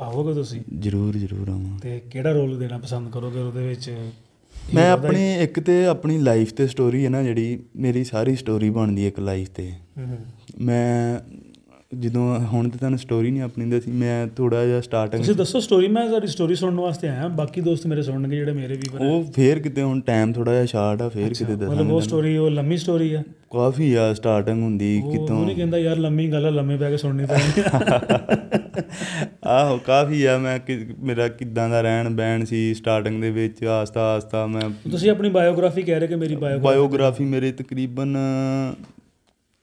ਆਓਗੇ ਤੁਸੀਂ? ਜ਼ਰੂਰ ਜ਼ਰੂਰ ਆਵਾਂਗੇ ਤੇ ਕਿਹੜਾ ਰੋਲ ਦੇਣਾ ਪਸੰਦ ਕਰੋਗੇ ਉਹਦੇ ਵਿੱਚ? ਮੈਂ ਆਪਣੀ ਇੱਕ ਤੇ ਆਪਣੀ ਲਾਈਫ ਤੇ ਸਟੋਰੀ ਹੈ ਨਾ ਜਿਹੜੀ ਮੇਰੀ ਸਾਰੀ ਸਟੋਰੀ ਬਣਦੀ ਹੈ ਇੱਕ ਲਾਈਫ ਤੇ। ਮੈਂ ਜਦੋਂ ਹੁਣ ਤੇ ਤੁਹਾਨੂੰ ਸਟੋਰੀ ਨਹੀਂ ਆਪਣੀ ਦੱਸੀ ਮੈਂ ਥੋੜਾ ਜਿਹਾ ਸਟਾਰਟਿੰਗ ਤੁਸੀਂ ਦੱਸੋ ਸਟੋਰੀ ਮੈਂ ਤੁਹਾਡੀ ਸਟੋਰੀ ਸੁਣਨ ਵਾਸਤੇ ਆਇਆ ਬਾਕੀ ਦੋਸਤ ਮੇਰੇ ਸੁਣਨਗੇ ਜਿਹੜੇ ਮੇਰੇ ਵੀ ਬਣੇ ਉਹ ਫੇਰ ਕਿਤੇ ਹੁਣ ਟਾਈਮ ਥੋੜਾ ਜਿਹਾ ਸ਼ਾਰਟ ਆ ਫੇਰ ਕਿਤੇ ਮਤਲਬ ਉਹ ਦੱਸਾਂਗੇ ਸਟੋਰੀ ਉਹ ਲੰਮੀ ਸਟੋਰੀ ਆ? ਕਾਫੀ ਆ ਸਟਾਰਟਿੰਗ ਹੁੰਦੀ ਕਿਤੋਂ। ਉਹ ਨਹੀਂ ਕਹਿੰਦਾ ਯਾਰ ਲੰਮੀ ਗੱਲ ਆ ਲੰਮੇ ਪੈ ਕੇ ਸੁਣਨੀ ਪੈਣੀ ਆਹੋ ਕਾਫੀ ਆ ਮੈਂ ਮੇਰਾ ਕਿੱਦਾਂ ਦਾ ਰਹਿਣ ਬਹਿਣ ਸੀ ਸਟਾਰਟਿੰਗ ਦੇ ਵਿੱਚ ਆਸਤਾ ਆਸਤਾ ਮੈਂ ਤੁਸੀਂ ਆਪਣੀ ਬਾਇਓਗ੍ਰਾਫੀ ਕਹਿ ਰਹੇ ਕਿ ਮੇਰੀ ਬਾਇਓਗ੍ਰਾਫੀ ਬਾਇਓਗ੍ਰਾਫੀ ਮੇਰੇ ਤਕਰੀਬਨ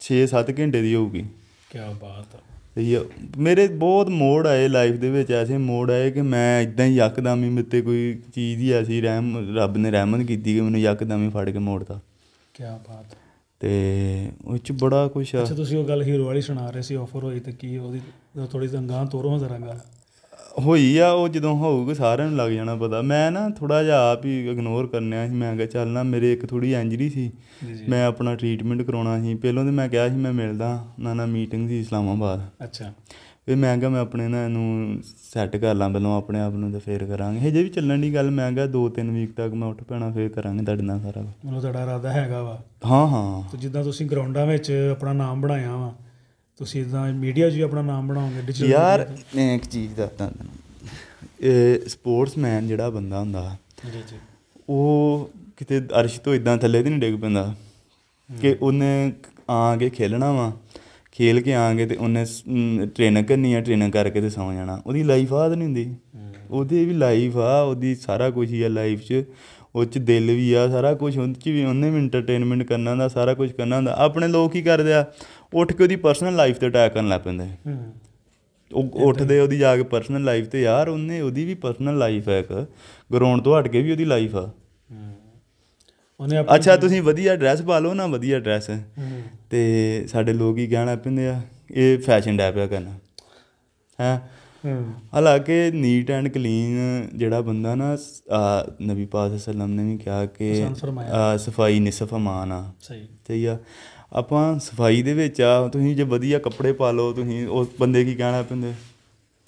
6-7 ਘੰਟੇ ਦੀ ਹੋਊਗੀ। ਕੀ ਬਾਤ ਆ। ਮੇਰੇ ਬਹੁਤ ਮੋੜ ਆਏ ਲਾਈਫ ਦੇ ਵਿੱਚ ਐਸੇ ਮੋੜ ਆਏ ਕਿ ਮੈਂ ਇਦਾਂ ਹੀ ਯਕਦਮ ਹੀ ਮੇਤੇ ਕੋਈ ਚੀਜ਼ ਹੀ ਐਸੀ ਰਹਿਮ ਰੱਬ ਨੇ ਰਹਿਮਤ ਕੀਤੀ ਕਿ ਮੈਨੂੰ ਯਕਦਮ ਹੀ ਫੜ ਕੇ ਮੋੜਤਾ। ਕੀ ਬਾਤ ਤੇ ਉਹ ਚ ਬੜਾ ਕੁਛ ਆ। ਅੱਛਾ ਤੁਸੀਂ ਉਹ ਗੱਲ ਹੀਰੋ ਵਾਲੀ ਸੁਣਾ ਰਹੇ ਸੀ ਆਫਰ ਹੋਈ ਤੇ ਕੀ ਉਹਦੀ ਥੋੜੀ ਤੰਗਾਂ ਤੋਰੋ ਜ਼ਰਾ ਗੱਲ। ਹੋਈ ਆ ਉਹ ਜਦੋਂ ਹੋਊਗਾ ਸਾਰਿਆਂ ਨੂੰ ਲੱਗ ਜਾਣਾ ਪਤਾ। ਮੈਂ ਨਾ ਥੋੜਾ ਜਿਹਾ ਆਪ ਹੀ ਇਗਨੋਰ ਕਰਨਿਆ ਸੀ। ਮੈਂ ਕਿਹਾ ਚੱਲ ਨਾ ਮੇਰੇ ਇੱਕ ਥੋੜੀ ਇੰਜਰੀ ਸੀ। ਮੈਂ ਆਪਣਾ ਟ੍ਰੀਟਮੈਂਟ ਕਰਾਉਣਾ ਸੀ। ਪਹਿਲਾਂ ਤੇ ਮੈਂ ਕਿਹਾ ਸੀ ਮੈਂ ਮਿਲਦਾ ਨਾ ਨਾ ਮੀਟਿੰਗ ਸੀ ਇਸਲਾਮਾਬਾਦ। ਅੱਛਾ। ਫਿਰ ਮੈਂ ਕਿਹਾ ਮੈਂ ਆਪਣੇ ਨਾ ਇਹਨੂੰ ਸੈੱਟ ਕਰ ਲਾਂ ਪਹਿਲਾਂ ਆਪਣੇ ਆਪ ਨੂੰ ਤੇ ਫੇਰ ਕਰਾਂਗੇ। ਹਜੇ ਵੀ ਚੱਲਣ ਦੀ ਗੱਲ ਮੈਂ ਕਿਹਾ 2-3 ਵੀਕ ਤੱਕ ਮੈਂ ਉੱਠ ਪੈਣਾ ਫੇਰ ਕਰਾਂਗੇ ਤੁਹਾਡੇ ਨਾਲ ਸਾਰਾ। ਮਤਲਬ ਤੁਹਾਡਾ ਇਰਾਦਾ ਹੈਗਾ ਵਾ। ਹਾਂ ਹਾਂ। ਤੇ ਜਿੱਦਾਂ ਤੁਸੀਂ ਗਰਾਊਂਡਾਂ ਵਿੱਚ ਆਪਣਾ ਨਾਮ ਬਣਾਇਆ ਵਾ ਤੁਸੀਂ ਇਦਾਂ ਮੀਡੀਆ 'ਚ ਵੀ ਆਪਣਾ ਨਾਮ ਬਣਾਓਗੇ ਡਿਜੀਟਲ ਯਾਰ ਮੈਂ ਇੱਕ ਚੀਜ਼ ਦੱਸਦਾ ਤੈਨੂੰ। ਇਹ ਸਪੋਰਟਸਮੈਨ ਜਿਹੜਾ ਬੰਦਾ ਹੁੰਦਾ ਜੀ ਜੀ। ਉਹ ਕਿਤੇ ਅਰਸ਼ ਤੋਂ ਇਦਾਂ ਥੱਲੇ ਨਹੀਂ ਡਿੱਗ ਪੈਂਦਾ। ਕਿ ਉਹਨੇ ਆ ਕੇ ਖੇਲਣਾ ਵਾ ਖੇਲ ਕੇ ਆਂਗੇ ਤੇ ਉਹਨੇ ਟ੍ਰੇਨਿੰਗ ਕਰਨੀ ਆ ਟ੍ਰੇਨਿੰਗ ਕਰਕੇ ਤੇ ਸੌ ਜਾਣਾ। ਉਹਦੀ ਲਾਈਫ ਆਦ ਨਹੀਂ ਹੁੰਦੀ। ਉਹਦੀ ਵੀ ਲਾਈਫ ਆ ਉਹਦੀ ਸਾਰਾ ਕੁਝ ਹੀ ਆ ਲਾਈਫ 'ਚ। ਉਹ 'ਚ ਦਿਲ ਵੀ ਆ ਸਾਰਾ ਕੁਝ ਉਹਦੇ 'ਚ ਵੀ ਉਹਨੇ ਵੀ ਐਂਟਰਟੇਨਮੈਂਟ ਕਰਨਾ ਹੁੰਦਾ ਸਾਰਾ ਕੁਝ ਕਰਨਾ ਹੁੰਦਾ। ਆਪਣੇ ਲੋਕ ਕੀ ਕਰਦੇ ਆ? ਉੱਠ ਕੇ ਉਹਦੀ ਪਰਸਨਲ ਲਾਈਫ ਤੇ ਅਟੈਕ ਕਰਨ ਲੱਗ ਪੈਂਦੇ। ਹੂੰ। ਉਹ ਉੱਠਦੇ ਉਹਦੀ ਜਾ ਕੇ ਪਰਸਨਲ ਲਾਈਫ ਤੇ ਯਾਰ ਉਹਨੇ ਉਹਦੀ ਵੀ ਪਰਸਨਲ ਲਾਈਫ ਹੈ ਇੱਕ। ਗਰਾਊਂਡ ਤੋਂ ਹਟ ਕੇ ਵੀ ਉਹਦੀ ਲਾਈਫ ਆ। ਉਹਨੇ ਆਪਣੀ ਅੱਛਾ ਤੁਸੀਂ ਵਧੀਆ ਡਰੈਸ ਪਾ ਲਓ ਨਾ ਵਧੀਆ ਡਰੈਸ। ਤੇ ਸਾਡੇ ਲੋਕ ਹੀ ਕਹਿਣਾ ਪੈਂਦੇ ਆ? ਇਹ ਫੈਸ਼ਨ ਡੈ ਪਿਆ ਕਰਨਾ। ਹੂੰ? ਹਾਲਾਂਕਿ ਨੀਟ ਐਂਡ ਕਲੀਨ ਜਿਹੜਾ ਬੰਦਾ ਨਾ ਨਬੀ ਪਾਕ ਸੱਲਮ ਨੇ ਵੀ ਕਿਹਾ ਕਿ ਸਫ਼ਾਈ ਨਿਸਫ ਅਮਾਨ ਆ। ਸਹੀ। ਸਹੀ ਆ। ਆਪਾਂ ਸਫ਼ਾਈ ਦੇ ਵਿੱਚ ਆ ਤੁਸੀਂ ਜੇ ਵਧੀਆ ਕੱਪੜੇ ਪਾ ਲਓ ਤੁਸੀਂ ਉਸ ਬੰਦੇ ਕੀ ਕਹਿਣਾ ਪੈਂਦੇ?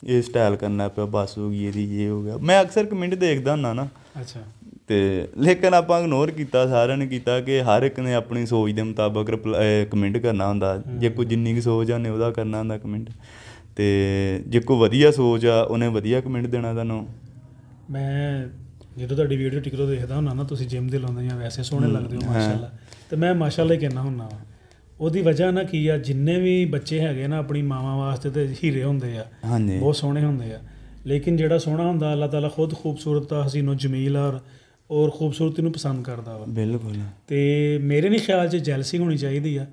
ਇਹ ਸਟਾਈਲ ਕਰਨਾ ਪਿਆ ਬਸ ਹੋ ਗਈ ਇਹਦੀ ਇਹ ਹੋ ਗਿਆ। ਮੈਂ ਅਕਸਰ ਕਮੈਂਟ ਦੇਖਦਾ ਹੁੰਦਾ ਨਾ। ਅੱਛਾ। ਤੇ ਲੇਕਿਨ ਆਪਾਂ ਇਗਨੋਰ ਕੀਤਾ ਸਾਰਿਆਂ ਨੇ ਕੀਤਾ ਕਿ ਹਰ ਇੱਕ ਨੇ ਆਪਣੀ ਸੋਚ ਦੇ ਮੁਤਾਬਕ ਕਮੈਂਟ ਕਰਨਾ ਹੁੰਦਾ। ਜੇ ਕੋਈ ਜਿੰਨੀ ਕੁ ਸੋਚ ਆ ਉਹਨੇ ਉਹਦਾ ਕਰਨਾ ਹੁੰਦਾ ਕਮੈਂਟ ਤੇ ਜੇ ਕੋਈ ਵਧੀਆ ਸੋਚ ਆ ਉਹਨੇ ਵਧੀਆ ਕਮੈਂਟ ਦੇਣਾ ਤੁਹਾਨੂੰ? ਮੈਂ ਜਦੋਂ ਤੁਹਾਡੀ ਵੀਡੀਓ ਟਿਕਰੋ ਦੇਖਦਾ ਹੁੰਦਾ ਨਾ ਤੁਸੀਂ ਜਿਮ ਦੇ ਲਾਉਂਦੇ ਜਾਂ ਵੈਸੇ ਸੋਹਣੇ ਲੱਗਦੇ ਹੋ ਮਾਸ਼ਾਅੱਲਾ। ਤੇ ਮੈਂ ਮਾਸ਼ਾਅੱਲਾ ਹੀ ਕਹਿਣਾ ਹੁੰਦਾ ਵਾ। ਉਹਦੀ ਵਜ੍ਹਾ ਨਾ ਕੀ ਆ ਜਿੰਨੇ ਵੀ ਬੱਚੇ ਹੈਗੇ ਨਾ ਆਪਣੀ ਮਾਵਾਂ ਵਾਸਤੇ ਤੇ ਹੀਰੇ ਹੁੰਦੇ ਆ ਹਾਂਜੀ। ਬਹੁਤ ਸੋਹਣੇ ਹੁੰਦੇ ਆ। ਲੇਕਿਨ ਜਿਹੜਾ ਸੋਹਣਾ ਹੁੰਦਾ ਅੱਲਾਹ ਤਾਲਾ ਖੁਦ ਖੂਬਸੂਰਤ ਹਸੀਨੋ ਜਮੀਲ ਔਰ ਔਰ ਖੂਬਸੂਰਤੀ ਨੂੰ ਪਸੰਦ ਕਰਦਾ ਵਾ। ਬਿਲਕੁਲ। ਤੇ ਮੇਰੇ ਨਹੀਂ ਖਿਆਲ 'ਚ ਜੈਲਸੀ ਹੋਣੀ ਚਾਹੀਦੀ ਆ।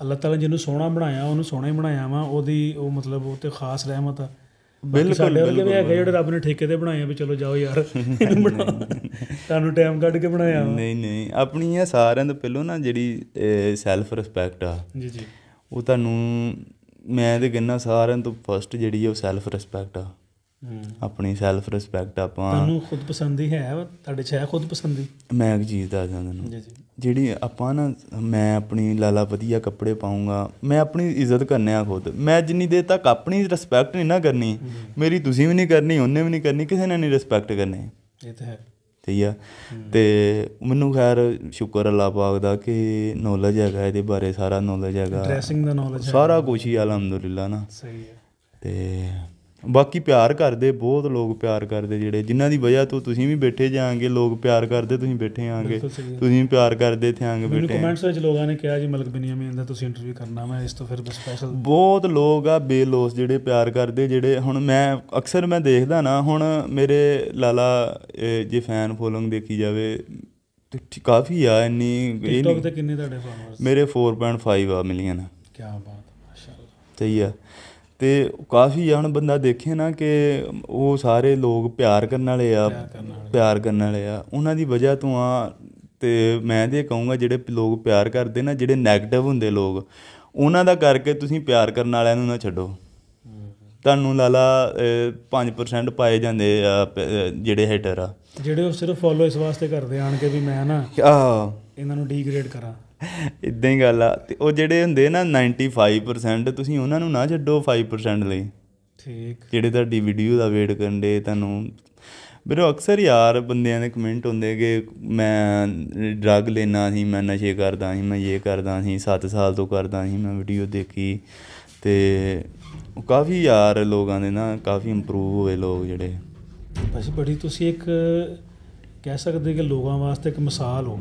ਅੱਲਾਹ ਤਾਲਾ ਜਿਹਨੂੰ ਸੋਹਣਾ ਬਣਾਇਆ ਉਹਨੂੰ ਸੋਹਣਾ ਹੀ ਬਣਾਇਆ ਵਾ ਉਹਦੀ ਉਹ ਮਤਲਬ ਉਹ ਤੇ ਖਾਸ ਰਹਿਮਤ ਆ। ਬਿਲਕੁਲ, ਸਾਡੇ ਵਰਗੇ ਵੀ ਹੈਗੇ ਜਿਹੜੇ ਰੱਬ ਨੇ ਠੇਕੇ ਤੇ ਬਣਾਏ ਆ ਵੀ ਚਲੋ ਜਾਓ ਯਾਰ ਇਹਨੂੰ ਤੁਹਾਨੂੰ ਟਾਈਮ ਕੱਢ ਕੇ ਬਣਾਇਆ ਨਹੀਂ ਨਹੀਂ ਆਪਣੀ ਇਹ ਸਾਰਿਆਂ ਤੋਂ ਪਹਿਲਾਂ ਨਾ ਜਿਹੜੀ ਸੈਲਫ ਰਿਸਪੈਕਟ ਆ ਜੀ ਜੀ। ਉਹ ਤੁਹਾਨੂੰ ਮੈਂ ਤੇ ਕਹਿੰਦਾ ਸਾਰਿਆਂ ਤੋਂ ਫਸਟ ਜਿਹੜੀ ਆ ਉਹ ਸੈਲਫ ਰਿਸਪੈਕਟ ਆ। ਆਪਣੀ ਸੈਲਫ ਰਿਸਪੈਕਟ ਆਪਾਂ ਤੁਹਾਨੂੰ ਖੁਦ ਪਸੰਦੀ ਹੈ? ਤੁਹਾਡੇ 'ਚ ਹੈ ਖੁਦ ਪਸੰਦੀ ਮੈਂ ਇੱਕ ਚੀਜ਼ ਦੱਸਦਾ ਤੁਹਾਨੂੰ ਜਿਹੜੀ ਆਪਾਂ ਨਾ ਮੈਂ ਆਪਣੀ ਲਾਲਾ ਵਧੀਆ ਕੱਪੜੇ ਪਾਉਂਗਾ ਮੈਂ ਆਪਣੀ ਇੱਜ਼ਤ ਕਰਨੇ ਆ ਖੁਦ। ਮੈਂ ਜਿੰਨੀ ਦੇਰ ਤੱਕ ਆਪਣੀ ਰਿਸਪੈਕਟ ਨਹੀਂ ਨਾ ਕਰਨੀ ਮੇਰੀ ਤੁਸੀਂ ਵੀ ਨਹੀਂ ਕਰਨੀ ਉਹਨੇ ਵੀ ਨਹੀਂ ਕਰਨੀ ਕਿਸੇ ਨੇ ਨਹੀਂ ਰਿਸਪੈਕਟ ਕਰਨੀ। ਇਹ ਤਾਂ ਹੈ। ਠੀਕ ਆ? ਤੇ ਮੈਨੂੰ ਖੈਰ ਸ਼ੁਕਰ ਅੱਲਾਹ ਪਾਕ ਦਾ ਕਿ ਨੌਲੇਜ ਹੈਗਾ ਇਹਦੇ ਬਾਰੇ ਸਾਰਾ ਨੌਲੇਜ ਹੈਗਾ। ਡਰੈਸਿੰਗ ਦਾ ਨੌਲੇਜ ਹੈ ਸਾਰਾ ਕੁਝ ਹੀ ਅਲਹਮਦੁਲਿਲਾ ਨਾ। ਸਹੀ ਹੈ। ਤੇ ਬਾਕੀ ਪਿਆਰ ਕਰਦੇ ਬਹੁਤ ਲੋਕ ਪਿਆਰ ਕਰਦੇ ਜਿਹੜੇ ਜਿਨ੍ਹਾਂ ਦੀ ਵਜ੍ਹਾ ਤੋਂ ਤੁਸੀਂ ਵੀ ਬੈਠੇ ਜਾਾਂਗੇ ਲੋਕ ਪਿਆਰ ਕਰਦੇ ਤੁਸੀਂ ਬੈਠੇ ਆਂਗੇ। ਤੁਸੀਂ ਵੀ ਪਿਆਰ ਕਰਦੇ ਇੱਥੇ ਆਂਗੇ ਮੈਨੂੰ ਬੈਠੇ ਕਮੈਂਟਸ ਵਿੱਚ ਲੋਕਾਂ ਨੇ ਕਿਹਾ ਜੀ ਮਲਕ ਬਿਨੀਆਮੀਨ ਦਾ ਤੁਸੀਂ ਇੰਟਰਵਿਊ ਕਰਨਾ ਮੈਂ ਇਸ ਤੋਂ ਫਿਰ ਸਪੈਸ਼ਲ ਬਹੁਤ ਲੋਕ ਆ ਬੇਲੋਸ ਜਿਹੜੇ ਪਿਆਰ ਕਰਦੇ ਜਿਹੜੇ ਹੁਣ ਮੈਂ ਅਕਸਰ ਮੈਂ ਦੇਖਦਾ ਨਾ ਹੁਣ ਮੇਰੇ ਲਾਲਾ ਜੇ ਫੈਨ ਫੋਲੋਇੰਗ ਦੇਖੀ ਜਾਵੇ ਤੇ ਕਾਫੀ ਆ ਇੰਨੀ ਟਿਕਟੌਕ ਤੇ ਕਿੰਨੇ ਤੁਹਾਡੇ ਫਾਲੋਅਰਸ ਮੇਰੇ 4.5 ਆ ਮਿਲੀਅਨ। ਕੀ ਬਾਤ ਮਾਸ਼ਾਅੱਲਾ। ਸਹੀ ਆ। ਤੇ ਕਾਫੀ ਹੁਣ ਬੰਦਾ ਦੇਖੇ ਨਾ ਕਿ ਉਹ ਸਾਰੇ ਲੋਕ ਪਿਆਰ ਕਰਨ ਵਾਲੇ ਆ ਪਿਆਰ ਕਰਨ ਵਾਲੇ। ਆ। ਉਹਨਾਂ ਦੀ ਵਜ੍ਹਾ ਤੋਂ ਆ ਤੇ ਮੈਂ ਤੇ ਇਹ ਕਹੂੰਗਾ ਜਿਹੜੇ ਲੋਕ ਪਿਆਰ ਕਰਦੇ ਨਾ ਜਿਹੜੇ 네ਗੇਟਿਵ ਹੁੰਦੇ ਲੋਕ ਉਹਨਾਂ ਦਾ ਕਰਕੇ ਤੁਸੀਂ ਪਿਆਰ ਕਰਨ ਵਾਲਿਆਂ ਨੂੰ ਨਾ ਛੱਡੋ। ਤੁਹਾਨੂੰ ਲਾਲਾ ਅਹ, 5% ਪਾਏ ਜਾਂਦੇ ਆ ਜਿਹੜੇ ਹੇਟਰ ਆ। ਜਿਹੜੇ ਉਹ ਸਿਰਫ ਫੋਲੋ ਇਸ ਵਾਸਤੇ ਕਰਦੇ ਆਣ ਕੇ ਵੀ ਮੈਂ ਨਾ ਆਹ। ਇਹਨਾਂ ਨੂੰ ਡੀਗ੍ਰੇਡ ਕਰਾਂ। ਇਦਾਂ ਹੀ ਗੱਲ ਆ। ਤੇ ਉਹ ਜਿਹੜੇ ਹੁੰਦੇ ਨਾ 95% ਤੁਸੀਂ ਉਹਨਾਂ ਨੂੰ ਨਾ ਛੱਡੋ 5% ਲਈ। ਠੀਕ। ਜਿਹੜੇ ਤੁਹਾਡੀ ਵੀਡੀਓ ਦਾ ਵੇਟ ਕਰਨ ਦੇ ਤੁਹਾਨੂੰ। ਮੇਰੇ ਅਕਸਰ ਯਾਰ ਬੰਦਿਆਂ ਦੇ ਕਮੈਂਟ ਹੁੰਦੇ ਕਿ ਮੈਂ ਡਰੱਗ ਲੈਣਾ ਸੀ ਮੈਂ ਨਸ਼ੇ ਕਰਦਾ ਸੀ ਮੈਂ ਇਹ ਕਰਦਾ ਸੀ 7 ਸਾਲ ਤੋਂ ਕਰਦਾ ਸੀ ਮੈਂ ਵੀਡੀਓ ਦੇਖੀ। ਤੇ ਉਹ ਕਾਫੀ ਯਾਰ ਲੋਕਾਂ ਦੇ ਨਾ ਕਾਫੀ ਇੰਪਰੂਵ ਹੋਏ ਲੋਕ ਜਿਹੜੇ। ਬਸ ਬੜੀ ਤੁਸੀਂ ਇੱਕ ਕਹਿ ਸਕਦੇ ਕਿ ਲੋਕਾਂ ਵਾਸਤੇ ਇੱਕ ਮਿਸਾਲ ਹੋ।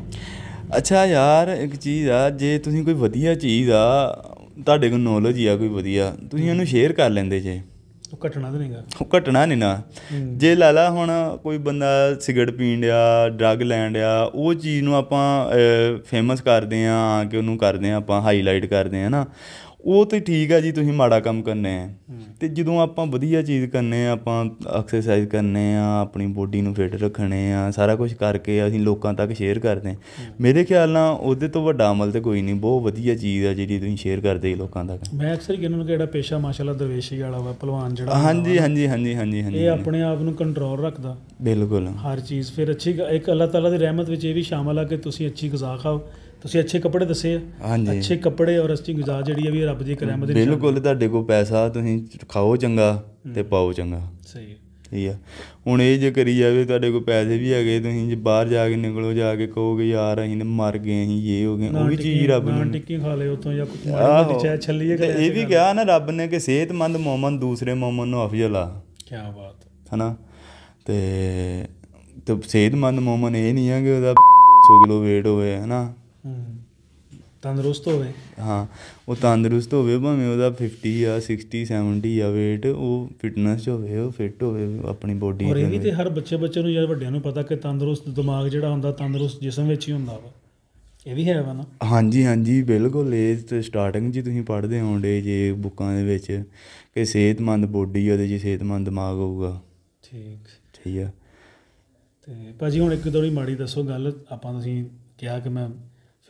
ਅੱਛਾ ਯਾਰ ਇੱਕ ਚੀਜ਼ ਆ ਜੇ ਤੁਸੀਂ ਕੋਈ ਵਧੀਆ ਚੀਜ਼ ਆ ਤੁਹਾਡੇ ਕੋਲ ਨੌਲੇਜ ਆ ਕੋਈ ਵਧੀਆ ਤੁਸੀਂ ਉਹਨੂੰ ਸ਼ੇਅਰ ਕਰ ਲੈਂਦੇ ਜੇ। ਉਹ ਘਟਣਾ ਤਾਂ ਨਹੀਂਗਾ। ਉਹ ਘਟਣਾ ਨਹੀਂ ਨਾ। ਜੇ ਲਾ ਲਾ ਹੁਣ ਕੋਈ ਬੰਦਾ ਸਿਗਰਟ ਪੀਣ ਡਿਆ ਡਰੱਗ ਲੈਣ ਡਿਆ ਉਹ ਚੀਜ਼ ਨੂੰ ਆਪਾਂ ਫੇਮਸ ਕਰਦੇ ਆ ਆ ਕੇ ਉਹਨੂੰ ਕਰਦੇ ਆ ਆਪਾਂ ਹਾਈਲਾਈਟ ਕਰਦੇ ਆ ਨਾ ਉਹ ਤੇ ਠੀਕ ਆ ਜੀ ਤੁਸੀਂ ਮਾੜਾ ਕੰਮ ਕਰਨੇ ਆ। ਤੇ ਜਦੋਂ ਆਪਾਂ ਵਧੀਆ ਚੀਜ਼ ਕਰਨੇ ਆ ਆਪਾਂ ਐਕਸਰਸਾਈਜ਼ ਕਰਨੇ ਆ ਆਪਣੀ ਬੋਡੀ ਨੂੰ ਫਿਟ ਰੱਖਣੇ ਆ ਸਾਰਾ ਕੁਝ ਕਰਕੇ ਅਸੀਂ ਲੋਕਾਂ ਤੱਕ ਸ਼ੇਅਰ ਕਰਦੇ ਮੇਰੇ ਖਿਆਲ ਨਾਲ ਉਹਦੇ ਤੋਂ ਵੱਡਾ ਅਮਲ ਤੇ ਕੋਈ ਨਹੀਂ ਬਹੁਤ ਵਧੀਆ ਚੀਜ਼ ਆ ਜਿਹੜੀ ਤੁਸੀਂ ਸ਼ੇਅਰ ਕਰਦੇ ਜੀ ਲੋਕਾਂ ਤੱਕ। ਮੈਂ ਅਕਸਰ ਕਹਿੰਦਾ ਨੂੰ ਜਿਹੜਾ ਪੇਸ਼ਾ ਮਾਸ਼ਾਅੱਲਾ ਦਰਵੇਸ਼ੀ ਵਾਲਾ ਵਾ ਪਹਿਲਵਾਨ ਜਿਹੜਾ ਹਾਂਜੀ ਹਾਂਜੀ ਹਾਂਜੀ ਹਾਂਜੀ ਹਾਂਜੀ ਇਹ ਆਪਣੇ ਆਪ ਨੂੰ ਕੰਟਰੋਲ ਰੱਖਦਾ। ਬਿਲਕੁਲ। ਹਰ ਚੀਜ਼ ਫਿਰ ਅੱਛੀ ਇੱਕ ਅੱਲਾਹ ਤਾਲਾ ਦੀ ਰਹਿਮਤ ਵਿੱਚ ਇਹ ਵੀ ਸ਼ਾਮਲ ਆ ਕਿ ਤੁਸੀਂ ਅੱਛੀ ਗੁਜ਼ਾ ਖਾਓ। ਤੁਸੀਂ ਅੱਛੇ ਕੱਪੜੇ ਦੱਸੇ ਆ। ਹਾਂਜੀ। ਅੱਛੇ ਕੱਪੜੇ ਔਰ ਅੱਛੀ ਗੁਜ਼ਾ ਜਿਹੜੀ ਆ ਵੀ ਰੱਬ ਦੀ ਇੱਕ ਰਹਿਮਤ ਦੀ। ਬਿਲਕੁਲ ਤੁਹਾਡੇ ਕੋਲ ਪੈਸਾ ਤੁਸੀਂ ਖਾਓ ਚੰਗਾ ਤੇ ਪਾਓ ਚੰਗਾ। ਸਹੀ ਹੈ ਠੀਕ ਆ। ਹੁਣ ਇਹ ਜੇ ਕਰੀ ਜਾਵੇ ਤੁਹਾਡੇ ਕੋਲ ਪੈਸੇ ਵੀ ਹੈਗੇ ਤੁਸੀਂ ਜੇ ਬਾਹਰ ਜਾ ਕੇ ਨਿਕਲੋ ਜਾ ਕੇ ਕਹੋਗੇ ਯਾਰ ਅਸੀਂ ਨੇ ਮਰ ਗਏ ਅਸੀਂ ਇਹ ਹੋ ਗਏ ਉਹ ਵੀ ਚੀਜ਼ ਰੱਬ ਨੂੰ ਟਿੱਕੀ ਖਾ ਲੇ ਉਤੋਂ ਜਾਂ ਕੁਝ ਮਾੜੀ ਚਾਹ ਛੱਲੀਏ ਇਹ ਵੀ ਕਿਹਾ ਨਾ ਰੱਬ ਨੇ ਕਿ ਸਿਹਤਮੰਦ ਮੂਮਨ ਦੂਸਰੇ ਮੂਮਨ ਨੂੰ ਅਫਜ਼ਲ ਆ। ਕੀ ਬਾਤ। ਹਨਾ? ਤੇ ਤੇ ਸਿਹਤਮੰਦ ਮੂਮਨ ਇਹ ਨਹੀਂ ਆ ਕਿ ਉਹਦਾ 200 ਕਿਲੋ weight ਹੋਵੇ ਹਨਾ? ਤੰਦਰੁਸਤ ਹੋਵੇ। ਹਾਂ ਉਹ ਤੰਦਰੁਸਤ ਹੋਵੇ ਭਾਵੇਂ ਉਹਦਾ 50 ਆ 60 70 ਆ weight ਉਹ ਫਿਟਨੈਸ 'ਚ ਹੋਵੇ ਉਹ ਫਿਟ ਹੋਵੇ ਆਪਣੀ ਬੋਡੀ ਔਰ ਇਹ ਵੀ ਤੇ ਹਰ ਬੱਚੇ ਬੱਚੇ ਨੂੰ ਜਾਂ ਵੱਡਿਆਂ ਨੂੰ ਪਤਾ ਕਿ ਤੰਦਰੁਸਤ ਦਿਮਾਗ ਜਿਹੜਾ ਹੁੰਦਾ ਤੰਦਰੁਸਤ ਜਿਸਮ ਵਿੱਚ ਹੀ ਹੁੰਦਾ ਵਾ। ਇਹ ਵੀ ਹੈ ਵਾ ਨਾ? ਹਾਂਜੀ ਹਾਂਜੀ ਬਿਲਕੁਲ। ਇਹ ਸਟਾਰਟਿੰਗ 'ਚ ਹੀ ਤੁਸੀਂ ਪੜ੍ਹਦੇ ਆਉਂਦੇ ਜੇ ਬੁੱਕਾਂ ਦੇ ਵਿੱਚ ਕਿ ਸਿਹਤਮੰਦ ਬੋਡੀ ਉਹਦੇ 'ਚ ਸਿਹਤਮੰਦ ਦਿਮਾਗ ਹੋਊਗਾ। ਠੀਕ। ਠੀਕ ਆ। ਤੇ ਭਾਜੀ ਹੁਣ ਇੱਕ ਦੋੜੀ ਮਾੜੀ ਦੱਸੋ ਗੱਲ। ਆਪਾਂ ਤੁਸੀਂ ਕਿਹਾ ਕਿ ਮੈਂ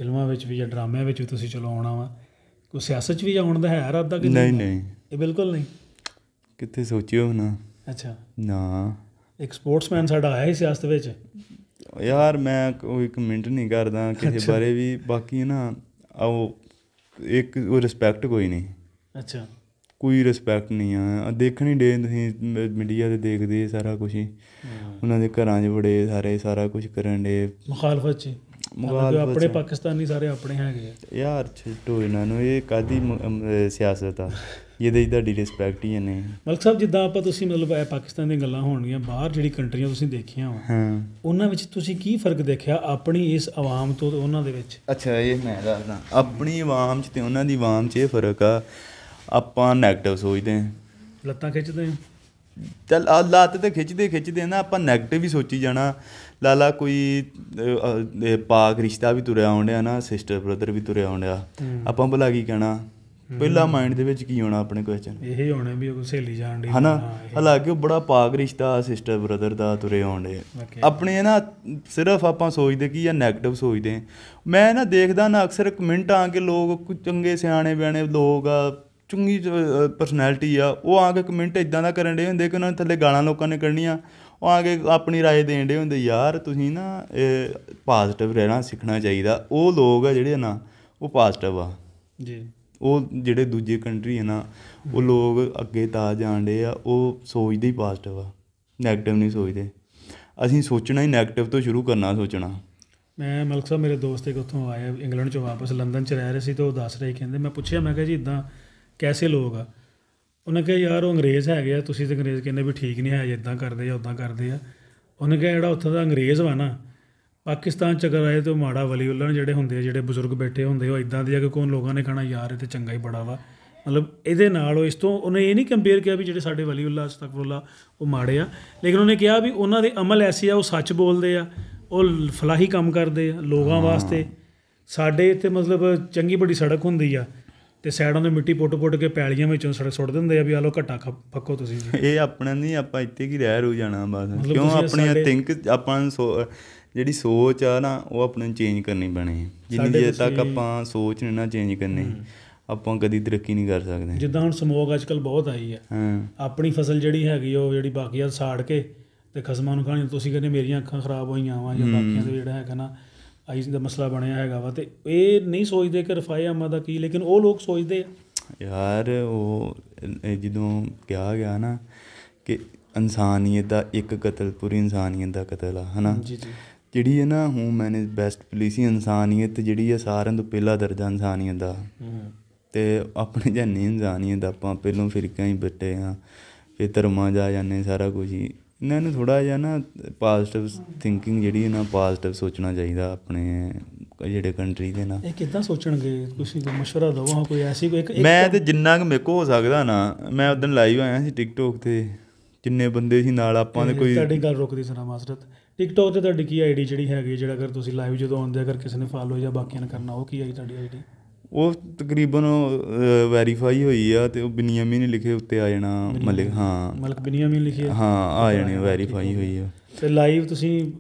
ਫਿਲਮਾਂ ਵਿੱਚ ਵੀ ਜਾਂ ਡਰਾਮਿਆਂ ਵਿੱਚ ਵੀ ਤੁਸੀਂ ਚਲੋ ਆਉਣਾ ਵਾ। ਕੋਈ ਸਿਆਸਤ 'ਚ ਵੀ ਆਉਣ ਦਾ ਹੈ ਇਰਾਦਾ ਕਿ ਨਹੀਂ ਨਹੀਂ? ਇਹ ਬਿਲਕੁਲ ਨਹੀਂ? ਕਿੱਥੇ ਸੋਚਿਓ ਨਾ ਅੱਛਾ। ਨਾ। ਇੱਕ ਸਪੋਰਟਸਮੈਨ ਸਾਡਾ ਆਇਆ ਸੀ ਸਿਆਸਤ ਵਿੱਚ? ਯਾਰ ਮੈਂ ਕੋਈ ਕਮੈਂਟ ਨਹੀਂ ਕਰਦਾ ਕਿਸੇ ਬਾਰੇ ਵੀ। ਬਾਕੀ ਨਾ ਉਹ ਇੱਕ ਉਹ ਰਿਸਪੈਕਟ ਕੋਈ ਨਹੀਂ। ਅੱਛਾ। ਕੋਈ ਰਿਸਪੈਕਟ ਨਹੀਂ ਆ। ਦੇਖਣ ਹੀ ਡੇ ਤੁਸੀਂ ਮੀਡੀਆ ਤੇ ਦੇਖਦੇ ਸਾਰਾ ਕੁਝ ਹੀ। ਉਹਨਾਂ ਦੇ ਘਰਾਂ 'ਚ ਬੜੇ ਸਾਰੇ ਸਾਰਾ ਕੁਝ ਕਰਨ ਡੇ ਮੁਖਾਲਫਤ 'ਚ ਮੁਖਾਲਫਤ ਆਪਣੇ। ਪਾਕਿਸਤਾਨੀ ਸਾਰੇ ਆਪਣੇ ਹੈਗੇ ਆ। ਯਾਰ ਛੱਡੋ ਇਹਨਾਂ ਨੂੰ ਇਹ ਕਾਦੀ ਸਿਆਸਤ ਆ? ਇਹਦੇ 'ਚ ਤੁਹਾਡੀ ਰਿਸਪੈਕਟ ਹੀ ਨਹੀਂ ਮਲਕ ਸਾਹਿਬ ਜਿੱਦਾਂ ਆਪਾਂ ਤੁਸੀਂ ਮਤਲਬ ਇਹ ਪਾਕਿਸਤਾਨ ਦੀਆਂ ਗੱਲਾਂ ਹੋਣਗੀਆਂ ਬਾਹਰ ਜਿਹੜੀ ਕੰਟਰੀਆਂ ਤੁਸੀਂ ਦੇਖੀਆਂ ਵਾ ਹਾਂ। ਉਹਨਾਂ ਵਿੱਚ ਤੁਸੀਂ ਕੀ ਫ਼ਰਕ ਦੇਖਿਆ ਆਪਣੀ ਇਸ ਆਵਾਮ ਤੋਂ ਉਹਨਾਂ ਦੇ ਵਿੱਚ? ਅੱਛਾ ਇਹ ਮੈਂ ਦੱਸਦਾ। ਆਪਣੀ ਆਵਾਮ 'ਚ ਤੇ ਉਹਨਾਂ ਦੀ ਆਵਾਮ 'ਚ ਇਹ ਫ਼ਰਕ ਆ ਆਪਾਂ 네ਗੇਟਿਵ ਸੋਚਦੇ ਹਾਂ। ਲੱਤਾਂ ਖਿੱਚਦੇ ਆ ਚੱਲ ਆ ਲੱਤ ਤੇ ਖਿੱਚਦੇ ਖਿੱਚਦੇ ਨਾ ਆਪਾਂ 네ਗੇਟਿਵ ਹੀ ਸੋਚੀ ਜਾਣਾ। ਲਾਲਾ ਕੋਈ ਪਾਕ ਰਿਸ਼ਤਾ ਵੀ ਤੁਰਿਆ ਆਉਂਦਿਆ ਨਾ ਸਿਸਟਰ ਬ੍ਰਦਰ ਵੀ ਤੁਰਿਆ ਆਉਂਦਿਆ। ਆਪਾਂ ਭਲਾ ਕੀ ਕਹਿਣਾ? ਪਹਿਲਾ ਮਾਈਂਡ ਦੇ ਵਿੱਚ ਕੀ ਆਉਣਾ ਆਪਣੇ ਕੁਐਸਚਨ ਇਹ ਹੋਣੇ ਵੀ ਉਹ ਸਹੇਲੀ ਜਾਣ ਦੀ ਹਨਾ? ਹਾਲਾਂਕਿ ਉਹ ਬੜਾ ਪਾਕ ਰਿਸ਼ਤਾ ਸਿਸਟਰ ਬ੍ਰਦਰ ਦਾ ਤੁਰੇ ਆਉਂਦੇ. ਆਪਣੇ ਨਾ ਸਿਰਫ ਆਪਾਂ ਸੋਚਦੇ ਕੀ ਆ 네ਗੇਟਿਵ ਸੋਚਦੇ। ਮੈਂ ਨਾ ਦੇਖਦਾ ਨਾ ਅਕਸਰ ਕਮੈਂਟ ਆ ਕੇ ਲੋਕ ਚੰਗੇ ਸਿਆਣੇ ਬਿਆਣੇ ਲੋਕ ਆ ਚੰਗੀ ਪਰਸਨੈਲਿਟੀ ਆ ਉਹ ਆ ਕੇ ਕਮੈਂਟ ਇਦਾਂ ਦਾ ਕਰਨ ਦੇ ਹੁੰਦੇ ਕਿ ਉਹਨਾਂ ਨੇ ਥੱਲੇ ਗਾਲਾਂ ਲੋਕਾਂ ਨੇ ਕੱਢਣੀਆਂ। ਉਹ ਆ ਕੇ ਆਪਣੀ رائے ਦੇਣ ਦੇ ਹੁੰਦੇ ਯਾਰ ਤੁਸੀਂ ਨਾ ਇਹ ਪੋਜ਼ਿਟਿਵ ਰਹਿਣਾ ਸਿੱਖਣਾ ਚਾਹੀਦਾ। ਉਹ ਲੋਕ ਆ ਜਿਹੜੇ ਨਾ ਉਹ ਪੋਜ਼ਿਟਿਵ ਆ। ਜੀ। ਉਹ ਜਿਹੜੇ ਦੂਜੇ ਕੰਟਰੀ ਆ ਨਾ ਉਹ ਲੋਕ ਅੱਗੇ ਤਾਂ ਜਾਂਦੇ ਆ ਉਹ ਸੋਚਦੇ ਹੀ ਪੋਜ਼ਿਟਿਵ ਆ। ਨੈਗੇਟਿਵ ਨਹੀਂ ਸੋਚਦੇ। ਅਸੀਂ ਸੋਚਣਾ ਹੀ ਨੈਗੇਟਿਵ ਤੋਂ ਸ਼ੁਰੂ ਕਰਨਾ ਸੋਚਣਾ। ਮੈਂ ਮਲਕ ਸਾਹਿਬ ਮੇਰੇ ਦੋਸਤ ਇੱਕ ਉੱਥੋਂ ਆਇਆ ਇੰਗਲੈਂਡ ਚੋਂ ਵਾਪਸ ਲੰਡਨ ਚ ਰਹਿ ਰਹੇ ਸੀ ਤੇ ਉਹ ਦੱਸ ਰਹੇ ਕਹਿੰਦੇ ਮੈਂ ਪੁੱਛਿਆ ਮੈਂ ਕਿਹਾ ਜੀ ਇਦਾਂ ਕੈਸੇ ਲੋਕ ਆ? ਉਹਨੇ ਕਿਹਾ ਯਾਰ ਉਹ ਅੰਗਰੇਜ਼ ਹੈਗੇ ਆ ਤੁਸੀਂ ਤੇ ਅੰਗਰੇਜ਼ ਕਹਿੰਦੇ ਵੀ ਠੀਕ ਨਹੀਂ ਹੈ ਇਦਾਂ ਕਰਦੇ ਆ ਉਦਾਂ ਕਰਦੇ ਆ। ਉਹਨੇ ਕਿਹਾ ਜਿਹੜਾ ਉੱਥੋਂ ਦਾ ਅੰਗਰੇਜ਼ ਵਾ ਨਾ ਪਾਕਿਸਤਾਨ ਚ ਅਗਰ ਆਏ ਤੇ ਉਹ ਮਾੜਾ ਵਲੀ ਉਲਣ ਜਿਹੜੇ ਹੁੰਦੇ ਆ ਜਿਹੜੇ ਬਜ਼ੁਰਗ ਬੈਠੇ ਹੁੰਦੇ ਉਹ ਇਦਾਂ ਦੇ ਆ ਕਿ ਕੋਣ ਲੋਕਾਂ ਨੇ ਕਹਣਾ ਯਾਰ ਇਹ ਤੇ ਚੰਗਾ ਹੀ ਬੜਾ ਵਾ। ਮਤਲਬ ਇਹਦੇ ਨਾਲ ਉਹ ਇਸ ਤੋਂ ਉਹਨੇ ਇਹ ਨਹੀਂ ਕੰਪੇਅਰ ਕੀਤਾ ਵੀ ਜਿਹੜੇ ਸਾਡੇ ਵਲੀ ਉੱਲਾ ਅਸਤਗਫਰੁੱਲਾ ਉਹ ਮਾੜੇ ਆ। ਲੇਕਿਨ ਉਹਨੇ ਕਿਹਾ ਵੀ ਉਹਨਾਂ ਦੇ ਅਮਲ ਐਸੇ ਆ ਉਹ ਸੱਚ ਬੋਲਦੇ ਆ ਉਹ ਫਲਾਹੀ ਕੰਮ ਕਰਦੇ ਆ ਲੋਕਾਂ ਵਾਸਤੇ। ਸਾਡੇ ਇੱਥੇ ਮਤਲਬ ਚੰਗੀ ਬੜੀ ਸੜਕ ਹੁੰਦੀ ਆ ਤੇ ਸਾਈਡਾਂ ਤੋਂ ਮਿੱਟੀ ਪੁੱਟ-ਪੁੱਟ ਕੇ ਪੈਲੀਆਂ ਵਿੱਚੋਂ ਸੜਕ ਸੁੱਟ ਦਿੰਦੇ ਆ ਵੀ ਆ ਲੋ ਘੱਟਾ ਫੱਕੋ ਤੁਸੀਂ। ਇਹ ਆਪਣਾ ਨਹੀਂ ਆਪਾਂ ਇੱਥੇ ਕੀ ਰਹਿ ਰੂ ਜਾਣਾ ਬਸ। ਕਿਉਂ ਆਪਣੀ ਥਿੰਕ ਆਪਾਂ ਨੂੰ ਜਿਹੜੀ ਸੋਚ ਆ ਨਾ ਉਹ ਆਪਣੇ ਨੂੰ ਚੇਂਜ ਕਰਨੀ ਪੈਣੀ। ਜਿੰਨੀ ਦੇਰ ਤੱਕ ਆਪਾਂ ਸੋਚ ਨਹੀਂ ਨਾ ਚੇਂਜ ਕਰਨੀ ਆਪਾਂ ਕਦੀ ਤਰੱਕੀ ਨਹੀਂ ਕਰ ਸਕਦੇ। ਜਿੱਦਾਂ ਹੁਣ ਸਮੋਗ ਅੱਜਕੱਲ ਬਹੁਤ ਆਈ ਆ। ਹਾਂ। ਆਪਣੀ ਫਸਲ ਜਿਹੜੀ ਹੈਗੀ ਉਹ ਜਿਹੜੀ ਬਾਕੀਆਂ ਸਾੜ ਕੇ ਤੇ ਖਸਮਾਂ ਨੂੰ ਖਾਣੀ ਤੁਸੀਂ ਕਹਿੰਦੇ ਮੇਰੀਆਂ ਅੱਖਾਂ ਖਰਾਬ ਹੋਈਆਂ ਵਾ ਜਾਂ ਬਾਕੀਆਂ ਦਾ ਜਿਹੜਾ ਹੈਗਾ ਨਾ ਆਈਸ ਦਾ ਮਸਲਾ ਬਣਿਆ ਹੈਗਾ ਵਾ ਤੇ ਇਹ ਨਹੀਂ ਸੋਚਦੇ ਕਿ ਰਫਾਏ ਅਮਾ ਦਾ ਕੀ ਲੇਕਿਨ ਉਹ ਲੋਕ ਸੋਚਦੇ ਆ। ਯਾਰ ਉਹ ਜਦੋਂ ਕਿਹਾ ਗਿਆ ਨਾ ਕਿ ਇਨਸਾਨੀਅਤ ਦਾ ਇੱਕ ਕਤਲ ਪੂਰੀ ਇਨਸਾਨੀਅਤ ਦਾ ਕਤਲ ਆ ਹਨਾ? ਜੀ ਜੀ। ਜਿਹੜੀ ਹੈ ਨਾ ਹਿਊਮਨ ਇਜ਼ ਬੈਸਟ ਪੁਲਿਸੀ ਇਨਸਾਨੀਅਤ ਜਿਹੜੀ ਹੈ ਸਾਰਿਆਂ ਤੋਂ ਪਹਿਲਾ ਦਰਜਾ ਇਨਸਾਨੀਅਤ ਦਾ। ਤੇ ਆਪਣੇ ਜੰਨੀ ਇਨਸਾਨੀਅਤ ਆਪਾਂ ਪਹਿਲੋਂ ਫਿਰਕਾਂ ਹੀ ਬੱਟੇ ਆ ਫਿਰ ਧਰਮਾਂ ਜਾ ਜਾਂਦੇ ਸਾਰਾ ਕੁਝ ਹੀ। ਇਹਨਾਂ ਨੂੰ ਥੋੜਾ ਜਿਹਾ ਨਾ ਪੋਜ਼ਿਟਿਵ ਥਿੰਕਿੰਗ ਜਿਹੜੀ ਹੈ ਨਾ ਪੋਜ਼ਿਟਿਵ ਸੋਚਣਾ ਚਾਹੀਦਾ ਆਪਣੇ ਜਿਹੜੇ ਕੰਟਰੀ ਦੇ ਨਾਲ ਇਹ ਕਿੱਦਾਂ ਸੋਚਣਗੇ? ਤੁਸੀਂ ਕੋਈ ਮਸ਼ਵਰਾ ਦਿਓ ਹਾਂ ਕੋਈ ਐਸੀ ਕੋਈ ਮੈਂ ਤੇ ਜਿੰਨਾ ਕੁ ਮੇਰੇ ਕੋ ਹੋ ਸਕਦਾ ਨਾ ਮੈਂ ਉਦੋਂ ਲਾਈਵ ਆਇਆ ਸੀ ਟਿਕਟੋਕ ਤੇ ਜਿੰਨੇ ਬੰਦੇ ਸੀ ਨਾਲ ਆਪਾਂ ਦੇ ਕੋਈ ਤੁਹਾਡੀ ਗੱਲ ਰੁਕਦੀ ਸਰਾ ਮਾਸਰਤ ਟਿਕਟੋਕ ਤੇ ਤੁਹਾਡੀ ਕੀ ਆਈਡੀ ਜਿਹੜੀ ਹੈਗੀ ਜਿਹੜਾ ਅਗਰ ਤੁਸੀਂ ਲਾਈਵ ਜਦੋਂ ਆਉਂਦੇ ਅਗਰ ਕਿਸੇ ਨੇ ਫਾਲੋ ਜਾਂ ਬਾਕੀਆਂ ਨੇ ਕਰਨਾ ਉਹ ਕੀ ਆਈ ਤੁਹਾਡੀ ਆਈਡੀ ਉਹ ਤਕਰੀਬਨ ਵੈਰੀਫਾਈ ਹੋਈ ਆ ਤੇ ਉਹ ਬਨੀਆਮੀ ਨੇ ਲਿਖੇ ਉੱਤੇ ਆ ਜਾਣਾ ਮਲਿਕ ਹਾਂ। ਮਲਕ ਬਿਨੀਆਮੀਨ ਲਿਖੀ ਹੈ ਹਾਂ ਆ ਜਾਣੇ ਵੈਰੀਫਾਈ ਹੋਈ ਆ। ਤੇ ਲਾਈਵ ਤੁਸੀਂ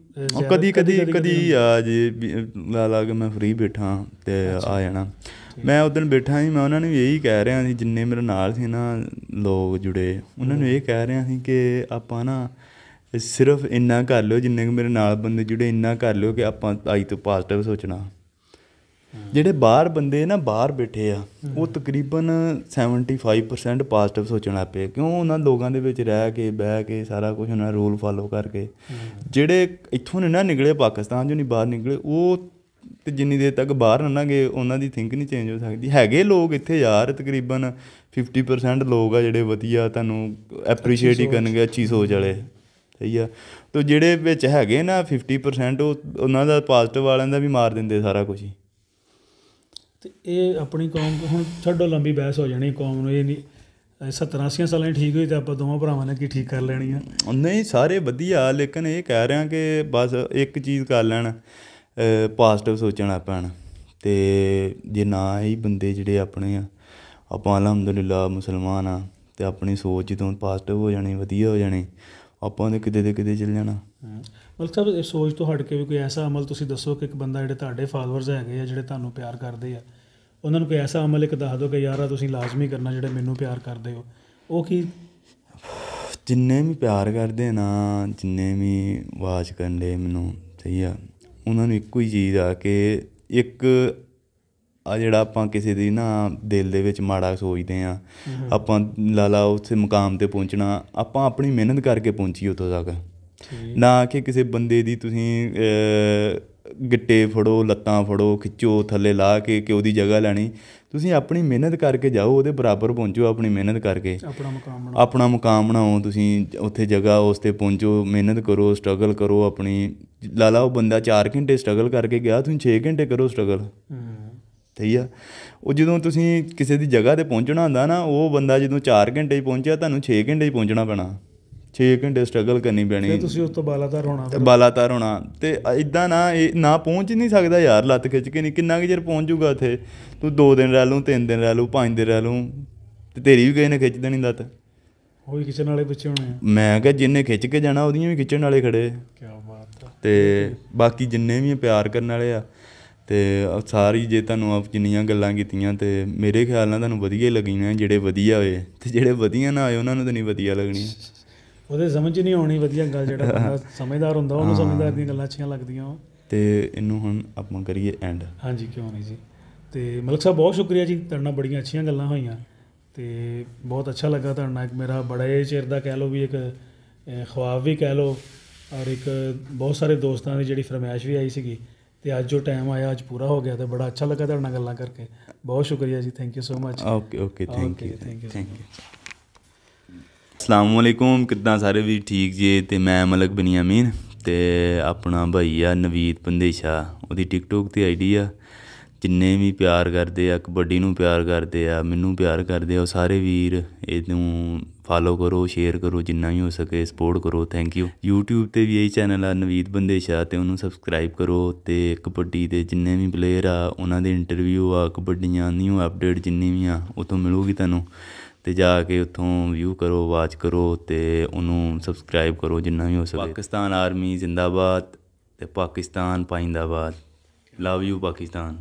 ਕਦੀ ਕਦੀ ਕਦੀ ਆ ਜੇ ਲਾ ਲਾ ਕੇ ਮੈਂ ਫ੍ਰੀ ਬੈਠਾ ਤੇ ਆ ਜਾਣਾ। ਮੈਂ ਉਦੋਂ ਬੈਠਾ ਸੀ ਮੈਂ ਉਹਨਾਂ ਨੂੰ ਇਹੀ ਕਹਿ ਰਿਹਾ ਸੀ ਜਿੰਨੇ ਮੇਰੇ ਨਾਲ ਸੀ ਨਾ ਲੋਕ ਜੁੜੇ ਉਹਨਾਂ ਨੂੰ ਇਹ ਕਹਿ ਰਿਹਾ ਸੀ ਕਿ ਆਪਾਂ ਨਾ ਸਿਰਫ ਇੰਨਾ ਕਰ ਲਿਓ ਜਿੰਨੇ ਕੁ ਮੇਰੇ ਨਾਲ ਬੰਦੇ ਜੁੜੇ ਇੰਨਾ ਕਰ ਲਿਓ ਕਿ ਆਪਾਂ ਅੱਜ ਤੋਂ ਪੋਜ਼ਿਟਿਵ ਸੋਚਣਾ। ਜਿਹੜੇ ਬਾਹਰ ਬੰਦੇ ਨਾ ਬਾਹਰ ਬੈਠੇ ਆ ਉਹ ਤਕਰੀਬਨ 75% ਪੋਜ਼ਿਟਿਵ ਸੋਚਣ ਲੱਗ ਪਏ। ਕਿਉਂ ਉਹਨਾਂ ਲੋਕਾਂ ਦੇ ਵਿੱਚ ਰਹਿ ਕੇ ਬਹਿ ਕੇ ਸਾਰਾ ਕੁਝ ਉਹਨਾਂ ਰੂਲ ਫਾਲੋ ਕਰਕੇ। ਜਿਹੜੇ ਇੱਥੋਂ ਨੇ ਨਾ ਨਿਕਲੇ ਪਾਕਿਸਤਾਨ ਚੋਂ ਨਹੀਂ ਬਾਹਰ ਨਿਕਲੇ ਉਹ ਤੇ ਜਿੰਨੀ ਦੇਰ ਤੱਕ ਬਾਹਰ ਨਾ ਗਏ ਉਹਨਾਂ ਦੀ ਥਿੰਕ ਨਹੀਂ ਚੇਂਜ ਹੋ ਸਕਦੀ। ਹੈਗੇ ਲੋਕ ਇੱਥੇ ਯਾਰ ਤਕਰੀਬਨ 50% ਲੋਕ ਆ ਜਿਹੜੇ ਵਧੀਆ ਤੁਹਾਨੂੰ ਐਪਰੀਸ਼ੀਏਟ ਹੀ ਕਰਨਗੇ ਅੱਛੀ ਸੋਚ ਵਾਲੇ। ਸਹੀ ਆ। ਤੇ ਜਿਹੜੇ ਵਿੱਚ ਹੈਗੇ ਨਾ 50% ਉਹ ਉਹਨਾਂ ਦਾ ਪੋਜ਼ਿਟਿਵ ਵਾਲਿਆਂ ਦਾ ਵੀ ਮਾਰ ਦਿੰਦੇ ਸਾਰਾ ਕੁਝ ਹੀ। ਤੇ ਇਹ ਆਪਣੀ ਕੌਮ ਹੁਣ ਛੱਡੋ ਲੰਬੀ ਬਹਿਸ ਹੋ ਜਾਣੀ ਕੌਮ ਨੂੰ ਇਹ ਨਹੀਂ 70 80 ਸਾਲਾਂ ਦੀ ਠੀਕ ਹੋਈ ਤੇ ਆਪਾਂ ਦੋਵਾਂ ਭਰਾਵਾਂ ਨੇ ਕੀ ਠੀਕ ਕਰ ਲੈਣੀ ਆ। ਨਹੀਂ ਸਾਰੇ ਵਧੀਆ ਲੇਕਿਨ ਇਹ ਕਹਿ ਰਿਹਾ ਕਿ ਬਸ ਇੱਕ ਚੀਜ਼ ਕਰ ਲੈਣ ਪੋਜ਼ਿਟਿਵ ਸੋਚਣਾ ਪੈਣ। ਤੇ ਜੇ ਨਾ ਹੀ ਬੰਦੇ ਜਿਹੜੇ ਆਪਣੇ ਆ ਆਪਾਂ ਅਲਹਮਦੁਲਿਲਾ ਮੁਸਲਮਾਨ ਆ ਤੇ ਆਪਣੀ ਸੋਚ ਜਦੋਂ ਪਾਜ਼ਿਟਿਵ ਹੋ ਜਾਣੀ ਵਧੀਆ ਹੋ ਜਾਣੀ ਆਪਾਂ ਨੇ ਕਿਤੇ ਦੇ ਕਿਤੇ ਚੱਲ ਜਾਣਾ। ਮਤਲਬ ਸਾਹਿਬ ਇਹ ਸੋਚ ਤੋਂ ਹਟ ਕੇ ਵੀ ਕੋਈ ਐਸਾ ਅਮਲ ਤੁਸੀਂ ਦੱਸੋ ਕਿ ਇੱਕ ਬੰਦਾ ਜਿਹੜੇ ਤੁਹਾਡੇ ਫਾਲੋਅਰਸ ਹੈਗੇ ਆ ਜਿਹੜੇ ਤੁਹਾਨੂੰ ਪਿਆਰ ਕਰਦੇ ਆ ਉਹਨਾਂ ਨੂੰ ਕੋਈ ਐਸਾ ਅਮਲ ਇੱਕ ਦੱਸ ਦਿਓ ਕਿ ਯਾਰ ਆ ਤੁਸੀਂ ਲਾਜ਼ਮੀ ਕਰਨਾ ਜਿਹੜੇ ਮੈਨੂੰ ਪਿਆਰ ਕਰਦੇ ਹੋ। ਉਹ ਕੀ? ਜਿੰਨੇ ਵੀ ਪਿਆਰ ਕਰਦੇ ਆ ਨਾ ਜਿੰਨੇ ਵੀ ਆਵਾਜ਼ ਕਰਨ ਦੇ ਮੈਨੂੰ ਸਹੀ ਆ ਉਹਨਾਂ ਨੂੰ ਇੱਕੋ ਹੀ ਚੀਜ਼ ਆ ਕਿ ਇੱਕ ਆ ਜਿਹੜਾ ਆਪਾਂ ਕਿਸੇ ਦੀ ਨਾ ਦਿਲ ਦੇ ਵਿੱਚ ਮਾੜਾ ਸੋਚਦੇ ਆ ਆਪਾਂ ਲਾਲਾ ਉਸੇ ਮੁਕਾਮ ਤੇ ਪਹੁੰਚਣਾ ਆਪਾਂ ਆਪਣੀ ਮਿਹਨਤ ਕਰਕੇ ਪਹੁੰਚੀ ਉੱਥੋਂ ਤੱਕ। ਨਾ ਕਿ ਕਿਸੇ ਬੰਦੇ ਦੀ ਤੁਸੀਂ ਗਿੱਟੇ ਫੜੋ ਲੱਤਾਂ ਫੜੋ ਖਿੱਚੋ ਥੱਲੇ ਲਾ ਕੇ ਕਿ ਉਹਦੀ ਜਗ੍ਹਾ ਲੈਣੀ। ਤੁਸੀਂ ਆਪਣੀ ਮਿਹਨਤ ਕਰਕੇ ਜਾਓ ਉਹਦੇ ਬਰਾਬਰ ਪਹੁੰਚੋ ਆਪਣੀ ਮਿਹਨਤ ਕਰਕੇ। ਆਪਣਾ ਮੁਕਾਮ ਬਣਾ ਆਪਣਾ ਮੁਕਾਮ ਬਣਾਓ ਤੁਸੀਂ ਉੱਥੇ ਜਗ੍ਹਾ ਉਸ ਤੇ ਪਹੁੰਚੋ ਮਿਹਨਤ ਕਰੋ ਸਟਰਗਲ ਕਰੋ ਆਪਣੀ। ਲਾਲਾ ਉਹ ਬੰਦਾ 4 ਘੰਟੇ ਸਟਰਗਲ ਕਰਕੇ ਗਿਆ ਤੁਸੀਂ 6 ਘੰਟੇ ਕਰੋ ਸਟਰਗਲ ਸਹੀ ਆ। ਉਹ ਜਦੋਂ ਤੁਸੀਂ ਕਿਸੇ ਦੀ ਜਗ੍ਹਾ ਤੇ ਪਹੁੰਚਣਾ ਹੁੰਦਾ ਨਾ ਉਹ ਬੰਦਾ ਜਦੋਂ 4 ਘੰਟੇ 'ਚ ਪਹੁੰਚਿਆ ਤੁਹਾਨੂੰ 6 ਘੰਟੇ 'ਚ ਪਹੁੰਚਣਾ ਪੈਣਾ। 6 ਘੰਟੇ ਸਟਰਗਲ ਕਰਨੀ ਪੈਣੀ। ਫਿਰ ਤੁਸੀਂ ਉਸ ਤੋਂ ਬਾਲਾਤਰ ਹੋਣਾ ਤੇ ਬਾਲਾਤਰ ਹੋਣਾ। ਤੇ ਇਦਾਂ ਨਾ ਇਹ ਨਾ ਪਹੁੰਚ ਨਹੀਂ ਸਕਦਾ ਯਾਰ ਲੱਤ ਖਿੱਚ ਕੇ ਨਹੀਂ। ਕਿੰਨਾ ਕੁ ਚਿਰ ਪਹੁੰਚ ਜੂਗਾ ਉੱਥੇ? ਤੂੰ 2 ਦਿਨ ਰਹਿ ਲੂੰ 3 ਦਿਨ ਰਹਿ ਲੂੰ 5 ਦਿਨ ਰਹਿ ਲੂੰ ਤੇ ਤੇਰੀ ਵੀ ਕਿਸੇ ਨੇ ਖਿੱਚ ਦੇਣੀ ਲੱਤ। ਹੋਈ ਕਿਸੇ ਨਾਲੇ ਪਿੱਛੇ ਹੋਣੇ ਆ। ਮੈਂ ਕਿਹਾ ਜਿੰਨੇ ਖਿੱਚ ਕੇ ਜਾਣਾ ਉਹਦੀਆਂ ਵੀ ਖਿੱਚਣ ਵਾਲੇ ਖੜੇ। ਕੀ ਬਾਤ ਆ। ਤੇ ਬਾਕੀ ਜਿੰਨੇ ਵੀ ਪਿਆਰ ਕਰਨ ਵਾਲੇ ਆ। ਤੇ ਸਾਰੀ ਜੇ ਤੁਹਾਨੂੰ ਆਪ ਜਿੰਨੀਆਂ ਗੱਲਾਂ ਕੀਤੀਆਂ ਤੇ ਮੇਰੇ ਖਿਆਲ ਨਾਲ ਤੁਹਾਨੂੰ ਵਧੀਆ ਹੀ ਲੱਗੀਆਂ। ਜਿਹੜੇ ਵਧੀਆ ਹੋਏ ਤੇ ਜਿਹੜੇ ਵਧੀਆ ਨਾ ਹੋਏ ਉਹਨਾਂ ਨੂੰ ਤਾਂ ਨਹੀਂ ਵਧੀਆ ਲੱਗਣੀਆਂ। ਉਹਦੇ ਸਮਝ ਨਹੀਂ ਆਉਣੀ ਵਧੀਆ ਗੱਲ ਜਿਹੜਾ ਬੰਦਾ ਸਮਝਦਾਰ ਹੁੰਦਾ ਉਹਨੂੰ ਸਮਝਦਾਰ ਦੀਆਂ ਗੱਲਾਂ ਅੱਛੀਆਂ ਲੱਗਦੀਆਂ ਤੇ ਇਹਨੂੰ ਹੁਣ ਆਪਾਂ ਕਰੀਏ ਐਂਡ ਹਾਂਜੀ ਕਿਉਂ ਨਹੀਂ ਜੀ। ਤੇ ਮਲਕ ਸਾਹਿਬ ਬਹੁਤ ਸ਼ੁਕਰੀਆ ਜੀ ਤੁਹਾਡੇ ਨਾਲ ਬੜੀਆਂ ਅੱਛੀਆਂ ਗੱਲਾਂ ਹੋਈਆਂ। ਤੇ ਬਹੁਤ ਅੱਛਾ ਲੱਗਾ ਤੁਹਾਡੇ ਨਾਲ। ਇੱਕ ਮੇਰਾ ਬੜੇ ਚਿਰ ਦਾ ਕਹਿ ਲਓ ਵੀ ਇੱਕ ਖੁਆਬ ਵੀ ਕਹਿ ਲਓ ਔਰ ਇੱਕ ਬਹੁਤ ਸਾਰੇ ਦੋਸਤਾਂ ਦੀ ਜਿਹੜੀ ਫਰਮਾਇਸ਼ ਵੀ ਆਈ ਸੀਗੀ। ਤੇ ਅੱਜ ਜੋ ਟਾਈਮ ਆਇਆ ਅੱਜ ਪੂਰਾ ਹੋ ਗਿਆ ਤੇ ਬੜਾ ਅੱਛਾ ਲੱਗਾ ਤੁਹਾਡੇ ਨਾਲ ਗੱਲਾਂ ਕਰਕੇ। ਬਹੁਤ ਸ਼ੁਕਰੀਆ ਜੀ thank you so much okay okay thank you thank you ਅਸਲਾਮ ਵਾਲੇਕੁਮ ਕਿੱਦਾਂ ਸਾਰੇ ਵੀ ਠੀਕ ਜੀ? ਤੇ ਮੈਂ ਮਲਕ ਬਨੀਆਮੀਨ ਤੇ ਆਪਣਾ ਭਾਈ ਆ ਨਵੀਦ ਪੰਦੇਸ਼ਾ। ਉਹਦੀ ਟਿਕਟੋਕ ਤੇ ਆਈਡੀ ਆ। ਜਿੰਨੇ ਵੀ ਪਿਆਰ ਕਰਦੇ ਆ, ਕਬੱਡੀ ਨੂੰ ਪਿਆਰ ਕਰਦੇ ਆ, ਮੈਨੂੰ ਪਿਆਰ ਕਰਦੇ ਆ, ਉਹ ਸਾਰੇ ਵੀਰ ਇਹਨੂੰ ਫਾਲੋ ਕਰੋ ਸ਼ੇਅਰ ਕਰੋ, ਜਿੰਨਾ ਵੀ ਹੋ ਸਕੇ ਸਪੋਰਟ ਕਰੋ। ਥੈਂਕ ਯੂ YouTube ਤੇ ਵੀ ਇਹ ਚੈਨਲ ਆ, ਨਵੀਦ ਬੰਦੇਸ਼ਾ ਤੇ ਉਹਨੂੰ ਸਬਸਕ੍ਰਾਈਬ ਕਰੋ। ਤੇ ਕਬੱਡੀ ਦੇ ਜਿੰਨੇ ਵੀ ਪਲੇਅਰ ਆ, ਉਹਨਾਂ ਦੇ ਇੰਟਰਵਿਊ ਆ, ਕਬੱਡੀਆਂ ਨਿਊ ਅਪਡੇਟ ਜਿੰਨੀ ਵੀ ਆ, ਉਹ ਤੋਂ ਮਿਲੂਗੀ ਤੁਹਾਨੂੰ। ਅਤੇ ਜਾ ਕੇ ਉੱਥੋਂ ਵਿਊ ਕਰੋ ਵਾਚ ਕਰੋ ਅਤੇ ਉਹਨੂੰ ਸਬਸਕ੍ਰਾਈਬ ਕਰੋ ਜਿੰਨਾ ਵੀ ਹੋ ਸਕੇ। ਪਾਕਿਸਤਾਨ ਆਰਮੀ ਜ਼ਿੰਦਾਬਾਦ ਅਤੇ ਪਾਕਿਸਤਾਨ ਪਾਇੰਦਾਬਾਦ ਲਵ ਯੂ ਪਾਕਿਸਤਾਨ।